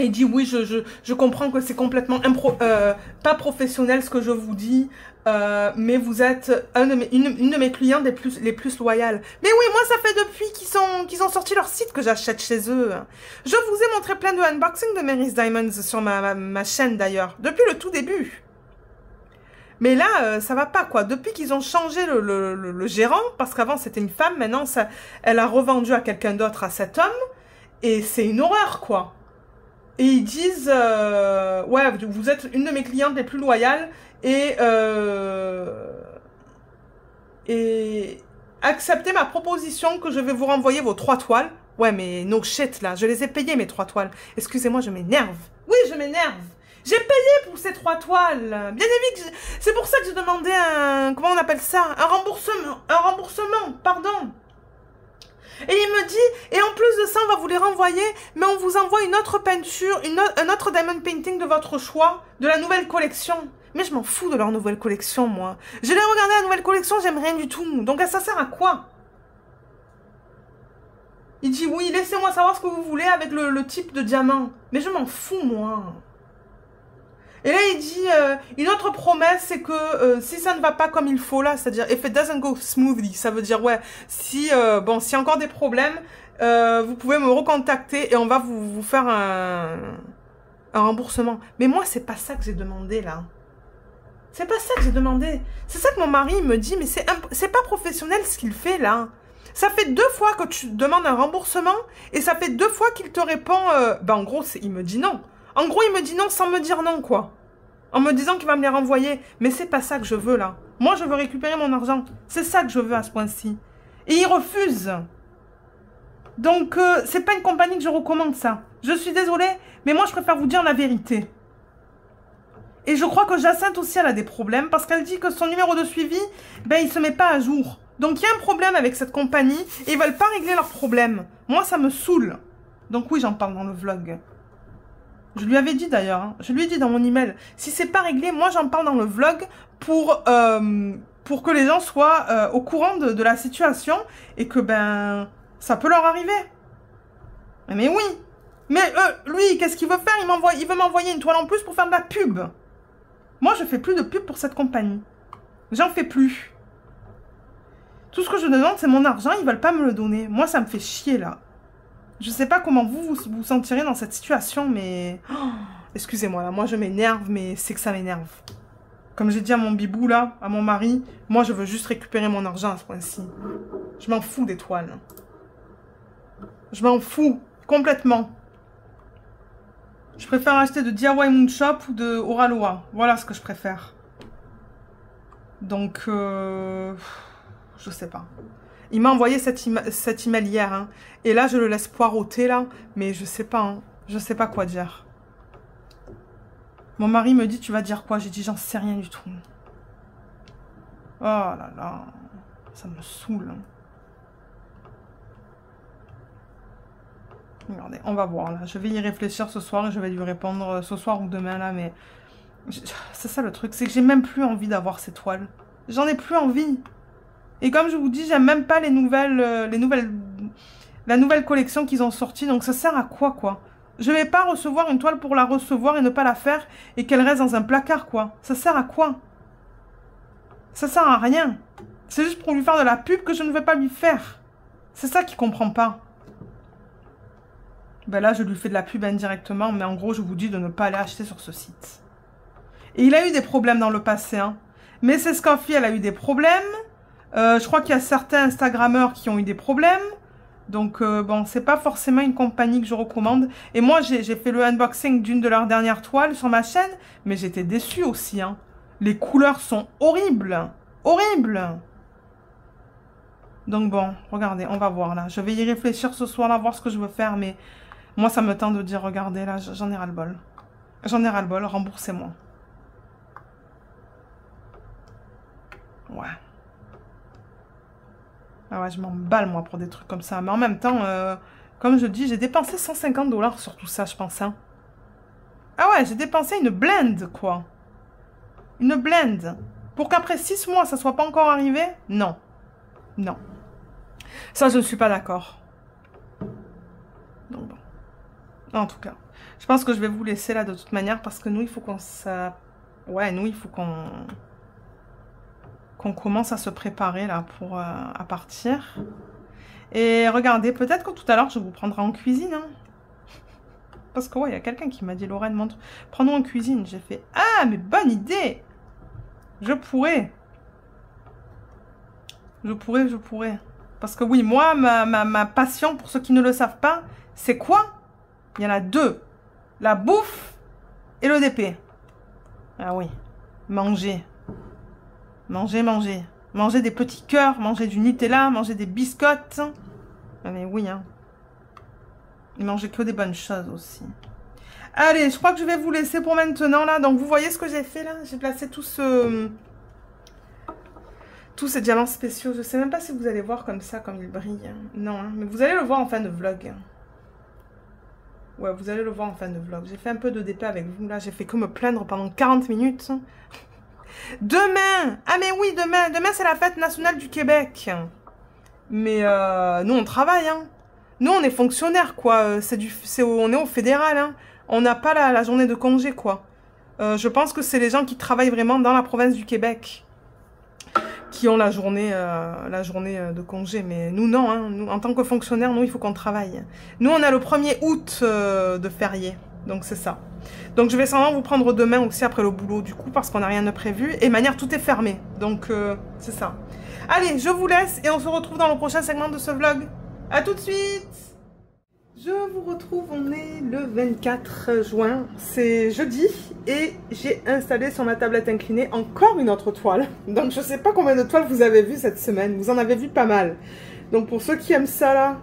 Il dit oui, je, je, je comprends que c'est complètement impro euh, pas professionnel ce que je vous dis, euh, mais vous êtes un de mes, une, une, de mes clients les plus, les plus loyales. Mais oui, moi ça fait depuis qu'ils sont qu'ils ont sorti leur site que j'achète chez eux. Je vous ai montré plein de unboxing de Mary's Diamonds sur ma, ma, chaîne d'ailleurs, depuis le tout début. Mais là, euh, ça va pas quoi. Depuis qu'ils ont changé le, le, le, gérant, parce qu'avant c'était une femme, maintenant ça, elle a revendu à quelqu'un d'autre à cet homme, et c'est une horreur quoi. Et ils disent, euh, ouais, vous êtes une de mes clientes les plus loyales et, euh, et acceptez ma proposition que je vais vous renvoyer vos trois toiles. Ouais, mais no shit là, je les ai payées mes trois toiles. Excusez-moi, je m'énerve. Oui, je m'énerve. J'ai payé pour ces trois toiles. Bien évidemment, c'est pour ça que j'ai demandé un, comment on appelle ça, un remboursement, un remboursement, pardon. Et il me dit, et en plus de ça, on va vous les renvoyer, mais on vous envoie une autre peinture, une un autre diamond painting de votre choix, de la nouvelle collection. Mais je m'en fous de leur nouvelle collection, moi. Je l'ai regardé la nouvelle collection, j'aime rien du tout. Donc ça sert à quoi? Il dit, oui, laissez-moi savoir ce que vous voulez avec le, le type de diamant. Mais je m'en fous, moi. Et là, il dit euh, une autre promesse, c'est que euh, si ça ne va pas comme il faut là, c'est-à-dire if it doesn't go smoothly, ça veut dire ouais, si euh, bon, s'il y a encore des problèmes, vous pouvez me recontacter et on va vous, vous faire un, un remboursement. Mais moi, c'est pas ça que j'ai demandé là. C'est pas ça que j'ai demandé. C'est ça que mon mari me dit, mais c'est pas professionnel ce qu'il fait là. Ça fait deux fois que tu demandes un remboursement et ça fait deux fois qu'il te répond, ben en gros, il me dit non. En gros, il me dit non sans me dire non, quoi. En me disant qu'il va me les renvoyer. Mais c'est pas ça que je veux, là. Moi, je veux récupérer mon argent. C'est ça que je veux à ce point-ci. Et il refuse. Donc, euh, c'est pas une compagnie que je recommande, ça. Je suis désolée, mais moi, je préfère vous dire la vérité. Et je crois que Jacinthe aussi, elle a des problèmes, parce qu'elle dit que son numéro de suivi, ben, il se met pas à jour. Donc, il y a un problème avec cette compagnie, et ils veulent pas régler leurs problèmes. Moi, ça me saoule. Donc oui, j'en parle dans le vlog. Je lui avais dit d'ailleurs, hein. je lui ai dit dans mon email, si c'est pas réglé, moi j'en parle dans le vlog pour, euh, que les gens soient euh, au courant de, la situation et que ben ça peut leur arriver. Mais oui Mais euh, lui, qu'est-ce qu'il veut faire? Il, il veut m'envoyer une toile en plus pour faire de la pub. Moi je fais plus de pub pour cette compagnie. J'en fais plus. Tout ce que je demande c'est mon argent, ils veulent pas me le donner. Moi ça me fait chier là. Je sais pas comment vous vous, sentirez dans cette situation, mais... Excusez-moi, là, moi je m'énerve, mais c'est que ça m'énerve. Comme j'ai dit à mon bibou, là, à mon mari, moi je veux juste récupérer mon argent à ce point-ci. Je m'en fous des. Je m'en fous, complètement. Je préfère acheter de DIY Moonshop ou de Oraloa. Voilà ce que je préfère. Donc, euh, je sais pas. Il m'a envoyé cette, email hier. Hein. Et là, je le laisse poireauter, là. Mais je sais pas. Hein. Je sais pas quoi dire. Mon mari me dit, tu vas dire quoi? J'ai dit, j'en sais rien du tout. Oh là là. Ça me saoule. Hein. Regardez, on va voir là. Je vais y réfléchir ce soir et je vais lui répondre euh, ce soir ou demain là. Mais c'est ça le truc, c'est que j'ai même plus envie d'avoir ces toiles. J'en ai plus envie. Et comme je vous dis, j'aime même pas les nouvelles, euh, les nouvelles, la nouvelle collection qu'ils ont sortie. Donc ça sert à quoi, quoi? Je vais pas recevoir une toile pour la recevoir et ne pas la faire et qu'elle reste dans un placard, quoi. Ça sert à quoi? Ça sert à rien. C'est juste pour lui faire de la pub que je ne veux pas lui faire. C'est ça qu'il comprend pas. Ben là, je lui fais de la pub indirectement, mais en gros, je vous dis de ne pas aller acheter sur ce site. Et il a eu des problèmes dans le passé, hein. Mais c'est ce elle a eu des problèmes. Euh, je crois qu'il y a certains Instagrammeurs qui ont eu des problèmes. Donc, euh, bon, c'est pas forcément une compagnie que je recommande. Et moi, j'ai fait le unboxing d'une de leurs dernières toiles sur ma chaîne, mais j'étais déçue aussi. Hein. Les couleurs sont horribles. Horribles. Donc bon, regardez, on va voir là. Je vais y réfléchir ce soir là, voir ce que je veux faire, mais moi, ça me tente de dire, regardez là, j'en ai ras-le-bol. J'en ai ras-le-bol, remboursez-moi. Ouais. Ah ouais, je m'emballe, moi, pour des trucs comme ça. Mais en même temps, euh, comme je dis, j'ai dépensé 150 dollars sur tout ça, je pense. Hein. Ah ouais, j'ai dépensé une blend, quoi. Une blend. Pour qu'après 6 mois, ça soit pas encore arrivé? Non. Non. Ça, je ne suis pas d'accord. Donc bon. En tout cas. Je pense que je vais vous laisser là de toute manière parce que nous, il faut qu'on ça... Ouais, nous, il faut qu'on qu'on commence à se préparer là pour euh, à partir. Et regardez, peut-être que tout à l'heure je vous prendrai en cuisine. Hein. Parce que ouais, il y a quelqu'un qui m'a dit Lorraine, montre, prends-nous en cuisine. J'ai fait Ah, mais bonne idée Je pourrais. Je pourrais, je pourrais. Parce que oui, moi, ma, ma, ma passion, pour ceux qui ne le savent pas, c'est quoi? Il y en a deux. La bouffe et le DP. Ah oui, manger. Manger, manger. Manger des petits cœurs, manger du Nutella, manger des biscottes. Ah mais oui, hein. Et manger que des bonnes choses aussi. Allez, je crois que je vais vous laisser pour maintenant, là. Donc, vous voyez ce que j'ai fait, là? J'ai placé tout ce... Tous ces diamants spéciaux. Je sais même pas si vous allez voir comme ça, comme ils brillent. Non, hein. mais vous allez le voir en fin de vlog. Ouais, vous allez le voir en fin de vlog. J'ai fait un peu de DP avec vous, là. J'ai fait que me plaindre pendant 40 minutes. Demain Ah mais oui, demain c'est la fête nationale du Québec. Mais euh, nous, on travaille, hein. Nous, on est fonctionnaires, quoi. C'est du, on est au fédéral, hein. On n'a pas la, journée de congé, quoi. Euh, je pense que c'est les gens qui travaillent vraiment dans la province du Québec qui ont la journée, euh, la journée de congé. Mais nous, non. Hein. En tant que fonctionnaires, nous, il faut qu'on travaille. Nous, on a le 1er août de férié. Donc, c'est ça. Donc je vais sûrement vous prendre demain aussi après le boulot du coup parce qu'on n'a rien de prévu. Et manière tout est fermé. Donc euh, c'est ça. Allez, je vous laisse et on se retrouve dans le prochain segment de ce vlog. A tout de suite Je vous retrouve, on est le 24 juin, c'est jeudi et j'ai installé sur ma tablette inclinée encore une autre toile. Donc je sais pas combien de toiles vous avez vu cette semaine, vous en avez vu pas mal. Donc pour ceux qui aiment ça là,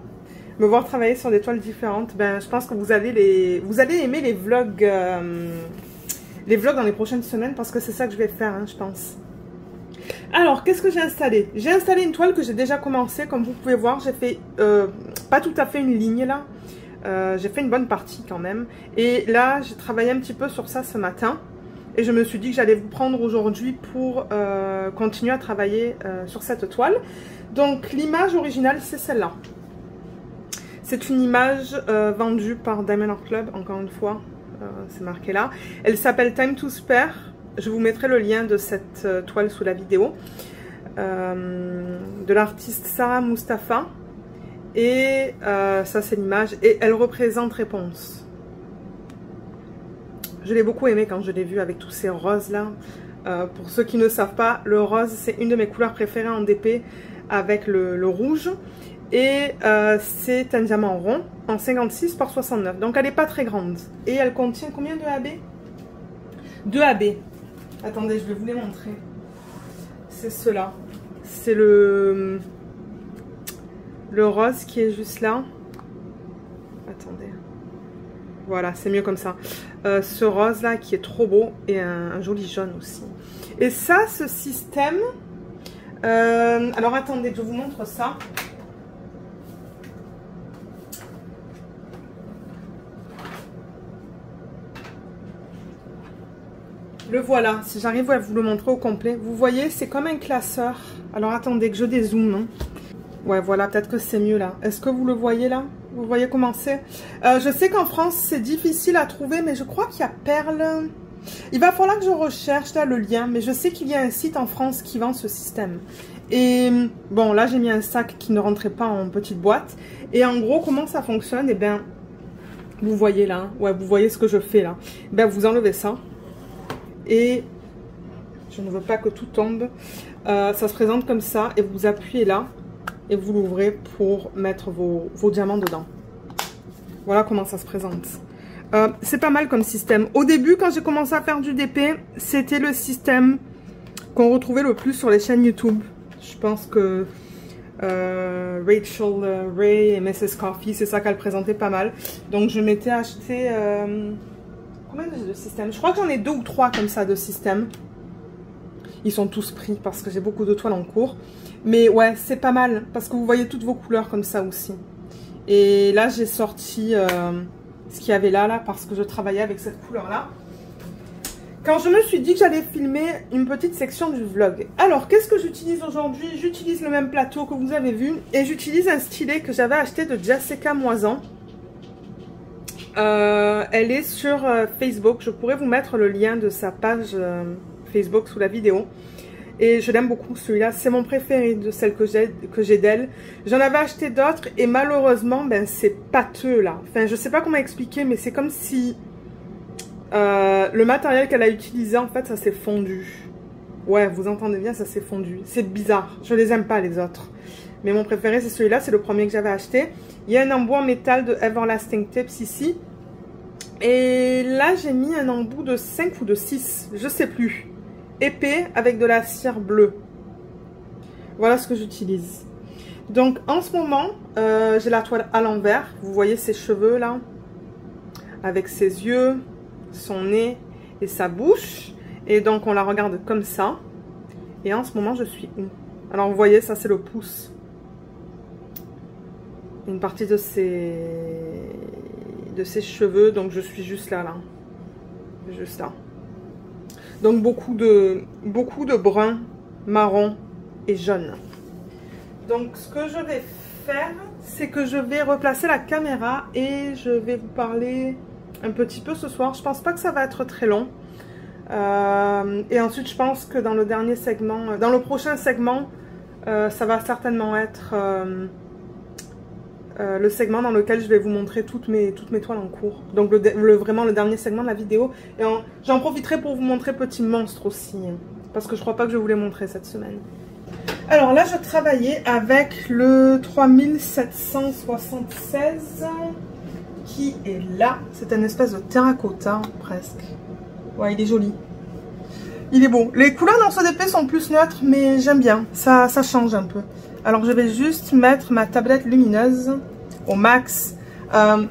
me voir travailler sur des toiles différentes, ben, je pense que vous allez, les, vous allez aimer les vlogs, euh, les vlogs dans les prochaines semaines parce que c'est ça que je vais faire, hein, je pense. Alors, qu'est-ce que j'ai installé? J'ai installé une toile que j'ai déjà commencé, comme vous pouvez voir. J'ai fait euh, pas tout à fait une ligne là. Euh, j'ai fait une bonne partie quand même. Et là, j'ai travaillé un petit peu sur ça ce matin. Et je me suis dit que j'allais vous prendre aujourd'hui pour continuer à travailler sur cette toile. Donc, l'image originale, c'est celle-là. C'est une image euh, vendue par Diamond Art Club, encore une fois, euh, c'est marqué là. Elle s'appelle Time to Spare. Je vous mettrai le lien de cette euh, toile sous la vidéo. de l'artiste Sarah Mustafa. Et ça, c'est l'image. Et elle représente Réponse. Je l'ai beaucoup aimé quand je l'ai vue avec tous ces roses-là. pour ceux qui ne savent pas, le rose, c'est une de mes couleurs préférées en DP avec le, le rouge. Et euh, c'est un diamant rond en 56 par 69. Donc elle n'est pas très grande. Et elle contient combien de AB 2 AB. Attendez, je vais vous les montrer. C'est cela. C'est le, le rose qui est juste là. Attendez. Voilà, c'est mieux comme ça. Euh, ce rose là qui est trop beau et un, joli jaune aussi. Et ça, ce système... Euh, alors attendez, je vous montre ça. Le voilà, si j'arrive à vous le montrer au complet. Vous voyez, c'est comme un classeur. Alors attendez que je dézoome. Ouais, voilà, peut-être que c'est mieux là. Est-ce que vous le voyez là? Vous voyez comment c'est? Euh, Je sais qu'en France, c'est difficile à trouver, mais je crois qu'il y a Perle. Il va falloir que je recherche le lien, mais je sais qu'il y a un site en France qui vend ce système. Et bon, là, j'ai mis un sac qui ne rentrait pas en petite boîte. Et en gros, comment ça fonctionne? Eh bien, vous voyez là, ouais, vous voyez ce que je fais là. Bien, vous enlevez ça et je ne veux pas que tout tombe. Euh, ça se présente comme ça et vous appuyez là et vous l'ouvrez pour mettre vos, diamants dedans. Voilà comment ça se présente. Euh, c'est pas mal comme système. Au début, quand j'ai commencé à faire du DP, c'était le système qu'on retrouvait le plus sur les chaînes YouTube. Je pense que euh, Rachel Ray et Mrs. Coffee, c'est ça qu'elle présentait pas mal. Donc je m'étais acheté... Euh, Je crois que j'en ai deux ou trois comme ça de systèmes. Ils sont tous pris parce que j'ai beaucoup de toiles en cours. Mais ouais, c'est pas mal parce que vous voyez toutes vos couleurs comme ça aussi. Et là, j'ai sorti ce qu'il y avait là, là, parce que je travaillais avec cette couleur-là. Quand je me suis dit que j'allais filmer une petite section du vlog. Alors, qu'est-ce que j'utilise aujourd'hui? J'utilise le même plateau que vous avez vu. Et j'utilise un stylet que j'avais acheté de Jessica Moisan. Euh, elle est sur euh, Facebook. Je pourrais vous mettre le lien de sa page euh, Facebook sous la vidéo. Et je l'aime beaucoup celui-là. C'est mon préféré de celle que j'ai d'elle. J'en avais acheté d'autres et malheureusement, ben c'est pâteux là. Enfin, je sais pas comment expliquer, mais c'est comme si le matériel qu'elle a utilisé, en fait, ça s'est fondu. Ouais, vous entendez bien, ça s'est fondu. C'est bizarre. Je les aime pas, les autres. Mais mon préféré, c'est celui-là. C'est le premier que j'avais acheté. Il y a un embout en métal de Everlasting Tips ici. Et là, j'ai mis un embout de 5 ou de 6. Je sais plus. Épais avec de la cire bleue. Voilà ce que j'utilise. Donc, en ce moment, euh, j'ai la toile à l'envers. Vous voyez ses cheveux, là. Avec ses yeux son nez et sa bouche. Et donc, on la regarde comme ça. Et en ce moment, je suis où? Alors, vous voyez, ça, c'est le pouce. Une partie de ses... de ses cheveux. Donc, je suis juste là, là. Juste là. Donc, beaucoup de, beaucoup de brun, marron et jaune. Donc, ce que je vais faire, c'est que je vais replacer la caméra et je vais vous parler un petit peu ce soir. Je pense pas que ça va être très long. Euh, et ensuite, je pense que dans le dernier segment, euh, dans le prochain segment, euh, ça va certainement être le segment dans lequel je vais vous montrer toutes mes, toutes mes toiles en cours. Donc le, vraiment le dernier segment de la vidéo. Et j'en profiterai pour vous montrer Petit Monstre aussi. Hein, parce que je crois pas que je vous l'ai montré cette semaine. Alors là, je travaillais avec le 3776 qui est là. C'est un espèce de terracotta, presque. Ouais, il est joli. Il est beau. Les couleurs dans ce DP sont plus neutres, mais j'aime bien. Ça, ça change un peu. Alors, je vais juste mettre ma tablette lumineuse au max. Euh,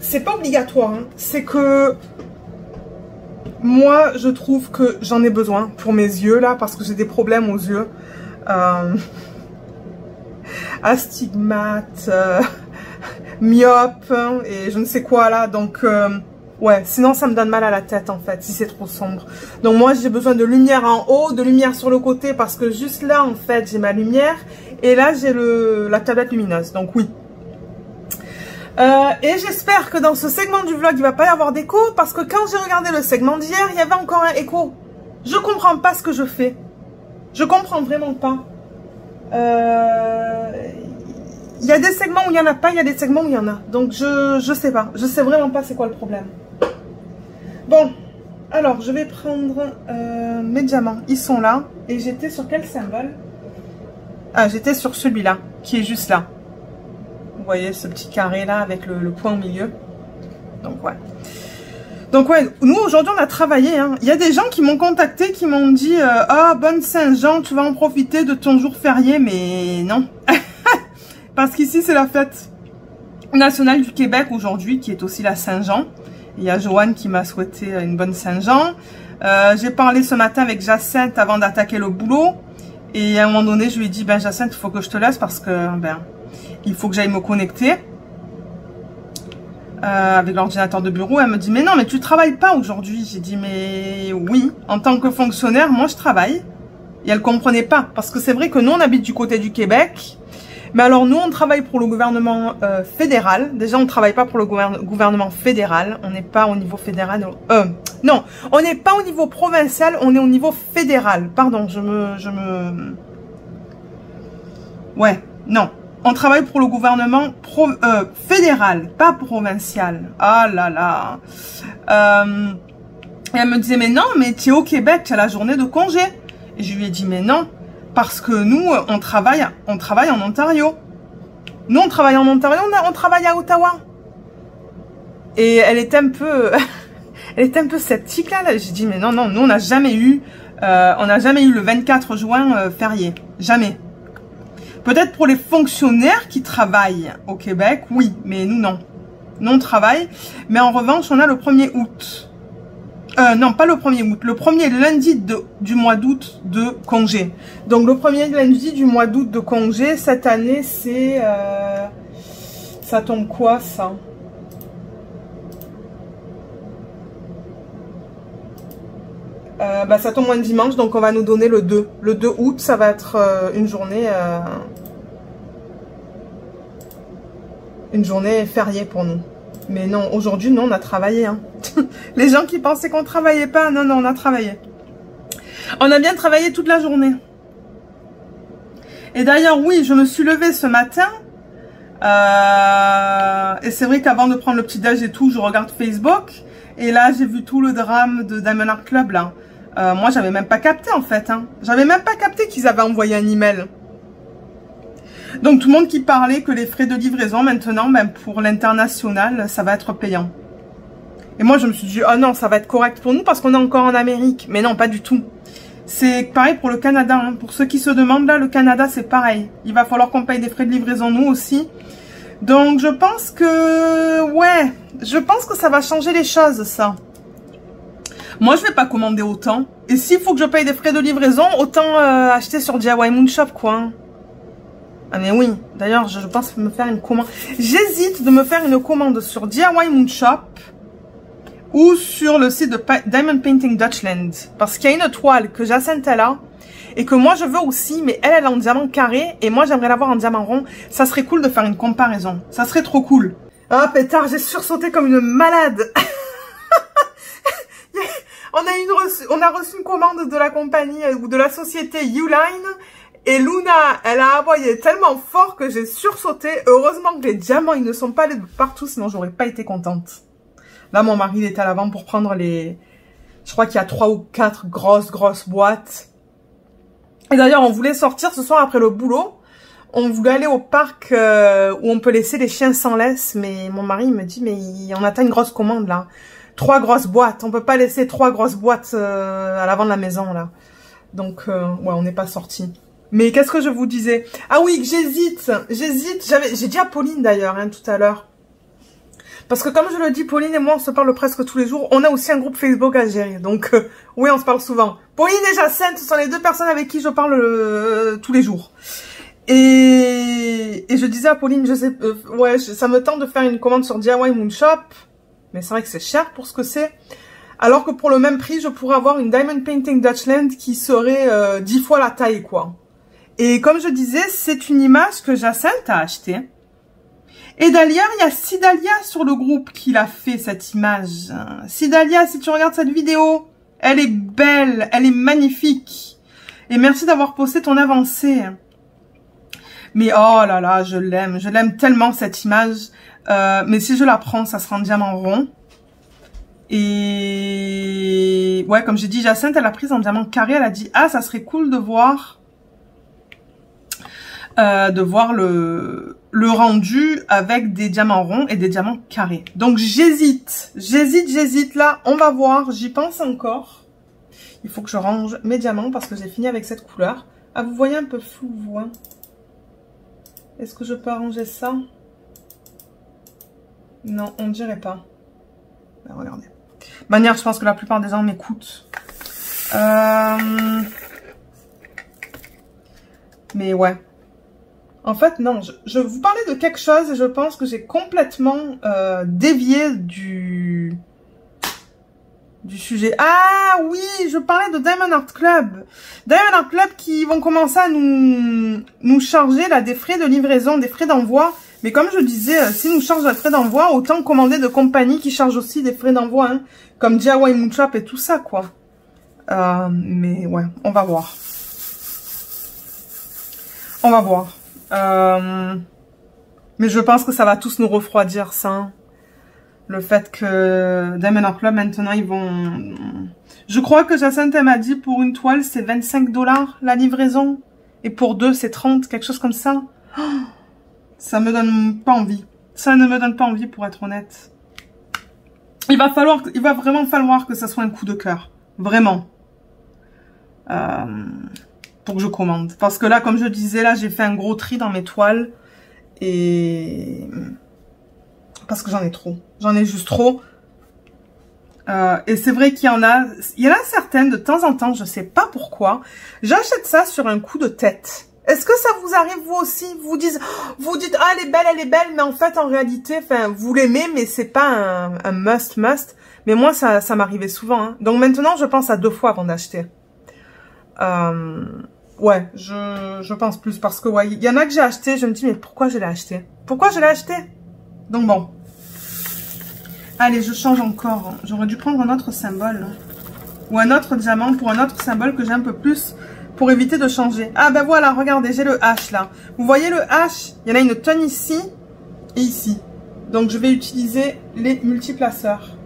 c'est pas obligatoire. Hein. C'est que moi, je trouve que j'en ai besoin pour mes yeux, là, parce que j'ai des problèmes aux yeux. Euh, astigmate, euh, myope hein, et je ne sais quoi là. Donc, euh, ouais, sinon ça me donne mal à la tête en fait, si c'est trop sombre. Donc moi, j'ai besoin de lumière en haut, de lumière sur le côté parce que juste là, en fait, j'ai ma lumière. Et là, j'ai la tablette lumineuse. Donc oui. Euh, et j'espère que dans ce segment du vlog, il va pas y avoir d'écho parce que quand j'ai regardé le segment d'hier, il y avait encore un écho. Je comprends pas ce que je fais. Je comprends vraiment pas. Euh, il y a des segments où il n'y en a pas, il y a des segments où il y en a. Donc, je ne sais pas. Je sais vraiment pas c'est quoi le problème. Bon, alors, je vais prendre euh, mes diamants. Ils sont là. Et j'étais sur quel symbole? Ah, j'étais sur celui-là, qui est juste là. Vous voyez ce petit carré là avec le, point au milieu. Donc, ouais. Donc ouais, nous aujourd'hui on a travaillé. Hein. Il y a des gens qui m'ont contacté, qui m'ont dit euh, Ah, bonne Saint-Jean, tu vas en profiter de ton jour férié. Mais non. Parce qu'ici, c'est la fête nationale du Québec aujourd'hui, qui est aussi la Saint-Jean. Il y a Joanne qui m'a souhaité une bonne Saint-Jean. Euh, J'ai parlé ce matin avec Jacinthe avant d'attaquer le boulot. Et à un moment donné, je lui ai dit, ben Jacinthe, il faut que je te laisse parce que ben il faut que j'aille me connecter euh, avec l'ordinateur de bureau. Elle me dit, mais non, mais tu travailles pas aujourd'hui. J'ai dit, mais oui, en tant que fonctionnaire, moi je travaille. Et elle comprenait pas. Parce que c'est vrai que nous, on habite du côté du Québec. Mais alors nous, on travaille pour le gouvernement euh, fédéral. Déjà, on ne travaille pas pour le gouvernement fédéral. On n'est pas au niveau fédéral. Euh, non, on n'est pas au niveau provincial, on est au niveau fédéral. Pardon, je me... Je. Ouais, non. On travaille pour le gouvernement euh, fédéral, pas provincial. Ah là là. Et elle me disait, mais non, mais tu es au Québec, tu as la journée de congé. Et je lui ai dit, mais non, Parce que nous, on travaille, on travaille en Ontario. Nous, on travaille en Ontario, on, travaille à Ottawa. Et elle était un peu, elle était un peu sceptique là. J'ai dit mais non non, nous on n'a jamais eu, euh, on n'a jamais eu le 24 juin euh, férié, jamais. Peut-être pour les fonctionnaires qui travaillent au Québec, oui, mais nous non. Nous on travaille, mais en revanche on a le 1er août. Euh, non, pas le 1er août, le premier lundi du mois d'août de congé. Donc le premier lundi du mois d'août de congé, cette année c'est... Euh, ça tombe quoi ça? Euh, bah, ça tombe un dimanche, donc on va nous donner le 2. Le 2 août, ça va être une journée... Une journée fériée pour nous. Mais non, aujourd'hui, non, on a travaillé. Hein. Les gens qui pensaient qu'on travaillait pas, non, non, on a travaillé. On a bien travaillé toute la journée. Et d'ailleurs, oui, je me suis levée ce matin. et c'est vrai qu'avant de prendre le petit déj et tout, je regarde Facebook. Et là, j'ai vu tout le drame de Diamond Art Club. Euh, moi, j'avais même pas capté, en fait. Hein. J'avais même pas capté qu'ils avaient envoyé un email. Donc, tout le monde qui parlait que les frais de livraison, maintenant, même pour l'international, ça va être payant. Et moi, je me suis dit, oh non, ça va être correct pour nous parce qu'on est encore en Amérique. Mais non, pas du tout. C'est pareil pour le Canada. Hein. Pour ceux qui se demandent, là, le Canada, c'est pareil. Il va falloir qu'on paye des frais de livraison, nous aussi. Donc, je pense que, ouais, je pense que ça va changer les choses, ça. Moi, je vais pas commander autant. Et s'il faut que je paye des frais de livraison, autant euh, acheter sur DIY Moonshop, quoi. Ah mais oui, d'ailleurs, je, pense me faire une commande. J'hésite de me faire une commande sur DIY Moonshop ou sur le site de Diamond Painting Dutchland. Parce qu'il y a une toile que Jacinthe a et que moi je veux aussi, mais elle, elle est en diamant carré et moi j'aimerais l'avoir en diamant rond. Ça serait cool de faire une comparaison. Ça serait trop cool. Ah pétard, j'ai sursauté comme une malade. on, a on a reçu une commande de la compagnie euh, ou de la société Uline et Luna, elle a aboyé tellement fort que j'ai sursauté. Heureusement que les diamants, ils ne sont pas allés partout, sinon j'aurais pas été contente. Là, mon mari, il est à l'avant pour prendre les... Je crois qu'il y a trois ou quatre grosses, grosses boîtes. Et d'ailleurs, on voulait sortir ce soir après le boulot. On voulait aller au parc euh, où on peut laisser les chiens sans laisse. Mais mon mari me dit, mais on atteint une grosse commande là. Trois grosses boîtes. On peut pas laisser trois grosses boîtes euh, à l'avant de la maison là. Donc, euh, ouais, on n'est pas sorti. Mais qu'est-ce que je vous disais? Ah oui, j'hésite. J'hésite. J'ai dit à Pauline d'ailleurs hein, tout à l'heure. Parce que comme je le dis, Pauline et moi, on se parle presque tous les jours. On a aussi un groupe Facebook à gérer. Donc, oui, on se parle souvent. Pauline et Jacinthe, ce sont les deux personnes avec qui je parle tous les jours. Et, et je disais à Pauline, je sais, euh, ouais, ça me tente de faire une commande sur DIY Moonshop, mais c'est vrai que c'est cher pour ce que c'est. Alors que pour le même prix, je pourrais avoir une Diamond Painting Dutchland qui serait euh, 10 fois la taille, quoi. Et comme je disais, c'est une image que Jacinthe a achetée. Et d'ailleurs, il y a Sidalia sur le groupe qui l'a fait, cette image. Sidalia, si tu regardes cette vidéo, elle est belle, elle est magnifique. Et merci d'avoir posté ton avancée. Mais oh là là, je l'aime. Je l'aime tellement cette image. Euh, mais si je la prends, ça sera en diamant rond. Et ouais, comme j'ai dit, Jacinthe, elle a prise en diamant carré. Elle a dit, ah, ça serait cool de voir... Euh, de voir le, rendu avec des diamants ronds et des diamants carrés. Donc j'hésite, j'hésite, j'hésite là, on va voir, j'y pense encore. Il faut que je range mes diamants parce que j'ai fini avec cette couleur. Ah, vous voyez un peu flou, hein est-ce que je peux arranger ça? Non, on dirait pas. Ben, regardez. De manière, je pense que la plupart des gens m'écoutent. Euh, mais ouais. En fait, non, je, vous parlais de quelque chose et je pense que j'ai complètement euh, dévié du du sujet. Ah oui, je parlais de Diamond Art Club. Diamond Art Club qui vont commencer à nous, nous charger là des frais de livraison, des frais d'envoi. Mais comme je disais, euh, si nous chargent des frais d'envoi, autant commander de compagnies qui chargent aussi des frais d'envoi, hein, comme DIY Moonshop et tout ça, quoi. Euh, mais ouais, on va voir. On va voir. Euh, mais je pense que ça va tous nous refroidir, ça. Hein le fait que Diamond Club, maintenant, ils vont... Je crois que Jacinthe m'a dit pour une toile, c'est 25 dollars la livraison. Et pour deux, c'est 30, quelque chose comme ça. Oh, ça me donne pas envie. Ça ne me donne pas envie, pour être honnête. Il va falloir, il va vraiment falloir que ça soit un coup de cœur. Vraiment. Euh, pour que je commande. Parce que là, comme je disais, là, j'ai fait un gros tri dans mes toiles. Et... Parce que j'en ai trop. J'en ai juste trop. Euh, et c'est vrai qu'il y en a, il y en a certaines de temps en temps, je sais pas pourquoi, j'achète ça sur un coup de tête. Est-ce que ça vous arrive vous aussi? Vous dites, vous dites ah elle est belle, elle est belle, mais en fait en réalité, enfin vous l'aimez, mais c'est pas un, un, must must. Mais moi ça, ça m'arrivait souvent. Hein. Donc maintenant je pense à deux fois avant d'acheter. Euh, ouais, je, je pense plus parce que ouais, il y en a que j'ai acheté, je me dis mais pourquoi je l'ai acheté? Pourquoi je l'ai acheté? Donc bon, Allez, je change encore. J'aurais dû prendre un autre symbole. Ou un autre diamant pour un autre symbole que j'ai un peu plus pour éviter de changer. Ah ben voilà, regardez, j'ai le H là. Vous voyez le H? Il y en a une tonne ici et ici. Donc je vais utiliser les multiplaceurs.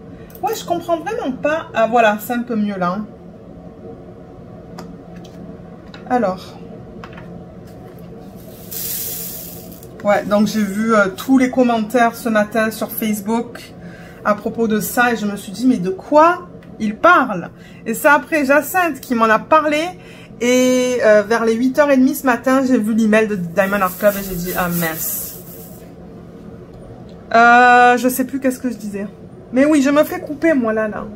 Ouais, je comprends vraiment pas. Ah voilà, c'est un peu mieux là. Hein. Alors. Ouais, donc j'ai vu euh, tous les commentaires ce matin sur Facebook à propos de ça et je me suis dit, mais de quoi il parle? Et c'est après Jacinthe qui m'en a parlé et euh, vers les 8h30 ce matin, j'ai vu l'email de Diamond Art Club et j'ai dit, ah mince. Euh, je sais plus qu'est-ce que je disais. Mais oui, je me fais couper moi là, là.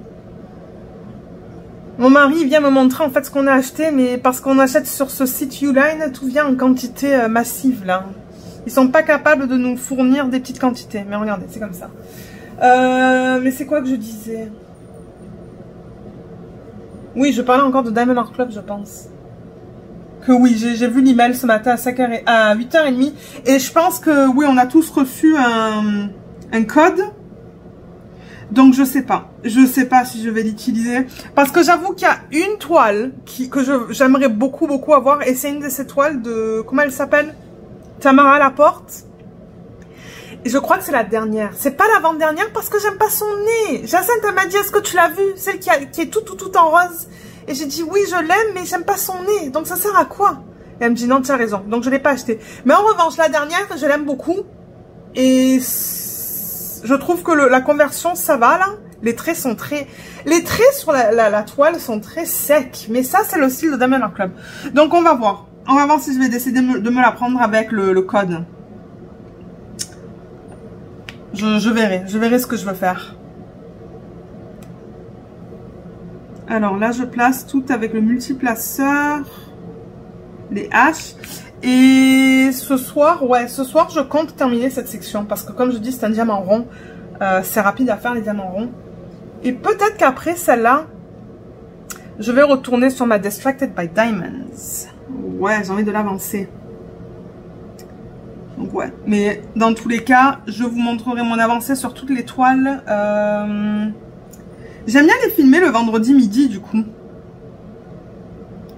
Mon mari vient me montrer en fait ce qu'on a acheté, mais parce qu'on achète sur ce site Uline, tout vient en quantité euh, massive là. Ils sont pas capables de nous fournir des petites quantités. Mais regardez, c'est comme ça. Euh, mais c'est quoi que je disais? Oui, je parlais encore de Diamond Club, je pense. Que oui, j'ai vu l'email ce matin à, 5h à 8h30. Et je pense que oui, on a tous reçu un code. Donc je sais pas. Je sais pas si je vais l'utiliser. Parce que j'avoue qu'il y a une toile que j'aimerais beaucoup beaucoup avoir. Et c'est une de ces toiles de... Comment elle s'appelle? Tamara Laporte je crois que c'est la dernière. C'est pas l'avant-dernière parce que j'aime pas son nez. Jacinthe, m'a dit, est-ce que tu l'as vu? Celle qui, est tout, tout, tout en rose. Et j'ai dit, oui, je l'aime, mais j'aime pas son nez. Donc ça sert à quoi? Et elle me dit, non, tu as raison. Donc je l'ai pas acheté. Mais en revanche, la dernière, je l'aime beaucoup. Et je trouve que la conversion, ça va, là. Les traits sont très... Les traits sur la, toile sont très secs. Mais ça, c'est le style de Damien Club. Donc on va voir. On va voir si je vais décider de me, la prendre avec le code. Je, verrai, je verrai ce que je veux faire. Alors là, je place tout avec le multiplaceur, les haches. Et ce soir, ouais, ce soir, je compte terminer cette section. Parce que comme je dis, c'est un diamant rond. Euh, c'est rapide à faire, les diamants ronds. Et peut-être qu'après celle-là, je vais retourner sur ma Distracted by Diamonds. Ouais, j'ai envie de l'avancer. Donc ouais, mais dans tous les cas, je vous montrerai mon avancée sur toutes les toiles. Euh, j'aime bien les filmer le vendredi midi du coup.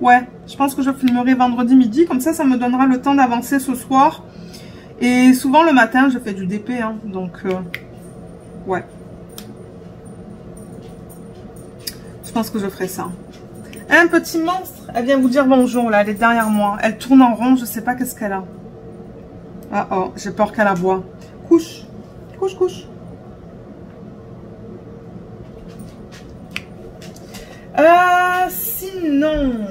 Ouais, je pense que je filmerai vendredi midi, comme ça, ça me donnera le temps d'avancer ce soir. Et souvent le matin, je fais du DP, hein, donc euh, ouais. Je pense que je ferai ça. Un petit monstre, elle vient vous dire bonjour là, elle est derrière moi. Elle tourne en rond, je sais pas qu'est-ce qu'elle a. Ah oh, j'ai peur qu'elle aboie. Couche, couche, couche. Euh, sinon...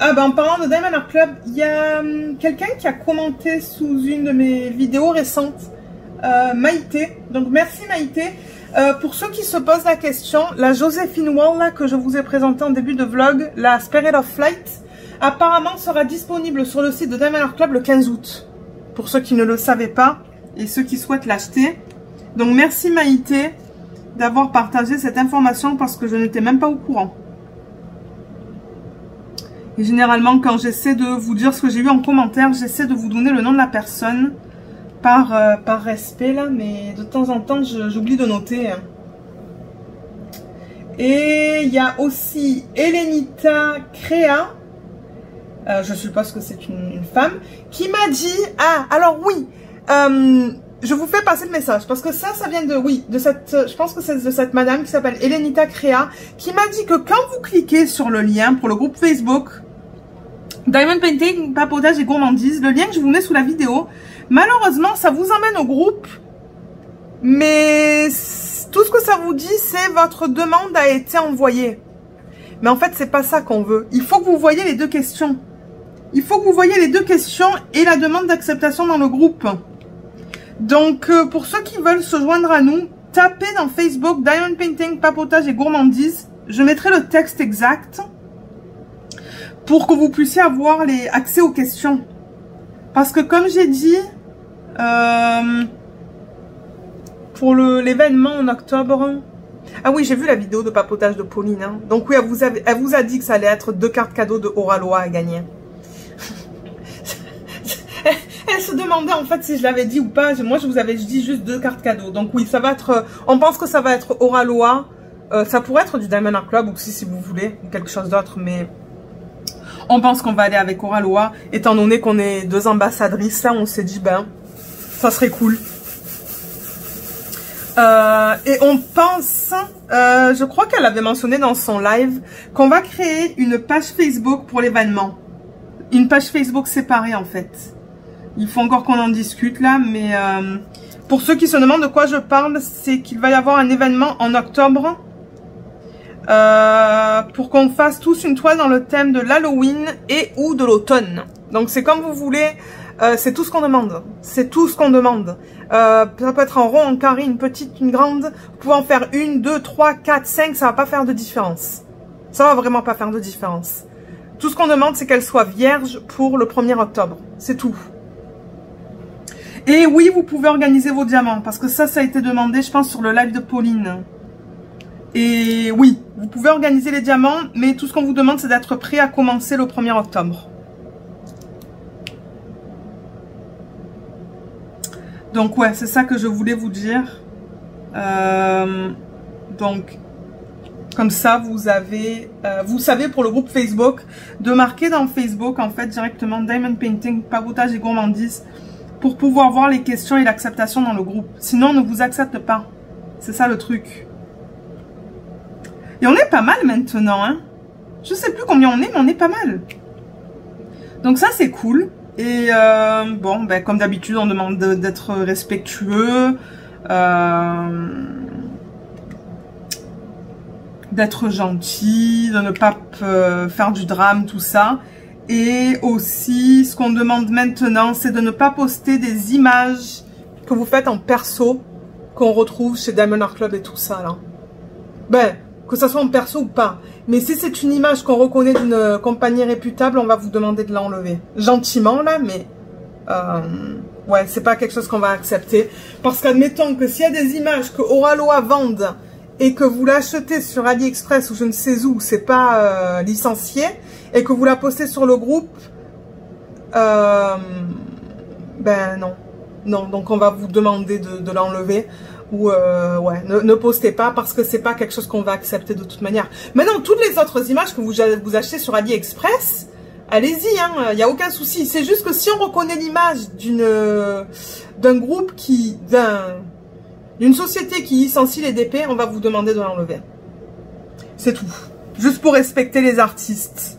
Ah ben en parlant de Diamond Art Club, il y a hum, quelqu'un qui a commenté sous une de mes vidéos récentes, euh, Maïté. Donc merci Maïté. Euh, pour ceux qui se posent la question, la Joséphine Wall que je vous ai présentée en début de vlog, la Spirit of Flight, apparemment sera disponible sur le site de Diamond Art Club le 15 août. Pour ceux qui ne le savaient pas et ceux qui souhaitent l'acheter. Donc merci Maïté d'avoir partagé cette information parce que je n'étais même pas au courant. Et généralement quand j'essaie de vous dire ce que j'ai eu en commentaire, j'essaie de vous donner le nom de la personne par, euh, par respect là, mais de temps en temps j'oublie de noter. Hein. Et il y a aussi Elenita Crea euh, je suppose que c'est une, femme, qui m'a dit, ah, alors oui, euh, je vous fais passer le message, parce que ça, ça vient de, oui, de cette, je pense que c'est de cette madame qui s'appelle Elenita Crea, qui m'a dit que quand vous cliquez sur le lien pour le groupe Facebook, Diamond Painting, papotage et gourmandise. Le lien que je vous mets sous la vidéo. Malheureusement, ça vous emmène au groupe. Mais tout ce que ça vous dit, c'est votre demande a été envoyée. Mais en fait, c'est pas ça qu'on veut. Il faut que vous voyez les deux questions. Il faut que vous voyez les deux questions et la demande d'acceptation dans le groupe. Donc, euh, pour ceux qui veulent se joindre à nous, tapez dans Facebook Diamond Painting, Papotage et Gourmandise. Je mettrai le texte exact pour que vous puissiez avoir les accès aux questions. Parce que comme j'ai dit, euh, pour l'événement en octobre, ah oui, j'ai vu la vidéo de papotage de Pauline. Hein. Donc oui, elle vous, a dit que ça allait être deux cartes cadeaux de Oraloa à gagner. elle se demandait en fait si je l'avais dit ou pas. Moi, je vous avais dit juste deux cartes cadeaux. Donc oui, ça va être... On pense que ça va être Oraloa. Euh, ça pourrait être du Diamond Art Club aussi si vous voulez. Quelque chose d'autre, mais... On pense qu'on va aller avec Oraloa. Étant donné qu'on est deux ambassadrices, là, on s'est dit, ben, ça serait cool. Euh, et on pense, euh, je crois qu'elle avait mentionné dans son live, qu'on va créer une page Facebook pour l'événement. Une page Facebook séparée en fait. Il faut encore qu'on en discute là, mais euh, pour ceux qui se demandent de quoi je parle, c'est qu'il va y avoir un événement en octobre pour qu'on fasse tous une toile dans le thème de l'Halloween et ou de l'automne. Donc c'est comme vous voulez, c'est tout ce qu'on demande. C'est tout ce qu'on demande. Euh, ça peut être en rond, en carré, une petite, une grande. Vous pouvez en faire une, deux, trois, quatre, cinq. Ça va pas faire de différence. Ça va vraiment pas faire de différence. Tout ce qu'on demande, c'est qu'elle soit vierge pour le 1er octobre. C'est tout. Et oui, vous pouvez organiser vos diamants. Parce que ça, ça a été demandé, je pense, sur le live de Pauline. Et oui, vous pouvez organiser les diamants. Mais tout ce qu'on vous demande, c'est d'être prêt à commencer le 1er octobre. Donc ouais, c'est ça que je voulais vous dire. Euh, donc, comme ça, vous avez, euh, vous savez pour le groupe Facebook, de marquer dans Facebook, en fait, directement Diamond Painting, Pavotage et Gourmandise, pour pouvoir voir les questions et l'acceptation dans le groupe. Sinon, on ne vous accepte pas. C'est ça le truc. Et on est pas mal maintenant, hein. Je sais plus combien on est, mais on est pas mal. Donc ça, c'est cool. Et euh, bon, ben, comme d'habitude, on demande d'être respectueux, euh, d'être gentil, de ne pas euh, faire du drame, tout ça. Et aussi, ce qu'on demande maintenant, c'est de ne pas poster des images que vous faites en perso, qu'on retrouve chez Diamond Art Club et tout ça, là. Ben, que ça soit en perso ou pas. Mais si c'est une image qu'on reconnaît d'une euh, compagnie réputable, on va vous demander de l'enlever. Gentiment, là, mais... Euh, ouais, c'est pas quelque chose qu'on va accepter. Parce qu'admettons que s'il y a des images que Oraloa vende et que vous l'achetez sur AliExpress ou je ne sais où, c'est pas euh, licencié, et que vous la postez sur le groupe, euh, ben non. Non, donc on va vous demander de, de l'enlever ou euh, ouais, ne, postez pas parce que c'est pas quelque chose qu'on va accepter de toute manière. Maintenant, toutes les autres images que vous, vous achetez sur AliExpress, allez-y, hein, il n'y a aucun souci. C'est juste que si on reconnaît l'image d'une d'un groupe qui, d'un d'une société qui licencie les DP, on va vous demander de l'enlever. C'est tout. Juste pour respecter les artistes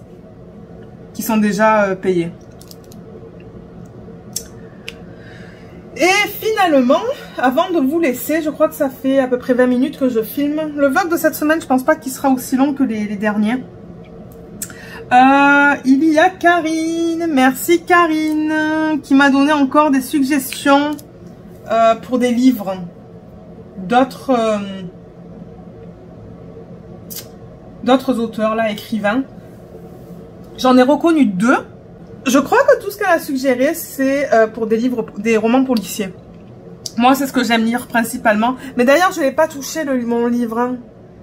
qui sont déjà euh, payés. Et finalement, avant de vous laisser, je crois que ça fait à peu près 20 minutes que je filme. Le vlog de cette semaine, je pense pas qu'il sera aussi long que les, derniers. Euh, il y a Karine, merci Karine, qui m'a donné encore des suggestions euh, pour des livres d'autres euh, d'autres auteurs là, écrivains. J'en ai reconnu deux. Je crois que tout ce qu'elle a suggéré, c'est euh, pour des livres, des romans policiers. Moi, c'est ce que j'aime lire principalement. Mais d'ailleurs, je n'ai pas touché mon livre. Hein.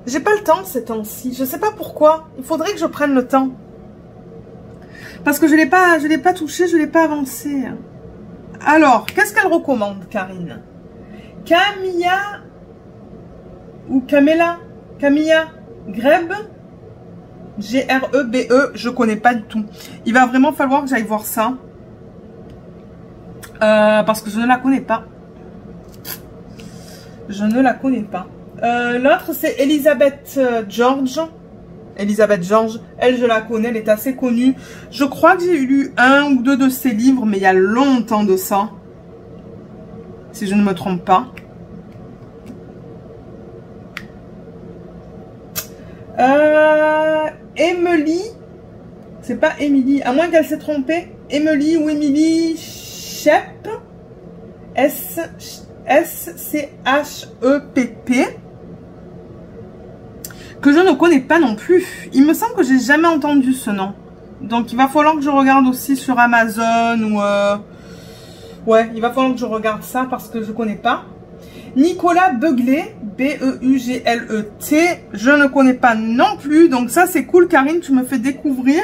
J'ai pas le temps ces temps-ci. Je sais pas pourquoi. Il faudrait que je prenne le temps. Parce que je l'ai pas, je l'ai pas touché, je l'ai pas avancé. Alors, qu'est-ce qu'elle recommande, Karine? Camilla ou Camilla? Camilla? Greb? G-R-E-B-E, -E, je connais pas du tout. Il va vraiment falloir que j'aille voir ça. Euh, parce que je ne la connais pas. Je ne la connais pas. Euh, l'autre, c'est Elisabeth euh, George. Elisabeth Georges. Elle, je la connais, elle est assez connue. Je crois que j'ai lu un ou deux de ses livres, mais il y a longtemps de ça. Si je ne me trompe pas. Euh, Emily. C'est pas Emily, à moins qu'elle s'est trompée. Emily ou Emily Shep. S-C-H-E-P-P. Que je ne connais pas non plus. Il me semble que j'ai jamais entendu ce nom. Donc il va falloir que je regarde aussi sur Amazon ou... Euh, ouais, il va falloir que je regarde ça parce que je connais pas. Nicolas Beuglet, B-E-U-G-L-E-T, je ne connais pas non plus. Donc ça c'est cool Karine, tu me fais découvrir.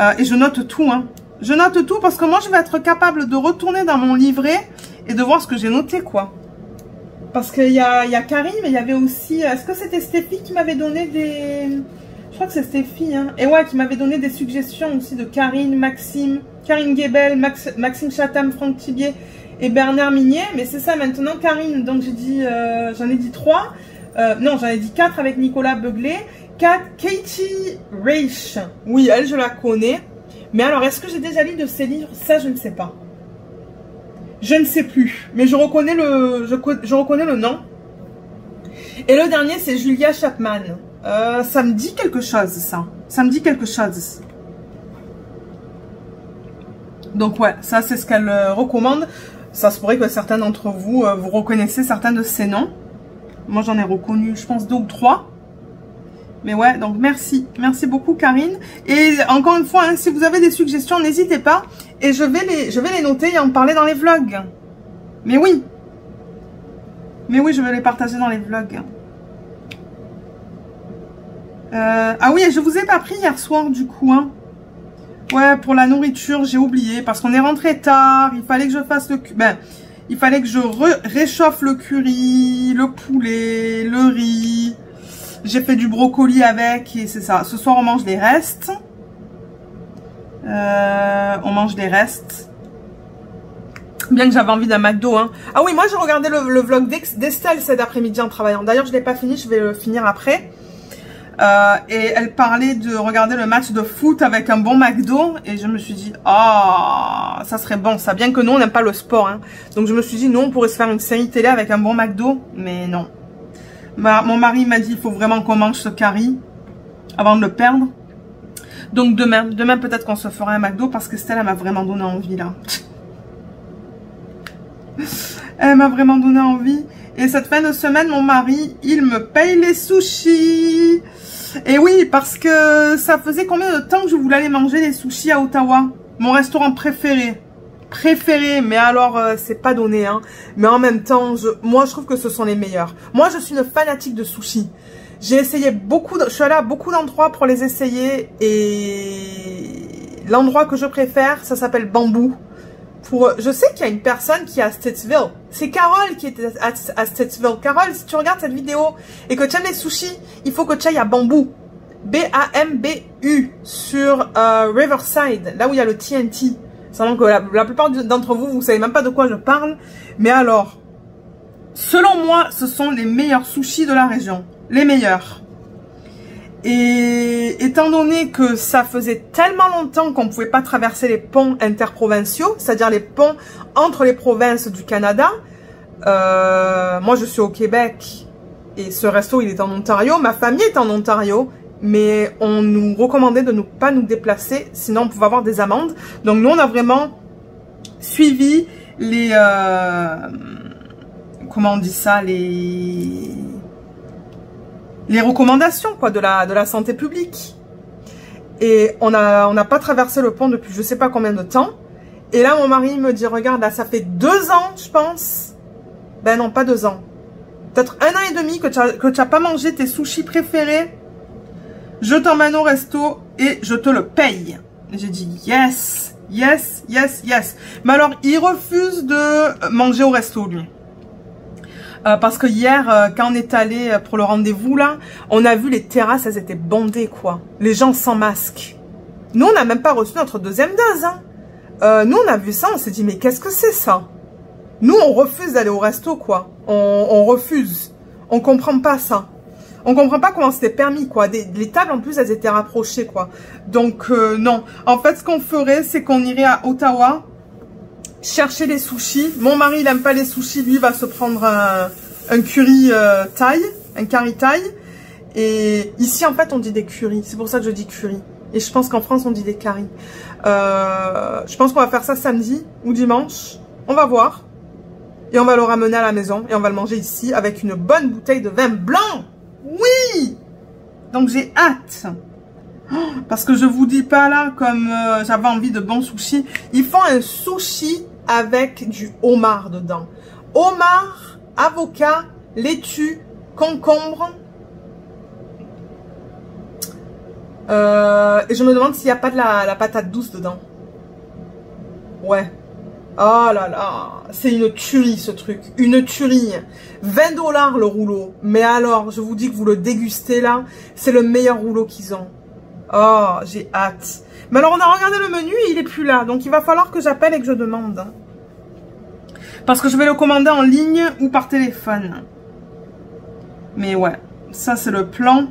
Euh, et je note tout, hein. Je note tout parce que moi, je vais être capable de retourner dans mon livret et de voir ce que j'ai noté, quoi. Parce qu'il y a, y a Karine, mais il y avait aussi... Est-ce que c'était Stéphie qui m'avait donné des... Je crois que c'est Stéphie, hein. Et ouais, qui m'avait donné des suggestions aussi de Karine, Maxime, Karine Guébel, Maxime Chatham, Franck Thibier et Bernard Minier. Mais c'est ça maintenant, Karine. Donc j'ai dit... Euh, j'en ai dit trois. Euh, non, j'en ai dit quatre avec Nicolas Beuglet. Katie Reich. Oui, elle, je la connais. Mais alors, est-ce que j'ai déjà lu de ses livres? Ça, je ne sais pas. Je ne sais plus. Mais je reconnais le, je, reconnais le nom. Et le dernier, c'est Julia Chapman. Euh, ça me dit quelque chose, ça. Ça me dit quelque chose. Donc ouais, ça c'est ce qu'elle recommande. Ça se pourrait que certains d'entre vous, euh, vous reconnaissez certains de ces noms. Moi j'en ai reconnu, je pense, deux ou trois. Mais ouais, donc merci. Merci beaucoup Karine. Et encore une fois, hein, si vous avez des suggestions, n'hésitez pas. Et je vais, les, noter et en parler dans les vlogs. Mais oui. Mais oui, je vais les partager dans les vlogs. Euh, ah oui, je vous ai pas pris hier soir du coup. Hein. Ouais, pour la nourriture, j'ai oublié. Parce qu'on est rentré tard. Il fallait que je fasse le... Ben, il fallait que je réchauffe le curry, le poulet, le riz... J'ai fait du brocoli avec et c'est ça. Ce soir, on mange des restes. Euh, on mange des restes. Bien que j'avais envie d'un McDo. Hein. Ah oui, moi, j'ai regardé le, vlog d'Estelle cet après-midi en travaillant. D'ailleurs, je ne l'ai pas fini. Je vais le finir après. Euh, et elle parlait de regarder le match de foot avec un bon McDo. Et je me suis dit, ah, oh, ça serait bon ça. Bien que nous, on n'aime pas le sport. Hein. Donc, je me suis dit, non, on pourrait se faire une série télé avec un bon McDo. Mais non mon mari m'a dit il faut vraiment qu'on mange ce curry avant de le perdre. Donc demain, demain peut-être qu'on se fera un McDo parce que Stella m'a vraiment donné envie là. Elle m'a vraiment donné envie. Et cette fin de semaine, mon mari, il me paye les sushis. Et oui, parce que ça faisait combien de temps que je voulais aller manger les sushis à Ottawa? Mon restaurant préféré préféré, mais alors euh, c'est pas donné, hein. Mais en même temps, moi je trouve que ce sont les meilleurs. Moi je suis une fanatique de sushi. J'ai essayé beaucoup, de, je suis allée à beaucoup d'endroits pour les essayer et l'endroit que je préfère, ça s'appelle Bambou. Pour, je sais qu'il y a une personne qui est à Stittsville. C'est Carole qui est à, à Stittsville. Carole, si tu regardes cette vidéo et que tu aimes les sushis, il faut que tu ailles à Bambou. B-A-M-B-U sur euh, Riverside, là où il y a le TNT. Sachant que la, plupart d'entre vous, vous savez même pas de quoi je parle. Mais alors, selon moi, ce sont les meilleurs sushis de la région. Les meilleurs. Et étant donné que ça faisait tellement longtemps qu'on ne pouvait pas traverser les ponts interprovinciaux, c'est-à-dire les ponts entre les provinces du Canada, euh, moi je suis au Québec. Et ce resto il est en Ontario, ma famille est en Ontario. Mais on nous recommandait de ne pas nous déplacer, sinon on pouvait avoir des amendes. Donc nous, on a vraiment suivi les... Euh, comment on dit ça Les les recommandations quoi de la, de la santé publique. Et on n'a on pas traversé le pont depuis je sais pas combien de temps. Et là, mon mari me dit, regarde, ça fait deux ans, je pense. Ben non, pas deux ans. Peut-être un an et demi que tu n'as pas mangé tes sushis préférés je t'emmène au resto et je te le paye. J'ai dit yes, yes, yes, yes. Mais alors, il refuse de manger au resto, lui. Euh, parce que hier, euh, quand on est allé pour le rendez-vous, là, on a vu les terrasses, elles étaient bondées, quoi. Les gens sans masque. Nous, on n'a même pas reçu notre deuxième dose, hein. Euh, nous, on a vu ça, on s'est dit, mais qu'est-ce que c'est ça? Nous, on refuse d'aller au resto, quoi. On, on refuse. On comprend pas ça. On comprend pas comment c'était permis, quoi. les tables, en plus, elles étaient rapprochées, quoi. Donc, euh, non. En fait, ce qu'on ferait, c'est qu'on irait à Ottawa chercher les sushis. Mon mari, il aime pas les sushis. Lui, va se prendre un, curry euh, thaï, un curry thaï. Et ici, en fait, on dit des curries. C'est pour ça que je dis curry. Et je pense qu'en France, on dit des curries. Euh, je pense qu'on va faire ça samedi ou dimanche. On va voir. Et on va le ramener à la maison. Et on va le manger ici avec une bonne bouteille de vin blanc. Oui Donc j'ai hâte. Parce que je vous dis pas là, comme euh, j'avais envie de bons sushis. Ils font un sushi avec du homard dedans. Homard, avocat, laitue, concombre. Euh, et je me demande s'il n'y a pas de la, patate douce dedans. Ouais. Oh là là, c'est une tuerie ce truc, une tuerie. 20 dollars le rouleau. Mais alors, je vous dis que vous le dégustez là, c'est le meilleur rouleau qu'ils ont. Oh, j'ai hâte. Mais alors, on a regardé le menu et il est plus là. Donc, il va falloir que j'appelle et que je demande. Parce que je vais le commander en ligne ou par téléphone. Mais ouais, ça c'est le plan.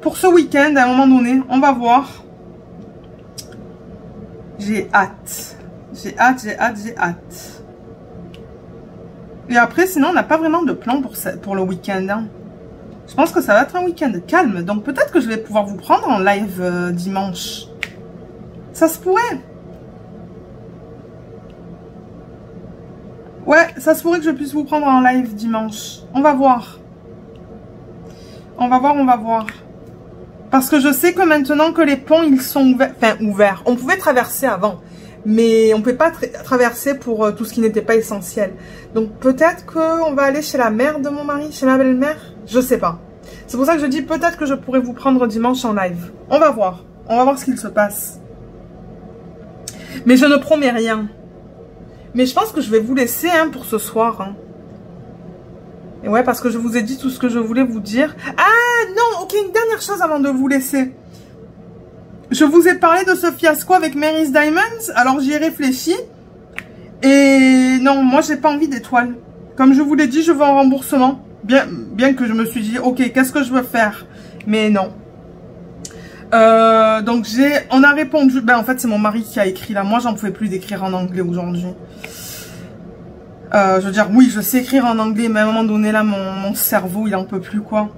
Pour ce week-end, à un moment donné, on va voir. J'ai hâte. J'ai hâte, j'ai hâte, j'ai hâte. Et après, sinon, on n'a pas vraiment de plan pour, le week-end. Hein. Je pense que ça va être un week-end calme. Donc peut-être que je vais pouvoir vous prendre en live euh, dimanche. Ça se pourrait. Ouais, ça se pourrait que je puisse vous prendre en live dimanche. On va voir. On va voir, on va voir. Parce que je sais que maintenant que les ponts, ils sont ouverts. Enfin, ouverts. On pouvait traverser avant. Mais on ne pouvait pas traverser pour euh, tout ce qui n'était pas essentiel. Donc peut-être qu'on va aller chez la mère de mon mari, chez ma belle-mère? Je sais pas. C'est pour ça que je dis peut-être que je pourrais vous prendre dimanche en live. On va voir. On va voir ce qu'il se passe. Mais je ne promets rien. Mais je pense que je vais vous laisser hein, pour ce soir. Hein. Et ouais, parce que je vous ai dit tout ce que je voulais vous dire. Ah non, ok, une dernière chose avant de vous laisser. Je vous ai parlé de ce fiasco avec Mary's Diamonds. Alors j'y ai réfléchi. Et non, moi j'ai pas envie d'étoiles. Comme je vous l'ai dit, je veux un remboursement. Bien, bien que je me suis dit, ok, qu'est-ce que je veux faire? Mais non. Euh, donc j'ai, on a répondu, ben en fait c'est mon mari qui a écrit là, moi j'en pouvais plus d'écrire en anglais aujourd'hui. Euh, je veux dire, oui, je sais écrire en anglais, mais à un moment donné là, mon, cerveau il en peut plus quoi.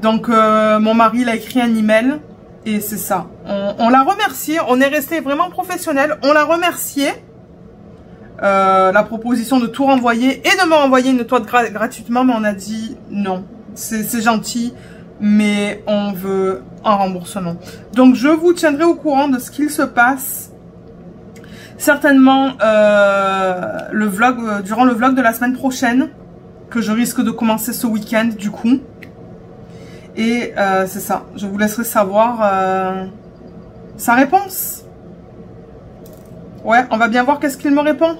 Donc euh, mon mari il a écrit un email et c'est ça. On, l'a remercié, on est resté vraiment professionnel, on l'a remercié. Euh, la proposition de tout renvoyer et de me renvoyer une toile gratuitement, mais on a dit non, c'est gentil, mais on veut un remboursement. Donc je vous tiendrai au courant de ce qu'il se passe. Certainement euh, le vlog, euh, durant le vlog de la semaine prochaine, que je risque de commencer ce week-end du coup. Et c'est ça, je vous laisserai savoir sa réponse. Ouais, on va bien voir qu'est-ce qu'il me répond.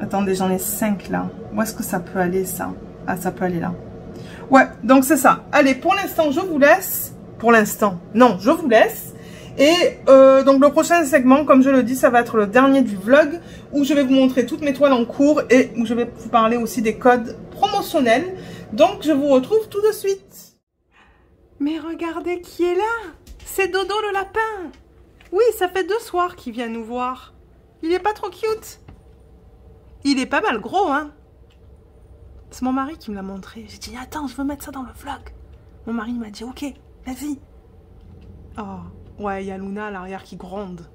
Attendez, j'en ai 5 là. Où est-ce que ça peut aller ça? Ah, ça peut aller là. Ouais, donc c'est ça. Allez, pour l'instant, je vous laisse. Pour l'instant, non, je vous laisse. Et euh, donc le prochain segment, comme je le dis, ça va être le dernier du vlog où je vais vous montrer toutes mes toiles en cours et où je vais vous parler aussi des codes promotionnels. Donc je vous retrouve tout de suite. Mais regardez qui est là C'est Dodo le lapin Oui, ça fait deux soirs qu'il vient nous voir. Il est pas trop cute il est pas mal gros, hein C'est mon mari qui me l'a montré. J'ai dit, attends, je veux mettre ça dans le vlog. Mon mari m'a dit, ok, vas-y. Oh, ouais, il y a Luna à l'arrière qui gronde.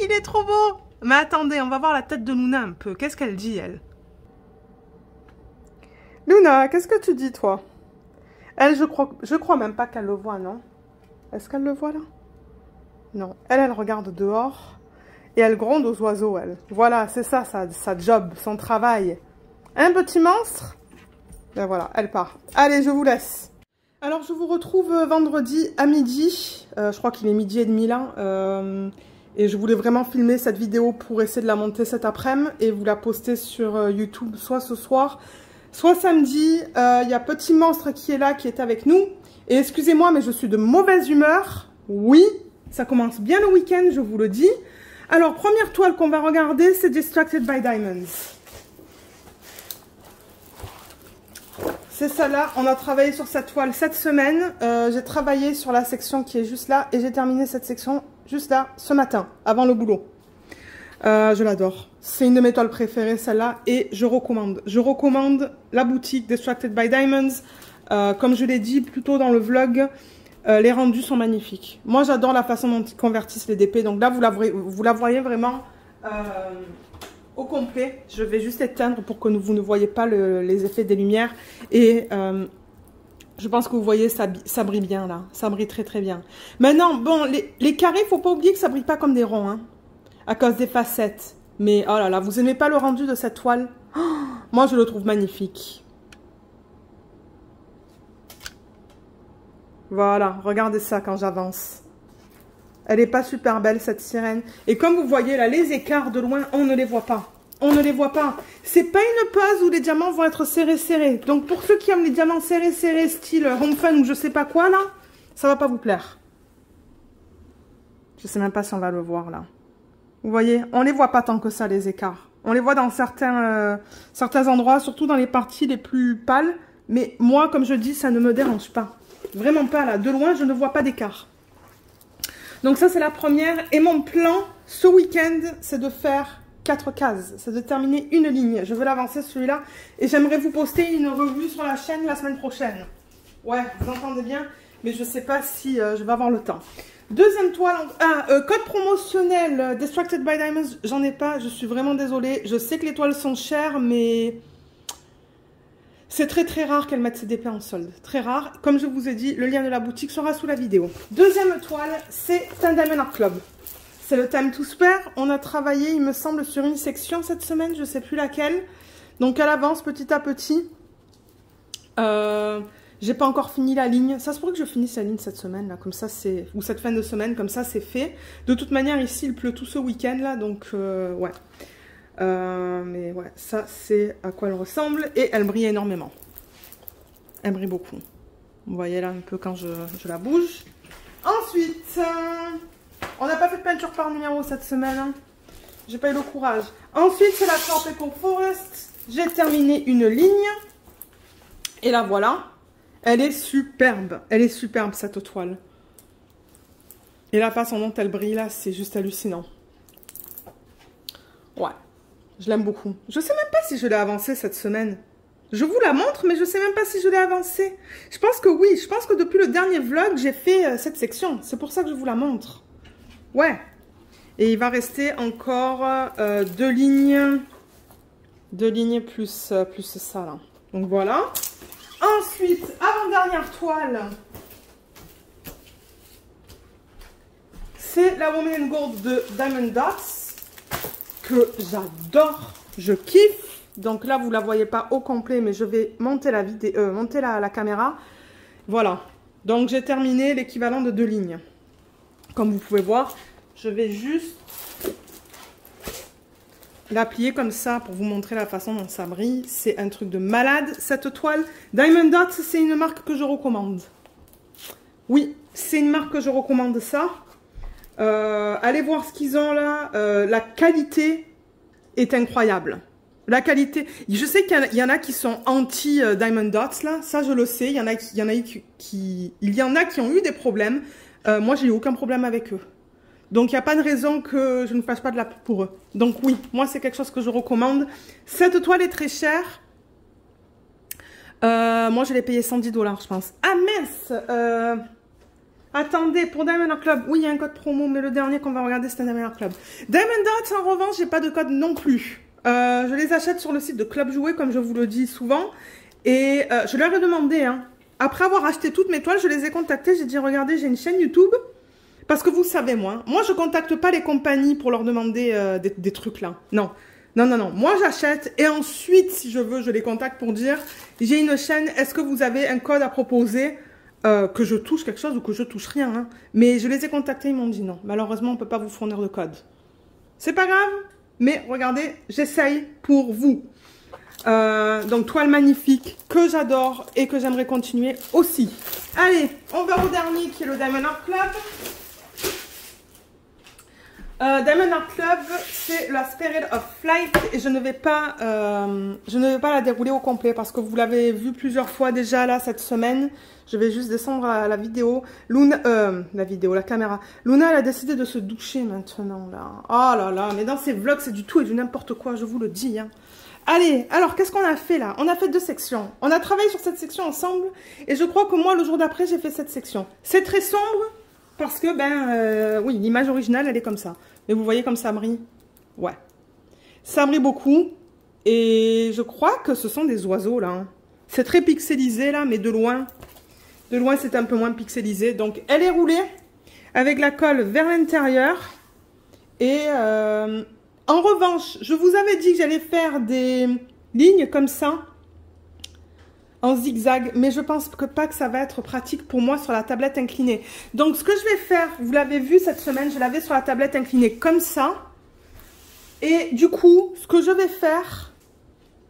Il est trop beau Mais attendez, on va voir la tête de Luna un peu. Qu'est-ce qu'elle dit, elle? Luna, qu'est-ce que tu dis, toi? Elle, je crois, je crois même pas qu'elle le voit, non? Est-ce qu'elle le voit, là? Non. Elle, elle regarde dehors. Et elle gronde aux oiseaux, elle. Voilà, c'est ça, sa, job, son travail. Un petit monstre? Ben voilà, elle part. Allez, je vous laisse. Alors, je vous retrouve euh, vendredi à midi. Euh, je crois qu'il est midi et demi là. Euh, et je voulais vraiment filmer cette vidéo pour essayer de la monter cet après-midi et vous la poster sur YouTube soit ce soir, soit samedi. Il y a Petit Monstre qui est là, qui est avec nous. Et excusez-moi, mais je suis de mauvaise humeur. Oui, ça commence bien le week-end, je vous le dis. Alors, première toile qu'on va regarder, c'est Distracted by Diamonds. c'est celle-là. On a travaillé sur cette toile cette semaine. Euh, j'ai travaillé sur la section qui est juste là et j'ai terminé cette section juste là ce matin, avant le boulot. Euh, je l'adore. C'est une de mes toiles préférées, celle-là, et je recommande. Je recommande la boutique Distracted by Diamonds. Euh, comme je l'ai dit plus tôt dans le vlog, les rendus sont magnifiques. Moi, j'adore la façon dont ils convertissent les DP. Donc là, vous la, voyez vraiment au complet. Je vais juste éteindre pour que vous ne voyez pas les effets des lumières. Et euh, je pense que vous voyez, ça, brille bien là. Ça brille très très bien. Maintenant, bon, les, carrés, faut pas oublier que ça brille pas comme des ronds. Hein, à cause des facettes. Mais oh là là, vous aimez pas le rendu de cette toile? Moi, je le trouve magnifique. Voilà, regardez ça quand j'avance. Elle n'est pas super belle, cette sirène. Et comme vous voyez là, les écarts de loin, on ne les voit pas. On ne les voit pas. C'est pas une pose où les diamants vont être serrés, serrés. Donc pour ceux qui aiment les diamants serrés, serrés, style home fun ou je sais pas quoi là, ça va pas vous plaire. Je sais même pas si on va le voir là. Vous voyez, on les voit pas tant que ça, les écarts. On les voit dans certains, euh, certains endroits, surtout dans les parties les plus pâles. Mais moi, comme je dis, ça ne me dérange pas. Vraiment pas là. De loin, je ne vois pas d'écart. Donc ça, c'est la première. Et mon plan, ce week-end, c'est de faire quatre cases. C'est de terminer une ligne. Je veux l'avancer celui-là. Et j'aimerais vous poster une revue sur la chaîne la semaine prochaine. Ouais, vous entendez bien Mais je ne sais pas si euh, je vais avoir le temps. Deuxième toile, ah, euh, code promotionnel euh, Distracted by Diamonds, j'en ai pas, je suis vraiment désolée. Je sais que les toiles sont chères, mais c'est très très rare qu'elle mette ses DP en solde. Très rare. Comme je vous ai dit, le lien de la boutique sera sous la vidéo. Deuxième toile, c'est Diamond Art Club. C'est le Time to Spare. On a travaillé, il me semble, sur une section cette semaine, je sais plus laquelle. Donc elle avance petit à petit. Euh, j'ai pas encore fini la ligne. Ça se pourrait que je finisse la ligne cette semaine, là, comme ça c'est... Ou cette fin de semaine, comme ça c'est fait. De toute manière, ici, il pleut tout ce week-end, là, donc euh, ouais. Euh, mais ouais, ça c'est à quoi elle ressemble. Et elle brille énormément. Elle brille beaucoup. Vous voyez là un peu quand je, la bouge. Ensuite, euh, on n'a pas fait de peinture par numéro cette semaine. Hein. J'ai pas eu le courage. Ensuite, c'est la Tropical Forest. J'ai terminé une ligne. Et la voilà. Elle est superbe. Elle est superbe cette toile. Et la façon dont elle brille là, c'est juste hallucinant. Ouais. Je l'aime beaucoup. Je sais même pas si je l'ai avancé cette semaine. Je vous la montre, mais je sais même pas si je l'ai avancé. Je pense que oui. Je pense que depuis le dernier vlog, j'ai fait euh, cette section. C'est pour ça que je vous la montre. Ouais. Et il va rester encore euh, deux lignes. Deux lignes plus, euh, plus ça, là. Donc voilà. Ensuite, avant-dernière toile. C'est la Woman Gold de Diamond Dots que j'adore. Je kiffe. Donc là, vous la voyez pas au complet, mais je vais monter la, vidéo, euh, monter la, caméra. Voilà. Donc j'ai terminé l'équivalent de deux lignes. Comme vous pouvez voir, je vais juste la plier comme ça pour vous montrer la façon dont ça brille. C'est un truc de malade, cette toile. Diamond Dots, c'est une marque que je recommande. Oui, c'est une marque que je recommande ça. Euh, allez voir ce qu'ils ont là. Euh, la qualité est incroyable. La qualité, je sais qu'il y, en a qui sont anti euh, Diamond Dots là, ça je le sais. Il y en a qui, qui, il y en a qui ont eu des problèmes. moi, j'ai eu aucun problème avec eux. Donc, il n'y a pas de raison que je ne fasse pas de la pour eux. Donc, oui, moi, c'est quelque chose que je recommande. Cette toile est très chère. moi, je l'ai payé 110 dollars, je pense. Ah, mince Attendez, pour Diamond Club, oui, il y a un code promo, mais le dernier qu'on va regarder, c'est Diamond Club. Diamond Dots, en revanche, j'ai pas de code non plus. Euh, je les achète sur le site de Club Jouet, comme je vous le dis souvent. Et euh, je leur ai demandé, hein, après avoir acheté toutes mes toiles, je les ai contactés. J'ai dit, regardez, j'ai une chaîne YouTube. Parce que vous savez, moi, moi, je contacte pas les compagnies pour leur demander euh, des, des, trucs là. Non. Non, non, non. Moi, j'achète et ensuite, si je veux, je les contacte pour dire, j'ai une chaîne, est-ce que vous avez un code à proposer euh, que je touche quelque chose ou que je touche rien. Hein. Mais je les ai contactés, ils m'ont dit non. Malheureusement, on ne peut pas vous fournir de code. C'est pas grave, mais regardez, j'essaye pour vous. Euh, donc, toile magnifique que j'adore et que j'aimerais continuer aussi. Allez, on va au dernier qui est le Diamond Art Club. Euh, Diamond Art Club, c'est la Spirit of Flight et je ne vais pas, euh, je ne vais pas la dérouler au complet parce que vous l'avez vu plusieurs fois déjà là cette semaine. Je vais juste descendre à la vidéo. Luna, euh, la vidéo, la caméra. Luna, elle a décidé de se doucher maintenant là. Oh là là, mais dans ces vlogs, c'est du tout et du n'importe quoi, je vous le dis. Hein. Allez, alors qu'est-ce qu'on a fait là? On a fait deux sections. On a travaillé sur cette section ensemble et je crois que moi, le jour d'après, j'ai fait cette section. C'est très sombre parce que, ben, euh, oui, l'image originale, elle est comme ça. Mais vous voyez comme ça brille Ouais. Ça brille beaucoup. Et je crois que ce sont des oiseaux, là. Hein. C'est très pixelisé, là, mais de loin. De loin, c'est un peu moins pixelisé. Donc, elle est roulée avec la colle vers l'intérieur. Et euh, en revanche, je vous avais dit que j'allais faire des lignes comme ça en zigzag, mais je pense que pas que ça va être pratique pour moi sur la tablette inclinée. Donc ce que je vais faire, vous l'avez vu cette semaine, je l'avais sur la tablette inclinée comme ça. Et du coup, ce que je vais faire,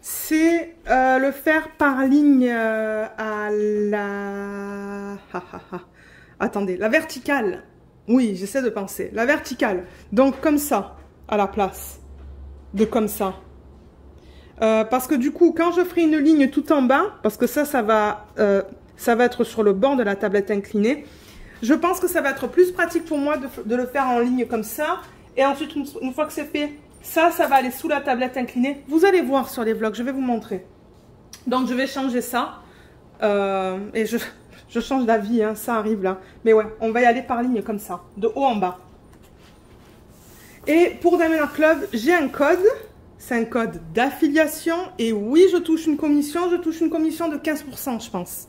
c'est euh, le faire par ligne euh, à la... Attendez, la verticale. Oui, j'essaie de penser. La verticale. Donc comme ça, à la place de comme ça. Euh, parce que du coup, quand je ferai une ligne tout en bas, parce que ça, ça va, euh, ça va être sur le bord de la tablette inclinée, je pense que ça va être plus pratique pour moi de, le faire en ligne comme ça. Et ensuite, une, fois que c'est fait, ça, ça va aller sous la tablette inclinée. Vous allez voir sur les vlogs, je vais vous montrer. Donc, je vais changer ça. Euh, et je, change d'avis, hein, ça arrive là. Mais ouais, on va y aller par ligne comme ça, de haut en bas. Et pour Damien Club, j'ai un code c'est un code d'affiliation. Et oui, je touche une commission. Je touche une commission de 15%, je pense.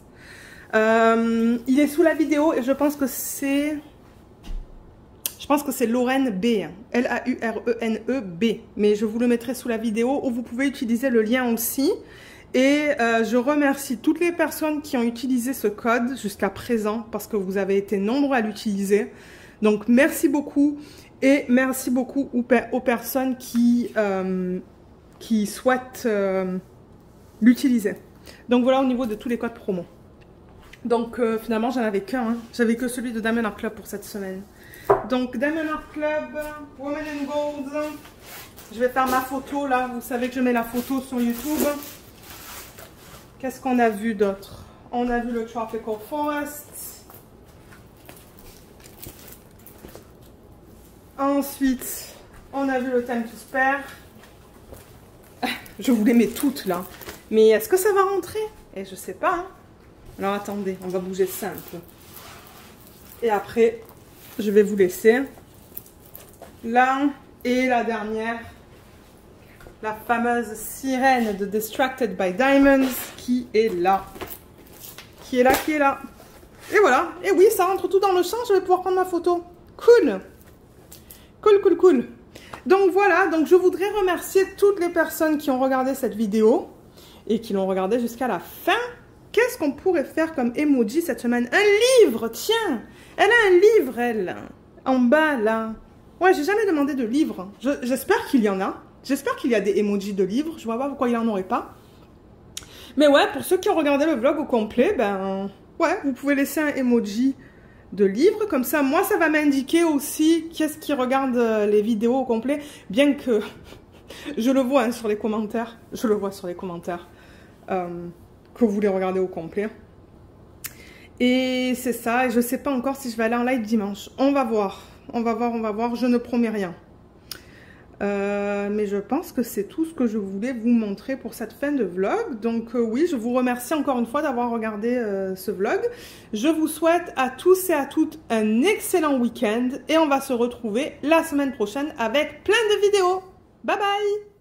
Euh, il est sous la vidéo et je pense que c'est... Je pense que c'est Lorraine B. L-A-U-R-E-N-E B. Mais je vous le mettrai sous la vidéo où vous pouvez utiliser le lien aussi. Et euh, je remercie toutes les personnes qui ont utilisé ce code jusqu'à présent parce que vous avez été nombreux à l'utiliser. Donc merci beaucoup. Et merci beaucoup aux, personnes qui, euh, qui souhaitent euh, l'utiliser. Donc voilà au niveau de tous les codes promo. Donc euh, finalement j'en avais qu'un. Hein. J'avais que celui de Diamond Art Club pour cette semaine. Donc Diamond Art Club, Women in Gold. Je vais faire ma photo là. Vous savez que je mets la photo sur YouTube. Qu'est-ce qu'on a vu d'autre? On a vu le Tropical Forest. Ensuite, on a vu le Time to Spare. Je vous les mets toutes là. Mais est-ce que ça va rentrer? Eh, je sais pas. Hein. Alors attendez, on va bouger ça un peu. Et après, je vais vous laisser. Là, et la dernière, la fameuse sirène de Distracted by Diamonds qui est là. Qui est là, qui est là. Et voilà. Et oui, ça rentre tout dans le champ, je vais pouvoir prendre ma photo. Cool Cool, cool, cool. Donc voilà, donc je voudrais remercier toutes les personnes qui ont regardé cette vidéo et qui l'ont regardée jusqu'à la fin. Qu'est-ce qu'on pourrait faire comme emoji cette semaine? Un livre, tiens Elle a un livre, elle, en bas, là. Ouais, j'ai jamais demandé de livre. J'espère qu'il y en a. J'espère qu'il y a des emojis de livres. Je vois pas pourquoi il en aurait pas. Mais ouais, pour ceux qui ont regardé le vlog au complet, ben... Ouais, vous pouvez laisser un emoji de livres. Comme ça, moi, ça va m'indiquer aussi qu'est-ce qui regarde euh, les vidéos au complet. Bien que je le vois hein, sur les commentaires. Je le vois sur les commentaires. Euh, que vous les regardez au complet. Et c'est ça. Et je sais pas encore si je vais aller en live dimanche. On va voir. On va voir, on va voir. Je ne promets rien. Euh, mais je pense que c'est tout ce que je voulais vous montrer pour cette fin de vlog. Donc euh, oui, je vous remercie encore une fois d'avoir regardé euh, ce vlog. Je vous souhaite à tous et à toutes un excellent week-end et on va se retrouver la semaine prochaine avec plein de vidéos. Bye bye